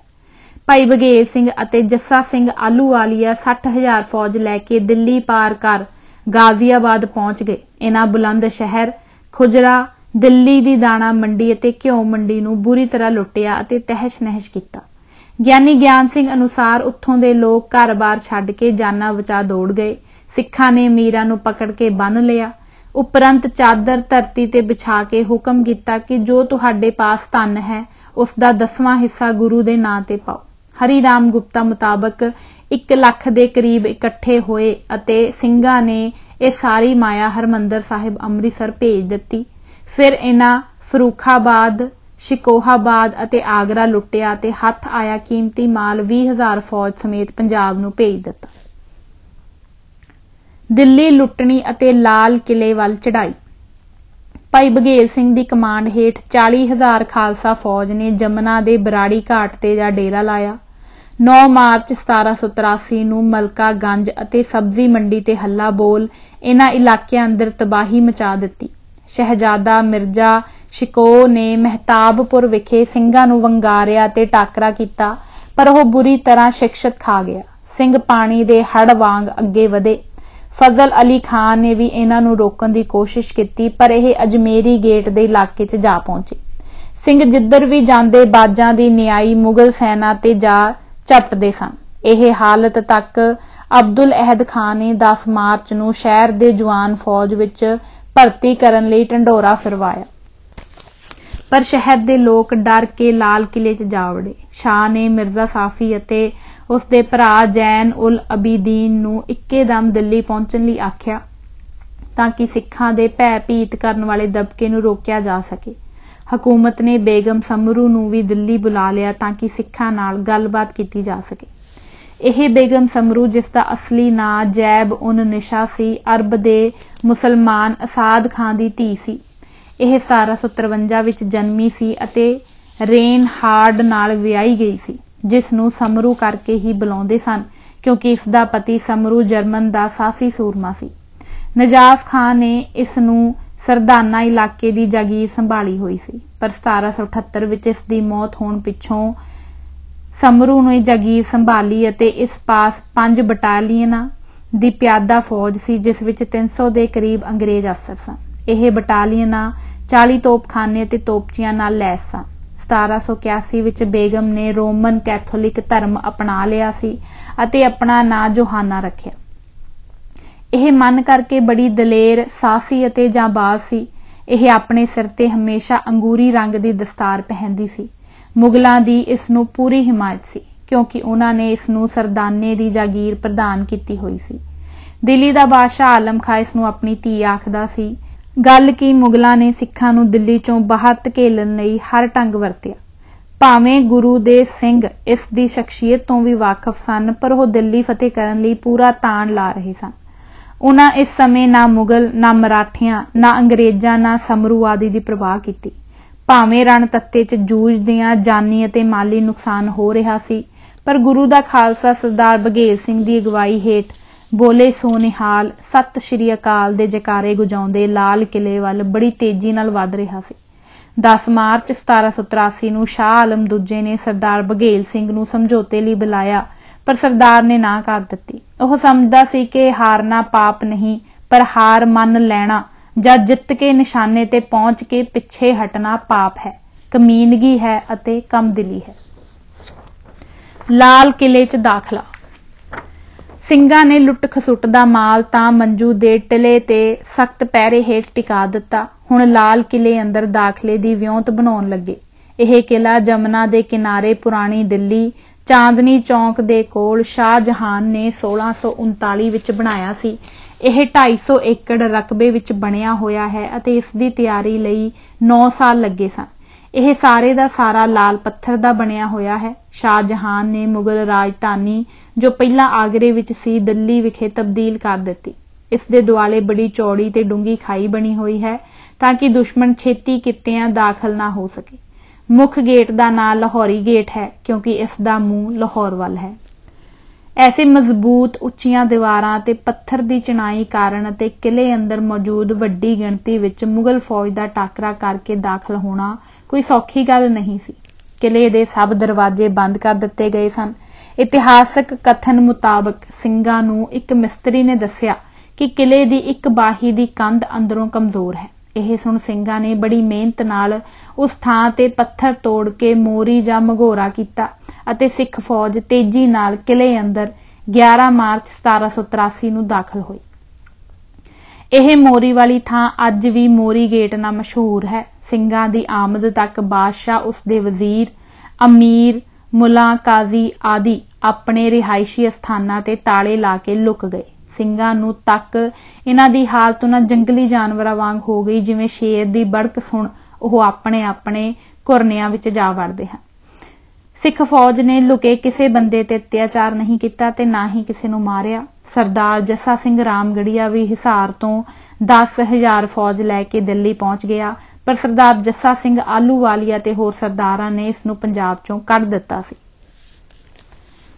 S1: ਭਾਈ ਬਗੇਲ ਸਿੰਘ ਅਤੇ ਜੱਸਾ ਸਿੰਘ ਆਲੂਵਾਲੀਆ 60000 ਫੌਜ ਲੈ ਕੇ ਦਿੱਲੀ ਪਾਰ ਕਰ ਗਾਜ਼ੀਆਬਾਦ ਪਹੁੰਚ ਗਏ। ਇਹਨਾਂ ਬੁਲੰਦ ਸ਼ਹਿਰ, ਖੁਜਰਾ, ਦਿੱਲੀ ਦੀ ਦਾਣਾ ਮੰਡੀ ਅਤੇ ਘਿਓ ਮੰਡੀ ਨੂੰ ਬੁਰੀ ਤਰ੍ਹਾਂ ਲੁੱਟਿਆ ਅਤੇ ਤਹਿਸ਼-ਨਹਿਸ਼ ਕੀਤਾ। ਗਿਆਨੀ ਗਿਆਨ ਸਿੰਘ ਅਨੁਸਾਰ ਉੱਥੋਂ ਦੇ ਲੋਕ ਘਰ-ਬਾਰ ਛੱਡ ਕੇ ਜਾਨਾਂ ਬਚਾ ਦੌੜ ਗਏ। ਸਿੱਖਾਂ ਨੇ ਮੀਰਾਂ ਨੂੰ ਪਕੜ ਕੇ ਬੰਨ ਲਿਆ। ਉਪਰੰਤ ਚਾਦਰ ਧਰਤੀ ਤੇ ਵਿਛਾ ਕੇ ਹੁਕਮ ਕੀਤਾ ਕਿ ਜੋ ਤੁਹਾਡੇ ਪਾਸ ਧਨ ਹੈ ਉਸ ਦਾ ਦਸਵਾਂ ਹਿੱਸਾ ਗੁਰੂ ਦੇ ਨਾਂ ਤੇ ਪਾਓ। ਹਰੀ ਰਾਮ ਗੁਪਤਾ ਮੁਤਾਬਕ 1 ਲੱਖ ਦੇ ਕਰੀਬ ਇਕੱਠੇ ਹੋਏ ਅਤੇ ਸਿੰਘਾਂ ਨੇ ਇਹ ਸਾਰੀ ਮਾਇਆ ਹਰਮੰਦਰ ਸਾਹਿਬ ਅੰਮ੍ਰਿਤਸਰ ਭੇਜ ਦਿੱਤੀ। ਫਿਰ ਇਹਨਾਂ ਫਰੂਖਾਬਾਦ, ਸ਼ਿਕੋਹਾਬਾਦ ਅਤੇ ਆਗਰਾ ਲੁੱਟਿਆ ਤੇ ਹੱਥ ਆਇਆ ਕੀਮਤੀ ਮਾਲ 20000 ਫੌਜ ਸਮੇਤ ਪੰਜਾਬ ਨੂੰ ਭੇਜ ਦਿੱਤਾ। ਦਿੱਲੀ ਲੁੱਟਣੀ ਅਤੇ ਲਾਲ ਕਿਲੇ ਵੱਲ ਚੜਾਈ ਭਾਈ ਬਗੇਲ ਸਿੰਘ ਦੀ ਕਮਾਂਡ ਹੇਠ 40000 ਖਾਲਸਾ ਫੌਜ ਨੇ ਜਮਨਾ ਦੇ ਬਰਾੜੀ ਘਾਟ ਤੇ ਜਾ ਡੇਰਾ ਲਾਇਆ। 9 ਮਾਰਚ 1783 ਨੂੰ ਮਲਕਾ ਗੰਜ ਅਤੇ ਸਬਜ਼ੀ ਮੰਡੀ ਤੇ ਹੱਲਾ ਬੋਲ ਇਹਨਾਂ ਇਲਾਕਿਆਂ ਅੰਦਰ ਤਬਾਹੀ ਮਚਾ ਦਿੱਤੀ। ਸ਼ਹਿਜ਼ਾਦਾ ਮਿਰਜ਼ਾ ਸ਼ਿਕੋ ਨੇ ਮਹਿਤਾਬਪੁਰ ਵਿਖੇ ਸਿੰਘਾਂ ਨੂੰ ਵੰਗਾਰਿਆ ਤੇ ਟਾਕਰਾ ਕੀਤਾ, ਪਰ ਉਹ ਬੁਰੀ ਤਰ੍ਹਾਂ ਸ਼ਿਕਸ਼ਤ ਖਾ ਗਿਆ। ਸਿੰਘ ਪਾਣੀ ਦੇ ਹੜ ਵਾਂਗ ਅੱਗੇ ਵਧੇ। ਫਜ਼ਲ ਅਲੀ ਖਾਨ ਨੇ ਵੀ ਇਹਨਾਂ ਨੂੰ ਰੋਕਣ ਦੀ ਕੋਸ਼ਿਸ਼ ਕੀਤੀ, ਪਰ ਇਹ ਅਜਮੇਰੀ ਗੇਟ ਦੇ ਇਲਾਕੇ 'ਚ ਜਾ ਪਹੁੰਚੇ। ਸਿੰਘ ਜਿੱਧਰ ਵੀ ਜਾਂਦੇ ਬਾਜਾਂ ਦੀ ਨਿਆਈ ਮੁਗਲ ਸੈਨਾ ਤੇ ਜਾ ਝਪਟਦੇ ਸਨ। ਇਹ ਹਾਲਤ ਤੱਕ ਅਬਦੁਲ ਅਹਿਦ ਖਾਨ ਨੇ 10 ਮਾਰਚ ਨੂੰ ਸ਼ਹਿਰ ਦੇ ਜਵਾਨ ਫੌਜ ਵਿੱਚ ਭਰਤੀ ਕਰਨ ਲਈ ਢੰਡੋਰਾ ਫਿਰਵਾਇਆ। ਪਰ ਸ਼ਹਿਰ ਦੇ ਲੋਕ ਡਰ ਕੇ ਲਾਲ ਕਿਲੇ 'ਚ ਜਾ ਵੜੇ। ਸ਼ਾਹ ਨੇ ਮਿਰਜ਼ਾ ਸਾਫੀ ਅਤੇ ਉਸ ਦੇ ਭਰਾ ਜੈਨ ਉਲ ਅਬੀਦੀਨ ਨੂੰ ਇੱਕੇਦਮ ਦਿੱਲੀ ਪਹੁੰਚਣ ਲਈ ਆਖਿਆ ਤਾਂ ਕਿ ਸਿੱਖਾਂ ਦੇ ਭੈ ਭੀਤ ਕਰਨ ਵਾਲੇ ਦਬਕੇ ਨੂੰ ਰੋਕਿਆ ਜਾ ਸਕੇ। ਹਕੂਮਤ ਨੇ ਬੇਗਮ ਸਮਰੂ ਨੂੰ ਵੀ ਦਿੱਲੀ ਬੁਲਾ ਲਿਆ ਤਾਂ ਕਿ ਸਿੱਖਾਂ ਨਾਲ ਗੱਲਬਾਤ ਕੀਤੀ ਜਾ ਸਕੇ। ਇਹ ਬੇਗਮ ਸਮਰੂ ਜਿਸ ਦਾ ਅਸਲੀ ਨਾਂ ਜੈਬ ਉਨ ਨਿਸ਼ਾ ਸੀ, ਅਰਬ ਦੇ ਮੁਸਲਮਾਨ ਅਸਾਦ ਖਾਨ ਦੀ ਧੀ ਸੀ। ਇਹ 1753 ਵਿੱਚ ਜਨਮੀ ਸੀ ਅਤੇ ਰੇਨ ਹਾਰਡ ਨਾਲ ਵਿਆਹੀ ਗਈ ਸੀ, ਜਿਸ ਨੂੰ ਸਮਰੂ ਕਰਕੇ ਹੀ ਬੁਲਾਉਂਦੇ ਸਨ, ਕਿਉਂਕਿ ਇਸ ਦਾ ਪਤੀ ਸਮਰੂ ਜਰਮਨ ਦਾ ਸਾਸੀ ਸੂਰਮਾ ਸੀ। ਨਜਾਫ ਖਾਨ ਨੇ ਇਸ ਨੂੰ ਸਰਦਾਨਾ ਇਲਾਕੇ ਦੀ ਜਾਗੀਰ ਸੰਭਾਲੀ ਹੋਈ ਸੀ, ਪਰ 1778 ਵਿੱਚ ਇਸ ਦੀ ਮੌਤ ਹੋਣ ਪਿੱਛੋਂ ਸਮਰੂ ਨੇ ਜਾਗੀਰ ਸੰਭਾਲੀ ਅਤੇ ਇਸ ਪਾਸ ਪੰਜ ਬਟਾਲੀਅਨਾਂ ਦੀ ਪਿਆਦਾ ਫੌਜ ਸੀ, ਜਿਸ ਵਿੱਚ 300 ਦੇ ਕਰੀਬ ਅੰਗਰੇਜ਼ ਅਫਸਰ ਸਨ। ਇਹ ਬਟਾਲੀਅਨਾਂ 40 ਤੋਪਖਾਨੇ ਤੇ ਤੋਪਚੀਆਂ ਨਾਲ ਲੈਸ ਸਨ। 1781 ਵਿੱਚ ਬੇਗਮ ਨੇ ਰੋਮਨ ਕੈਥੋਲਿਕ ਧਰਮ ਅਪਣਾ ਲਿਆ ਸੀ ਅਤੇ ਆਪਣਾ ਨਾਂ ਜੋਹਾਨਾ ਰੱਖਿਆ। ਇਹ ਮਨ ਕਰਕੇ ਬੜੀ ਦਲੇਰ ਸਾਸੀ ਅਤੇ ਜਾਂਬਾਜ਼ ਸੀ। ਇਹ ਆਪਣੇ ਸਿਰ ਤੇ ਹਮੇਸ਼ਾ ਅੰਗੂਰੀ ਰੰਗ ਦੀ ਦਸਤਾਰ ਪਹਿਨਦੀ ਸੀ। ਮੁਗਲਾਂ ਦੀ ਇਸ ਨੂੰ ਪੂਰੀ ਹਿਮਾਇਤ ਸੀ, ਕਿਉਂਕਿ ਉਹਨਾਂ ਨੇ ਇਸ ਨੂੰ ਸਰਦਾਨੇ ਦੀ ਜਾਗੀਰ ਪ੍ਰਦਾਨ ਕੀਤੀ ਹੋਈ ਸੀ। ਦਿੱਲੀ ਦਾ ਬਾਦਸ਼ਾਹ ਆਲਮ ਖਾਂ ਇਸ ਨੂੰ ਆਪਣੀ ਧੀ ਆਖਦਾ ਸੀ, ਗੱਲ ਕੀ ਮੁਗਲਾਂ ਨੇ ਸਿੱਖਾਂ ਨੂੰ ਦਿੱਲੀ ਚੋਂ ਬਾਹਰ ਧਕੇਲਣ ਲਈ ਹਰ ਢੰਗ ਵਰਤਿਆ। ਭਾਵੇਂ ਗੁਰੂ ਦੇ ਸਿੰਘ ਇਸ ਦੀ ਸ਼ਖਸੀਅਤ ਤੋਂ ਵੀ ਵਾਕਿਫ ਸਨ, ਪਰ ਉਹ ਦਿੱਲੀ ਫਤਿਹ ਕਰਨ ਲਈ ਪੂਰਾ ਤਾਣ ਲਾ ਰਹੇ ਸਨ। ਉਹਨਾਂ ਇਸ ਸਮੇਂ ਨਾ ਮੁਗਲ, ਨਾ ਮਰਾਠਿਆਂ, ਨਾ ਅੰਗਰੇਜ਼ਾਂ, ਨਾ ਸਮਰੂ ਆਦਿ ਦੀ ਪ੍ਰਵਾਹ ਕੀਤੀ। ਭਾਵੇਂ ਰਣ ਤੱਤੇ 'ਚ ਜੂਝਦਿਆਂ ਜਾਨੀ ਅਤੇ ਮਾਲੀ ਨੁਕਸਾਨ ਹੋ ਰਿਹਾ ਸੀ, ਪਰ ਗੁਰੂ ਦਾ ਖਾਲਸਾ ਸਰਦਾਰ ਬਘੇਲ ਸਿੰਘ ਦੀ ਅਗਵਾਈ ਹੇਠ ਬੋਲੇ ਸੋਨਿਹਾਲ ਸਤਿ ਸ਼੍ਰੀ ਅਕਾਲ ਦੇ ਜਕਾਰੇ ਗੁਜਾਉਂਦੇ ਲਾਲ ਕਿਲੇ ਵੱਲ ਬੜੀ ਤੇਜ਼ੀ ਨਾਲ ਵੱਧ ਰਿਹਾ ਸੀ। 10 ਮਾਰਚ 1783 ਨੂੰ ਸ਼ਾਹ ਆਲਮ ਦੂਜੇ ਨੇ ਸਰਦਾਰ ਬਘੇਲ ਸਿੰਘ ਨੂੰ ਸਮਝੌਤੇ ਲਈ ਬੁਲਾਇਆ ਪਰ ਸਰਦਾਰ ਨੇ ਨਾ ਕਰ ਦਿੱਤੀ। ਉਹ ਸਮਝਦਾ ਸੀ ਕਿ ਹਾਰਨਾ ਪਾਪ ਨਹੀਂ, ਪਰ ਹਾਰ ਮੰਨ ਲੈਣਾ ਜਾਂ ਜਿੱਤ ਕੇ ਨਿਸ਼ਾਨੇ ਤੇ ਪਹੁੰਚ ਕੇ ਪਿੱਛੇ ਹਟਣਾ ਪਾਪ ਹੈ। ਕਮੀਨਗੀ ਹੈ ਅਤੇ ਕਮਦਿਲੀ ਹੈ। ਲਾਲ ਕਿਲੇ 'ਚ ਦਾਖਲਾ। ਸਿੰਘਾਂ ਨੇ ਲੁੱਟ ਖਸੁੱਟ ਦਾ ਮਾਲ ਤਾਂ ਮੰਜੂ ਦੇ ਟਿਲੇ ਤੇ ਸਖਤ ਪਹਿਰੇ ਹੇਠ ਟਿਕਾ ਦਿੱਤਾ। ਹੁਣ ਲਾਲ ਕਿਲੇ ਅੰਦਰ ਦਾਖਲੇ ਦੀ ਵਿਉਂਤ ਬਣਾਉਣ ਲੱਗੇ। ਇਹ ਕਿਲਾ ਜਮਨਾ ਦੇ ਕਿਨਾਰੇ ਪੁਰਾਣੀ ਦਿੱਲੀ ਚਾਂਦਨੀ ਚੌਂਕ ਦੇ ਕੋਲ ਸ਼ਾਹ ਜਹਾਨ ਨੇ 1639 ਵਿੱਚ ਬਣਾਇਆ ਸੀ। ਇਹ 250 ਏਕੜ ਰਕਬੇ ਵਿੱਚ ਬਣਿਆ ਹੋਇਆ ਹੈ ਅਤੇ ਇਸ ਦੀ ਤਿਆਰੀ ਲਈ 9 ਸਾਲ ਲੱਗੇ ਸਨ। ਇਹ ਸਾਰੇ ਦਾ ਸਾਰਾ ਲਾਲ ਪੱਥਰ ਦਾ ਬਣਿਆ ਹੋਇਆ ਹੈ। ਸ਼ਾਹ ਜਹਾਨ ਨੇ ਮੁਗਲ ਰਾਜਧਾਨੀ, ਜੋ ਪਹਿਲਾਂ ਆਗਰੇ ਵਿੱਚ ਸੀ, ਦਿੱਲੀ ਵਿਖੇ ਤਬਦੀਲ ਕਰ ਦਿੱਤੀ। ਇਸ ਦੇ ਦੁਆਲੇ ਬੜੀ ਚੌੜੀ ਤੇ ਡੂੰਗੀ ਖਾਈ ਬਣੀ ਹੋਈ ਹੈ, ਤਾਂ ਕਿ ਦੁਸ਼ਮਣ ਛੇਤੀ ਕਿੱਤਿਆਂ ਦਾਖਲ ਨਾ ਹੋ ਸਕੇ। ਮੁੱਖ ਗੇਟ ਦਾ ਨਾਂ ਲਾਹੌਰੀ ਗੇਟ ਹੈ, ਕਿਉਂਕਿ ਇਸ ਦਾ ਮੂੰਹ ਲਾਹੌਰ ਵੱਲ ਹੈ। ਐਸੇ ਮਜ਼ਬੂਤ ਉੱਚੀਆਂ ਦੀਵਾਰਾਂ ਤੇ ਪੱਥਰ ਦੀ ਚਣਾਈ ਕਾਰਨ ਅਤੇ ਕਿਲੇ ਅੰਦਰ ਮੌਜੂਦ ਵੱਡੀ ਗਿਣਤੀ ਵਿੱਚ ਮੁਗਲ ਫੌਜ ਦਾ ਟਾਕਰਾ ਕਰਕੇ ਦਾਖਲ ਹੋਣਾ ਕੋਈ ਸੌਖੀ ਗੱਲ ਨਹੀਂ ਸੀ। ਕਿਲੇ ਦੇ ਸਭ ਦਰਵਾਜ਼ੇ ਬੰਦ ਕਰ ਦਿੱਤੇ ਗਏ ਸਨ। ਇਤਿਹਾਸਕ ਕਥਨ ਮੁਤਾਬਕ ਸਿੰਘਾਂ ਨੂੰ ਇੱਕ ਮਿਸਤਰੀ ਨੇ ਦੱਸਿਆ ਕਿ ਕਿਲੇ ਦੀ ਇੱਕ ਬਾਹੀ ਦੀ ਕੰਧ ਅੰਦਰੋਂ ਕਮਜ਼ੋਰ ਹੈ। ਇਹ ਸੁਣ ਸਿੰਘਾਂ ਨੇ ਬੜੀ ਮਿਹਨਤ ਨਾਲ ਉਸ ਥਾਂ ਤੇ ਪੱਥਰ ਤੋੜ ਕੇ ਮੋਰੀ ਜਾਂ ਮਘੋਰਾ ਕੀਤਾ ਅਤੇ ਸਿੱਖ ਫੌਜ ਤੇਜ਼ੀ ਨਾਲ ਕਿਲੇ ਅੰਦਰ 11 ਮਾਰਚ 1783 ਨੂੰ ਦਾਖਲ ਹੋਈ। ਇਹ ਮੋਰੀ ਵਾਲੀ ਥਾਂ ਅੱਜ ਵੀ ਮੋਰੀ ਗੇਟ ਨਾਲ ਮਸ਼ਹੂਰ ਹੈ। ਸਿੰਘਾਂ ਦੀ ਆਮਦ ਤੱਕ ਬਾਦਸ਼ਾਹ, ਉਸ ਦੇ ਵਜ਼ੀਰ, ਅਮੀਰ, ਮੁਲਾ, ਕਾਜ਼ੀ ਆਦਿ ਆਪਣੇ ਰਿਹਾਇਸ਼ੀ ਸਥਾਨਾਂ ਤੇ ਤਾਲੇ ਲਾ ਕੇ ਲੁਕ ਗਏ। ਸਿੰਘਾਂ ਨੂੰ ਤੱਕ ਇਹਨਾਂ ਦੀ ਹਾਲਤ ਉਹਨਾਂ ਜੰਗਲੀ ਜਾਨਵਰਾਂ ਵਾਂਗ ਹੋ ਗਈ, ਜਿਵੇਂ ਸ਼ੇਰ ਦੀ ਬੜਕ ਸੁਣ ਉਹ ਆਪਣੇ ਆਪਣੇ ਕੁਰਨਿਆਂ ਵਿੱਚ ਜਾ ਵੜਦੇ ਹਨ। ਸਿੱਖ ਫੌਜ ਨੇ ਲੁਕੇ ਕਿਸੇ ਬੰਦੇ ਤੇ ਅਤਿਆਚਾਰ ਨਹੀਂ ਕੀਤਾ ਤੇ ਨਾ ਹੀ ਕਿਸੇ ਨੂੰ ਮਾਰਿਆ। ਸਰਦਾਰ ਜੱਸਾ ਸਿੰਘ ਰਾਮਗੜੀਆ ਵੀ ਹਿਸਾਰ ਤੋਂ 10000 ਫੌਜ ਲੈ ਕੇ ਦਿੱਲੀ ਪਹੁੰਚ ਗਿਆ, ਪਰ ਸਰਦਾਰ ਜੱਸਾ ਸਿੰਘ ਆਲੂਵਾਲੀਆ ਤੇ ਹੋਰ ਸਰਦਾਰਾਂ ਨੇ ਇਸ ਨੂੰ ਪੰਜਾਬ ਚੋਂ ਕੱਢ ਦਿੱਤਾ ਸੀ।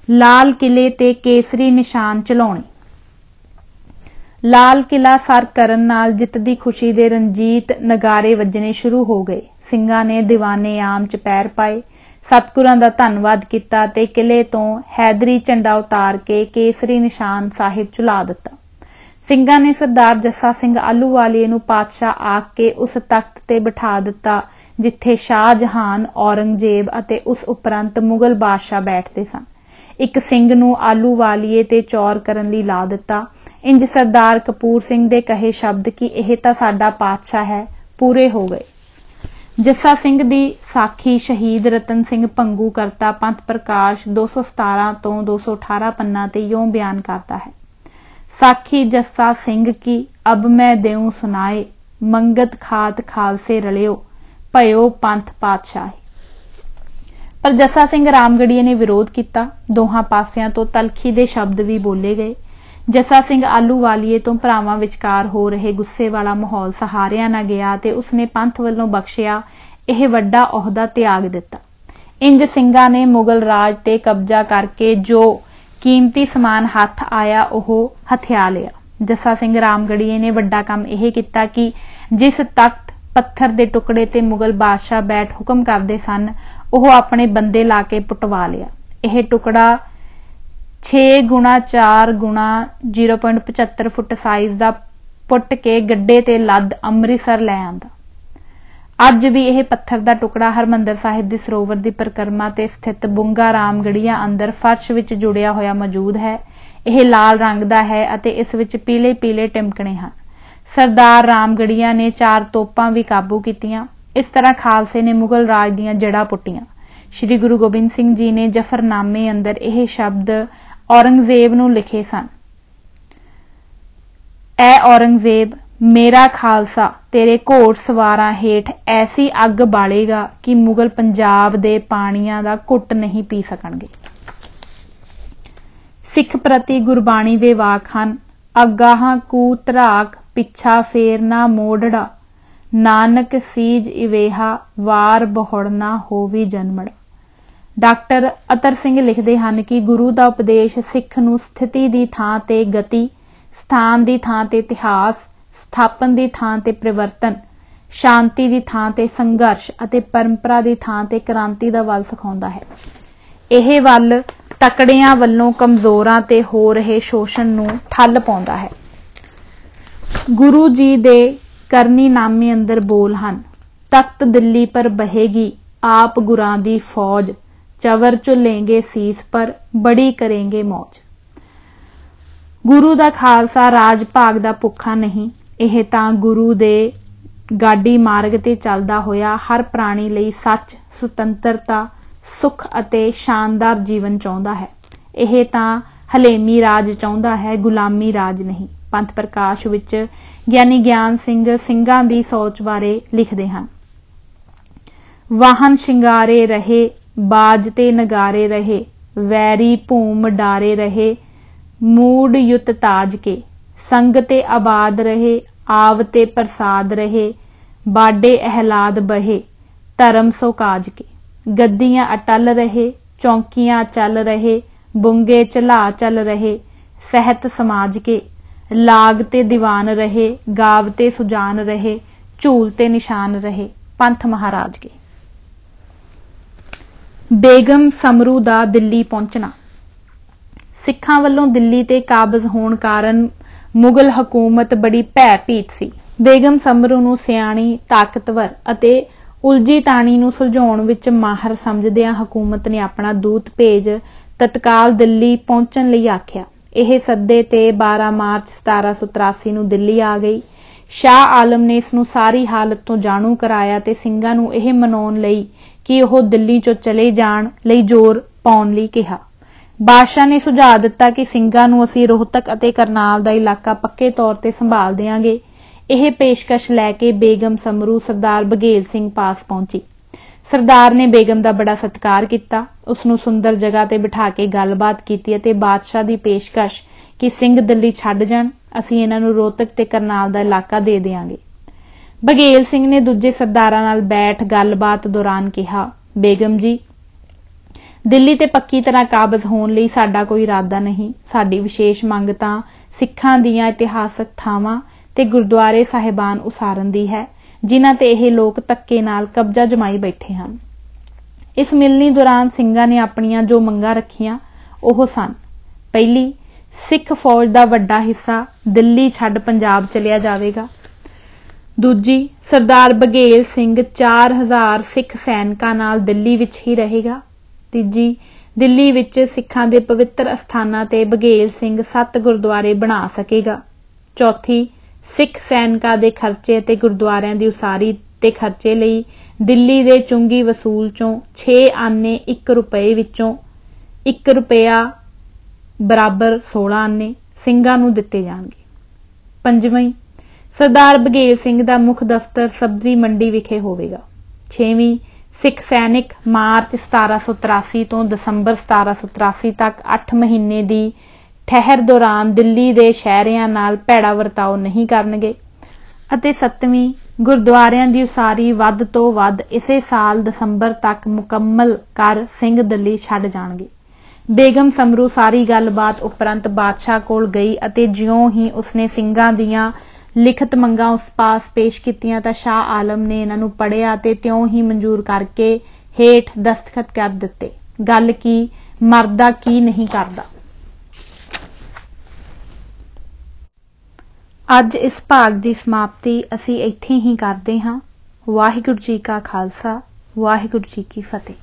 S1: ਲਾਲ ਕਿਲੇ ਤੇ ਕੇਸਰੀ ਨਿਸ਼ਾਨ ਚਲਾਉਣੇ। ਲਾਲ ਕਿਲਾ ਸਰ ਕਰਨ ਨਾਲ ਜਿੱਤ ਦੀ ਖੁਸ਼ੀ ਦੇ ਰਣਜੀਤ ਨਗਾਰੇ ਵੱਜਣੇ ਸ਼ੁਰੂ ਹੋ ਗਏ। ਸਿੰਘਾਂ ਨੇ ਦੀਵਾਨੇ ਆਮ ਚ ਪੈਰ ਪਾਏ। ਸਤਗੁਰਾਂ ਦਾ ਧੰਨਵਾਦ ਕੀਤਾ ਤੇ ਕਿਲੇ ਤੋਂ ਹੈਦਰੀ ਝੰਡਾ ਉਤਾਰ ਕੇ ਕੇਸਰੀ ਨਿਸ਼ਾਨ ਸਾਹਿਬ ਚੁਲਾ ਦਿੱਤਾ। ਸਿੰਘਾਂ ਨੇ ਸਰਦਾਰ ਜੱਸਾ ਸਿੰਘ ਆਲੂਵਾਲੀਏ ਨੂੰ ਪਾਤਸ਼ਾਹ ਆਖ ਕੇ ਉਸ ਤਖਤ ਤੇ ਬਿਠਾ ਦਿੱਤਾ, ਜਿੱਥੇ ਸ਼ਾਹ ਜਹਾਨ, ਔਰੰਗਜ਼ੇਬ ਅਤੇ ਉਸ ਉਪਰੰਤ ਮੁਗਲ ਬਾਦਸ਼ਾਹ ਬੈਠਦੇ ਸਨ। ਇੱਕ ਸਿੰਘ ਨੂੰ ਆਲੂਵਾਲੀਏ ਤੇ ਚੌਰ ਕਰਨ ਲਈ ਲਾ ਦਿੱਤਾ। ਇੰਜ ਸਰਦਾਰ ਕਪੂਰ ਸਿੰਘ ਦੇ ਕਹੇ ਸ਼ਬਦ ਕਿ ਇਹ ਤਾਂ ਸਾਡਾ ਪਾਤਸ਼ਾਹ ਹੈ, ਪੂਰੇ ਹੋ ਗਏ। ਜੱਸਾ ਸਿੰਘ ਦੀ ਸਾਖੀ ਸ਼ਹੀਦ ਰਤਨ ਸਿੰਘ ਪੰਗੂ ਕਰਤਾ ਪੰਥ ਪ੍ਰਕਾਸ਼ 217 ਤੋਂ 218 ਪੰਨਾ ਤੇ ਯੋਂ ਬਿਆਨ ਕਰਦਾ ਹੈ। ਸਾਖੀ ਜੱਸਾ ਸਿੰਘ ਕੀ ਅਬ ਮੈਂ ਦੇਉ ਸੁਨਾਏ ਮੰਗਤ ਖਾਤ ਖਾਲਸੇ ਰਲਿਓ, ਭਇਓ ਪੰਥ ਪਾਤਸ਼ਾਹੀ। ਪਰ ਜੱਸਾ ਸਿੰਘ ਰਾਮਗੜੀਏ ਨੇ ਵਿਰੋਧ ਕੀਤਾ, ਦੋਹਾਂ ਪਾਸਿਆਂ ਤੋਂ ਤਲਖੀ ਦੇ ਸ਼ਬਦ ਵੀ ਬੋਲੇ ਗਏ। ਜੱਸਾ ਸਿੰਘ ਆਲੂਵਾਲੀਏ ਤੋਂ ਭਰਾਵਾਂ ਵਿਚਕਾਰ ਹੋ ਰਹੇ ਗੁੱਸੇ ਵਾਲਾ ਮਾਹੌਲ ਸਹਾਰਿਆ ਨਾ ਗਿਆ ਤੇ ਉਸਨੇ ਪੰਥ ਵੱਲੋਂ ਬਖਸ਼ਿਆ, ਇਹ ਵੱਡਾ ਅਹੁਦਾ ਤਿਆਗ ਦਿੱਤਾ। ਇੰਜ ਸਿੰਘਾਂ ਨੇ ਮੁਗਲ ਰਾਜ ਤੇ ਕਬਜ਼ਾ ਕਰਕੇ ਜੋ ਕੀਮਤੀ ਸਮਾਨ ਹੱਥ ਆਇਆ, ਉਹ ਹਥਿਆ ਲਿਆ। ਜੱਸਾ ਸਿੰਘ ਰਾਮਗੜੀਏ ਨੇ ਵੱਡਾ ਕੰਮ ਇਹ ਕੀਤਾ ਕਿ ਜਿਸ ਤਖਤ ਪੱਥਰ ਦੇ ਟੁਕੜੇ ਤੇ ਮੁਗਲ ਬਾਦਸ਼ਾਹ ਬੈਠ ਹੁਕਮ ਕਰਦੇ ਸਨ, ਉਹ ਆਪਣੇ ਬੰਦੇ ਲਾ ਕੇ ਪਟਵਾ ਲਿਆ। ਇਹ ਟੁਕੜਾ 6 ਗੁਣਾ 4 ਗੁਣਾ 0.75 ਫੁੱਟ ਸਾਈਜ਼ ਦਾ ਪੁੱਟ ਕੇ ਗੱਡੇ ਤੇ ਲੱਦ ਅੰਮ੍ਰਿਤਸਰ ਲੈ ਆਂਦਾ। ਅੱਜ ਵੀ ਇਹ ਪੱਥਰ ਦਾ ਟੁਕੜਾ ਹਰਮੰਦਰ ਸਾਹਿਬ ਦੀ ਸਰੋਵਰ ਦੀ ਪਰਕਰਮਾ ਤੇ ਸਥਿਤ ਬੁੰਗਾ ਰਾਮਗੜੀਆਂ ਅੰਦਰ ਫਰਸ਼ ਵਿੱਚ ਜੁੜਿਆ ਹੋਇਆ ਮੌਜੂਦ ਹੈ। ਇਹ ਲਾਲ ਰੰਗ ਦਾ ਹੈ ਅਤੇ ਇਸ ਵਿੱਚ ਪੀਲੇ-ਪੀਲੇ ਟਿਮਕਣੇ ਹਨ। ਸਰਦਾਰ ਰਾਮਗੜੀਆਂ ਨੇ ਚਾਰ ਤੋਪਾਂ ਵੀ ਕਾਬੂ ਕੀਤੀਆਂ। ਇਸ ਤਰ੍ਹਾਂ ਖਾਲਸੇ ਨੇ ਮੁਗਲ ਰਾਜ ਦੀਆਂ ਜੜਾਂ ਪੁੱਟੀਆਂ। ਸ੍ਰੀ ਗੁਰੂ ਗੋਬਿੰਦ ਸਿੰਘ ਜੀ ਨੇ ਜਫਰਨਾਮੇ ਅੰਦਰ ਇਹ ਸ਼ਬਦ ਔਰੰਗਜ਼ੇਬ ਨੂੰ ਲਿਖੇ ਸਨ। ਐ ਔਰੰਗਜ਼ੇਬ, ਮੇਰਾ ਖਾਲਸਾ, ਤੇਰੇ ਘੋੜ ਸਵਾਰਾਂ ਹੇਠ ਐਸੀ ਅੱਗ ਬਾਲੇਗਾ ਕਿ ਮੁਗਲ ਪੰਜਾਬ ਦੇ ਪਾਣੀਆਂ ਦਾ ਘੁੱਟ ਨਹੀਂ ਪੀ ਸਕਣਗੇ। ਸਿੱਖ ਪ੍ਰਤੀ ਗੁਰਬਾਣੀ ਦੇ ਵਾਕ ਹਨ, ਅਗਾਹਾਂ ਕੂ ਧਰਾਕ, ਪਿੱਛਾ ਫੇਰ ਨਾ ਮੋੜੜਾ, ਨਾਨਕ ਸੀਜ ਇਵੇਹਾ, ਵਾਰ ਬਹੜਨਾ ਹੋਵੀ ਜਨਮੜ। ਡਾਕਟਰ ਅਤਰ ਸਿੰਘ ਲਿਖਦੇ ਹਨ ਕਿ ਗੁਰੂ ਦਾ ਉਪਦੇਸ਼ ਸਿੱਖ ਨੂੰ ਸਥਿਤੀ ਦੀ ਥਾਂ ਤੇ ਗਤੀ, ਸਥਾਨ ਦੀ ਥਾਂ ਤੇ ਇਤਿਹਾਸ, ਸਥਾਪਨ ਦੀ ਥਾਂ ਤੇ ਪਰਿਵਰਤਨ, ਸ਼ਾਂਤੀ ਦੀ ਥਾਂ ਤੇ ਸੰਘਰਸ਼ ਅਤੇ ਪਰੰਪਰਾ ਦੀ ਥਾਂ ਤੇ ਕ੍ਰਾਂਤੀ ਦਾ ਵੱਲ ਸਿਖਾਉਂਦਾ ਹੈ। ਇਹ ਵੱਲ ਤਕੜਿਆਂ ਵੱਲੋਂ ਕਮਜ਼ੋਰਾਂ ਤੇ ਹੋ ਰਹੇ ਸ਼ੋਸ਼ਣ ਨੂੰ ਠੱਲ ਪਾਉਂਦਾ ਹੈ। ਗੁਰੂ ਜੀ ਦੇ ਕਰਨੀ ਨਾਮੇ ਅੰਦਰ ਬੋਲ ਹਨ, ਤਖਤ ਦਿੱਲੀ ਪਰ ਬਹੇਗੀ ਆਪ ਗੁਰਾਂ ਦੀ ਫੌਜ ਚਵਰ ਝੁਲੇਂਗੇ ਸੀਸ ਪਰ ਬੜੀ ਕਰੇਂਗੇ ਮੌਜ। ਗੁਰੂ ਦਾ ਖਾਲਸਾ ਰਾਜ ਭਾਗ ਦਾ ਭੁੱਖਾ ਨਹੀਂ, ਇਹ ਤਾਂ ਗੁਰੂ ਦੇ ਗਾਡੀ ਮਾਰਗ ਤੇ ਚੱਲਦਾ ਹੋਇਆ ਹਰ ਪ੍ਰਾਣੀ ਲਈ ਸੱਚ, ਸੁਤੰਤਰਤਾ, ਸੁਖ ਅਤੇ ਸ਼ਾਨਦਾਰ ਜੀਵਨ ਚਾਹੁੰਦਾ ਹੈ। ਇਹ ਤਾਂ ਹਲੇਮੀ ਰਾਜ ਚਾਹੁੰਦਾ ਹੈ, ਗੁਲਾਮੀ ਰਾਜ ਨਹੀਂ। ਪੰਥ ਪ੍ਰਕਾਸ਼ ਵਿੱਚ ਗਿਆਨੀ ਗਿਆਨ ਸਿੰਘ ਸਿੰਘਾਂ ਦੀ ਸੋਚ ਬਾਰੇ ਲਿਖਦੇ ਹਨ। ਵਾਹਨ ਸ਼ਿੰਗਾਰੇ ਰਹੇ ਬਾਜ ਤੇ ਨਗਾਰੇ ਰਹੇ, ਵੈਰੀ ਭੂਮ ਡਾਰੇ ਰਹੇ ਮੂਡ ਯੁਤ ਤਾਜ ਕੇ, ਸੰਗ ਤੇ ਆਬਾਦ ਰਹੇ, ਆਵ ਤੇ ਪ੍ਰਸਾਦ ਰਹੇ, ਬਾਡੇ ਅਹਲਾਦ ਬਹੇ, ਧਰਮ ਸੋ ਕਾਜ ਕੇ। ਗੱਦੀਆਂ ਅਟਲ ਰਹੇ, ਚੌਂਕੀਆਂ ਚੱਲ ਰਹੇ, ਬੁੰਗੇ ਚਲਾ ਚੱਲ ਰਹੇ, ਸਹਿਤ ਸਮਾਜ ਕੇ, ਲਾਗ ਤੇ ਦੀਵਾਨ ਰਹੇ, ਗਾਵ ਤੇ ਸੁਜਾਨ ਰਹੇ, ਝੂਲ ਤੇ ਨਿਸ਼ਾਨ ਰਹੇ, ਪੰਥ ਮਹਾਰਾਜ ਕੇ। ਬੇਗਮ ਸਮਰੂ ਦਾ ਦਿੱਲੀ ਪਹੁੰਚਣਾ। ਸਿੱਖਾਂ ਵੱਲੋਂ ਦਿੱਲੀ ਤੇ ਕਾਬਜ਼ ਹੋਣ ਕਾਰਨ ਮੁਗਲ ਹਕੂਮਤ ਬੜੀ ਭੈਭੀਤ ਸੀ। ਬੇਗਮ ਸਮਰੂ ਨੂੰ ਸਿਆਣੀ, ਤਾਕਤਵਰ ਅਤੇ ਉਲਝੀ ਤਾਣੀ ਨੂੰ ਸੁਲਝਾਉਣ ਵਿੱਚ ਮਾਹਰ ਸਮਝਦਿਆਂ ਹਕੂਮਤ ਨੇ ਆਪਣਾ ਦੂਤ ਭੇਜ ਤਤਕਾਲ ਦਿੱਲੀ ਪਹੁੰਚਣ ਲਈ ਆਖਿਆ। ਇਹ ਸੱਦੇ ਤੇ 12 ਮਾਰਚ 1783 ਨੂੰ ਦਿੱਲੀ ਆ ਗਈ। ਸ਼ਾਹ ਆਲਮ ਨੇ ਇਸ ਨੂੰ ਸਾਰੀ ਹਾਲਤ ਤੋਂ ਜਾਣੂ ਕਰਾਇਆ ਤੇ ਸਿੰਘਾਂ ਨੂੰ ਇਹ ਮਨਾਉਣ ਲਈ ਕਿ ਉਹ ਦਿੱਲੀ ਚੋਂ ਚਲੇ ਜਾਣ ਲਈ ਜ਼ੋਰ ਪਾਉਣ ਲਈ ਕਿਹਾ। ਬਾਦਸ਼ਾਹ ਨੇ ਸੁਝਾਅ ਦਿੱਤਾ ਕਿ ਸਿੰਘਾਂ ਨੂੰ ਅਸੀਂ ਰੋਹਤਕ ਅਤੇ ਕਰਨਾਲ ਦਾ ਇਲਾਕਾ ਪੱਕੇ ਤੌਰ ਤੇ ਸੰਭਾਲ ਦੇਵਾਂਗੇ ਇਹ ਪੇਸ਼ਕਸ਼ ਲੈ ਕੇ ਬੇਗਮ ਸਮਰੂ ਸਰਦਾਰ ਬਗੇਲ ਸਿੰਘ ਪਾਸ ਪਹੁੰਚੀ। ਸਰਦਾਰ ਨੇ ਬੇਗਮ ਦਾ ਬੜਾ ਸਤਿਕਾਰ ਕੀਤਾ। ਉਸ ਨੂੰ ਸੁੰਦਰ ਜਗ੍ਹਾ ਤੇ ਬਿਠਾ ਕੇ ਗੱਲਬਾਤ ਕੀਤੀ ਅਤੇ ਬਾਦਸ਼ਾਹ ਦੀ ਪੇਸ਼ਕਸ਼ ਕਿ ਸਿੰਘ ਦਿੱਲੀ ਛੱਡ ਜਾਣ, ਅਸੀਂ ਇਹਨਾਂ ਨੂੰ ਰੋਹਤਕ ਤੇ ਕਰਨਾਲ ਦਾ ਇਲਾਕਾ ਦੇ ਦੇਵਾਂਗੇ ਬਗੇਲ ਸਿੰਘ ਨੇ ਦੂਜੇ ਸਰਦਾਰਾਂ ਨਾਲ ਬੈਠ ਗੱਲਬਾਤ ਦੌਰਾਨ ਕਿਹਾ, ਬੇਗਮ ਜੀ, ਦਿੱਲੀ ਤੇ ਪੱਕੀ ਤਰ੍ਹਾਂ ਕਾਬਜ਼ ਹੋਣ ਲਈ ਸਾਡਾ ਕੋਈ ਇਰਾਦਾ ਨਹੀਂ। ਸਾਡੀ ਵਿਸ਼ੇਸ਼ ਮੰਗ ਤਾਂ ਸਿੱਖਾਂ ਦੀਆਂ ਇਤਿਹਾਸਕ ਥਾਵਾਂ ਤੇ ਗੁਰਦੁਆਰੇ ਸਾਹਿਬਾਨ ਉਸਾਰਨ ਦੀ ਹੈ, ਜਿਨ੍ਹਾਂ ਤੇ ਇਹ ਲੋਕ ਤੱਕੇ ਨਾਲ ਕਬਜ਼ਾ ਜਮਾਈ ਬੈਠੇ ਹਨ। ਇਸ ਮਿਲਣੀ ਦੌਰਾਨ ਸਿੰਘਾਂ ਨੇ ਆਪਣੀਆਂ ਜੋ ਮੰਗਾਂ ਰੱਖੀਆਂ, ਉਹ ਸਨ। ਪਹਿਲੀ, ਸਿੱਖ ਫੌਜ ਦਾ ਵੱਡਾ ਹਿੱਸਾ ਦਿੱਲੀ ਛੱਡ ਪੰਜਾਬ ਚਲਿਆ ਜਾਵੇਗਾ। ਦੂਜੀ, ਸਰਦਾਰ ਬਗੇਲ ਸਿੰਘ 4000 ਸਿੱਖ ਸੈਨਿਕਾਂ ਨਾਲ ਦਿੱਲੀ ਵਿੱਚ ਹੀ ਰਹੇਗਾ। ਤੀਜੀ, ਦਿੱਲੀ ਵਿੱਚ ਸਿੱਖਾਂ ਦੇ ਪਵਿੱਤਰ ਅਸਥਾਨਾਂ ਤੇ ਬਗੇਲ ਸਿੰਘ ਸੱਤ ਗੁਰਦੁਆਰੇ ਬਣਾ ਸਕੇਗਾ। ਚੌਥੀ, ਸਿੱਖ ਸੈਨਿਕਾਂ ਦੇ ਖਰਚੇ ਤੇ ਗੁਰਦੁਆਰਿਆਂ ਦੀ ਉਸਾਰੀ ਤੇ ਖਰਚੇ ਲਈ ਦਿੱਲੀ ਦੇ ਚੁੰਗੀ ਵਸੂਲ ਚੋਂ 6 ਆਨੇ 1 ਰੁਪਏ ਵਿੱਚੋਂ 1 ਰੁਪਿਆ ਬਰਾਬਰ 16 ਆਨੇ ਸਿੰਘਾਂ ਨੂੰ ਦਿੱਤੇ ਜਾਣਗੇ। ਪੰਜਵੀਂ ਸਰਦਾਰ ਬਗੇਲ ਸਿੰਘ ਦਾ ਮੁੱਖ ਦਫ਼ਤਰ ਸਬਜ਼ੀ ਮੰਡੀ ਵਿਖੇ ਹੋਵੇਗਾ। ਛੇਵੀਂ ਸਿੱਖ ਸੈਨਿਕ ਮਾਰਚ 1783 ਤੋਂ ਦਸੰਬਰ 1783 ਤੱਕ 8 ਮਹੀਨੇ ਦੀ ਠਹਿਰ ਦੌਰਾਨ ਦਿੱਲੀ ਦੇ ਸ਼ਹਿਰੀਆਂ ਨਾਲ ਭੈੜਾ ਵਰਤਾਓ ਨਹੀਂ ਕਰਨਗੇ ਅਤੇ ਸੱਤਵੀਂ ਗੁਰਦੁਆਰਿਆਂ ਦੀ ਉਸਾਰੀ ਵੱਧ ਤੋਂ ਵੱਧ ਇਸੇ ਸਾਲ ਦਸੰਬਰ ਤੱਕ ਮੁਕੰਮਲ ਕਰ ਸਿੰਘ ਦਿੱਲੀ ਛੱਡ ਜਾਣਗੇ। ਬੇਗਮ ਸਮਰੂ ਸਾਰੀ ਗੱਲਬਾਤ ਉਪਰੰਤ ਬਾਦਸ਼ਾਹ ਕੋਲ ਗਈ ਅਤੇ ਜਿਉਂ ਹੀ ਉਸਨੇ ਸਿੰਘਾਂ ਦੀਆਂ ਲਿਖਤ ਮੰਗਾਂ ਉਸ ਪਾਸ ਪੇਸ਼ ਕੀਤੀਆਂ ਤਾਂ ਸ਼ਾਹ ਆਲਮ ਨੇ ਇਹਨਾਂ ਨੂੰ ਪੜਿਆ ਤੇ ਤਿਉਂ ਹੀ ਮਨਜ਼ੂਰ ਕਰਕੇ ਹੇਠ ਦਸਤਖਤ ਕਰ ਦਿੱਤੇ। ਗੱਲ ਕੀ, ਮਰਦਾ ਕੀ ਨਹੀਂ ਕਰਦਾ? ਅੱਜ ਇਸ ਭਾਗ ਦੀ ਸਮਾਪਤੀ ਅਸੀਂ ਇੱਥੇ ਹੀ ਕਰਦੇ ਹਾਂ। ਵਾਹਿਗੁਰੂ ਜੀ ਕਾ ਖਾਲਸਾ, ਵਾਹਿਗੁਰੂ ਜੀ ਕੀ ਫਤਿਹ।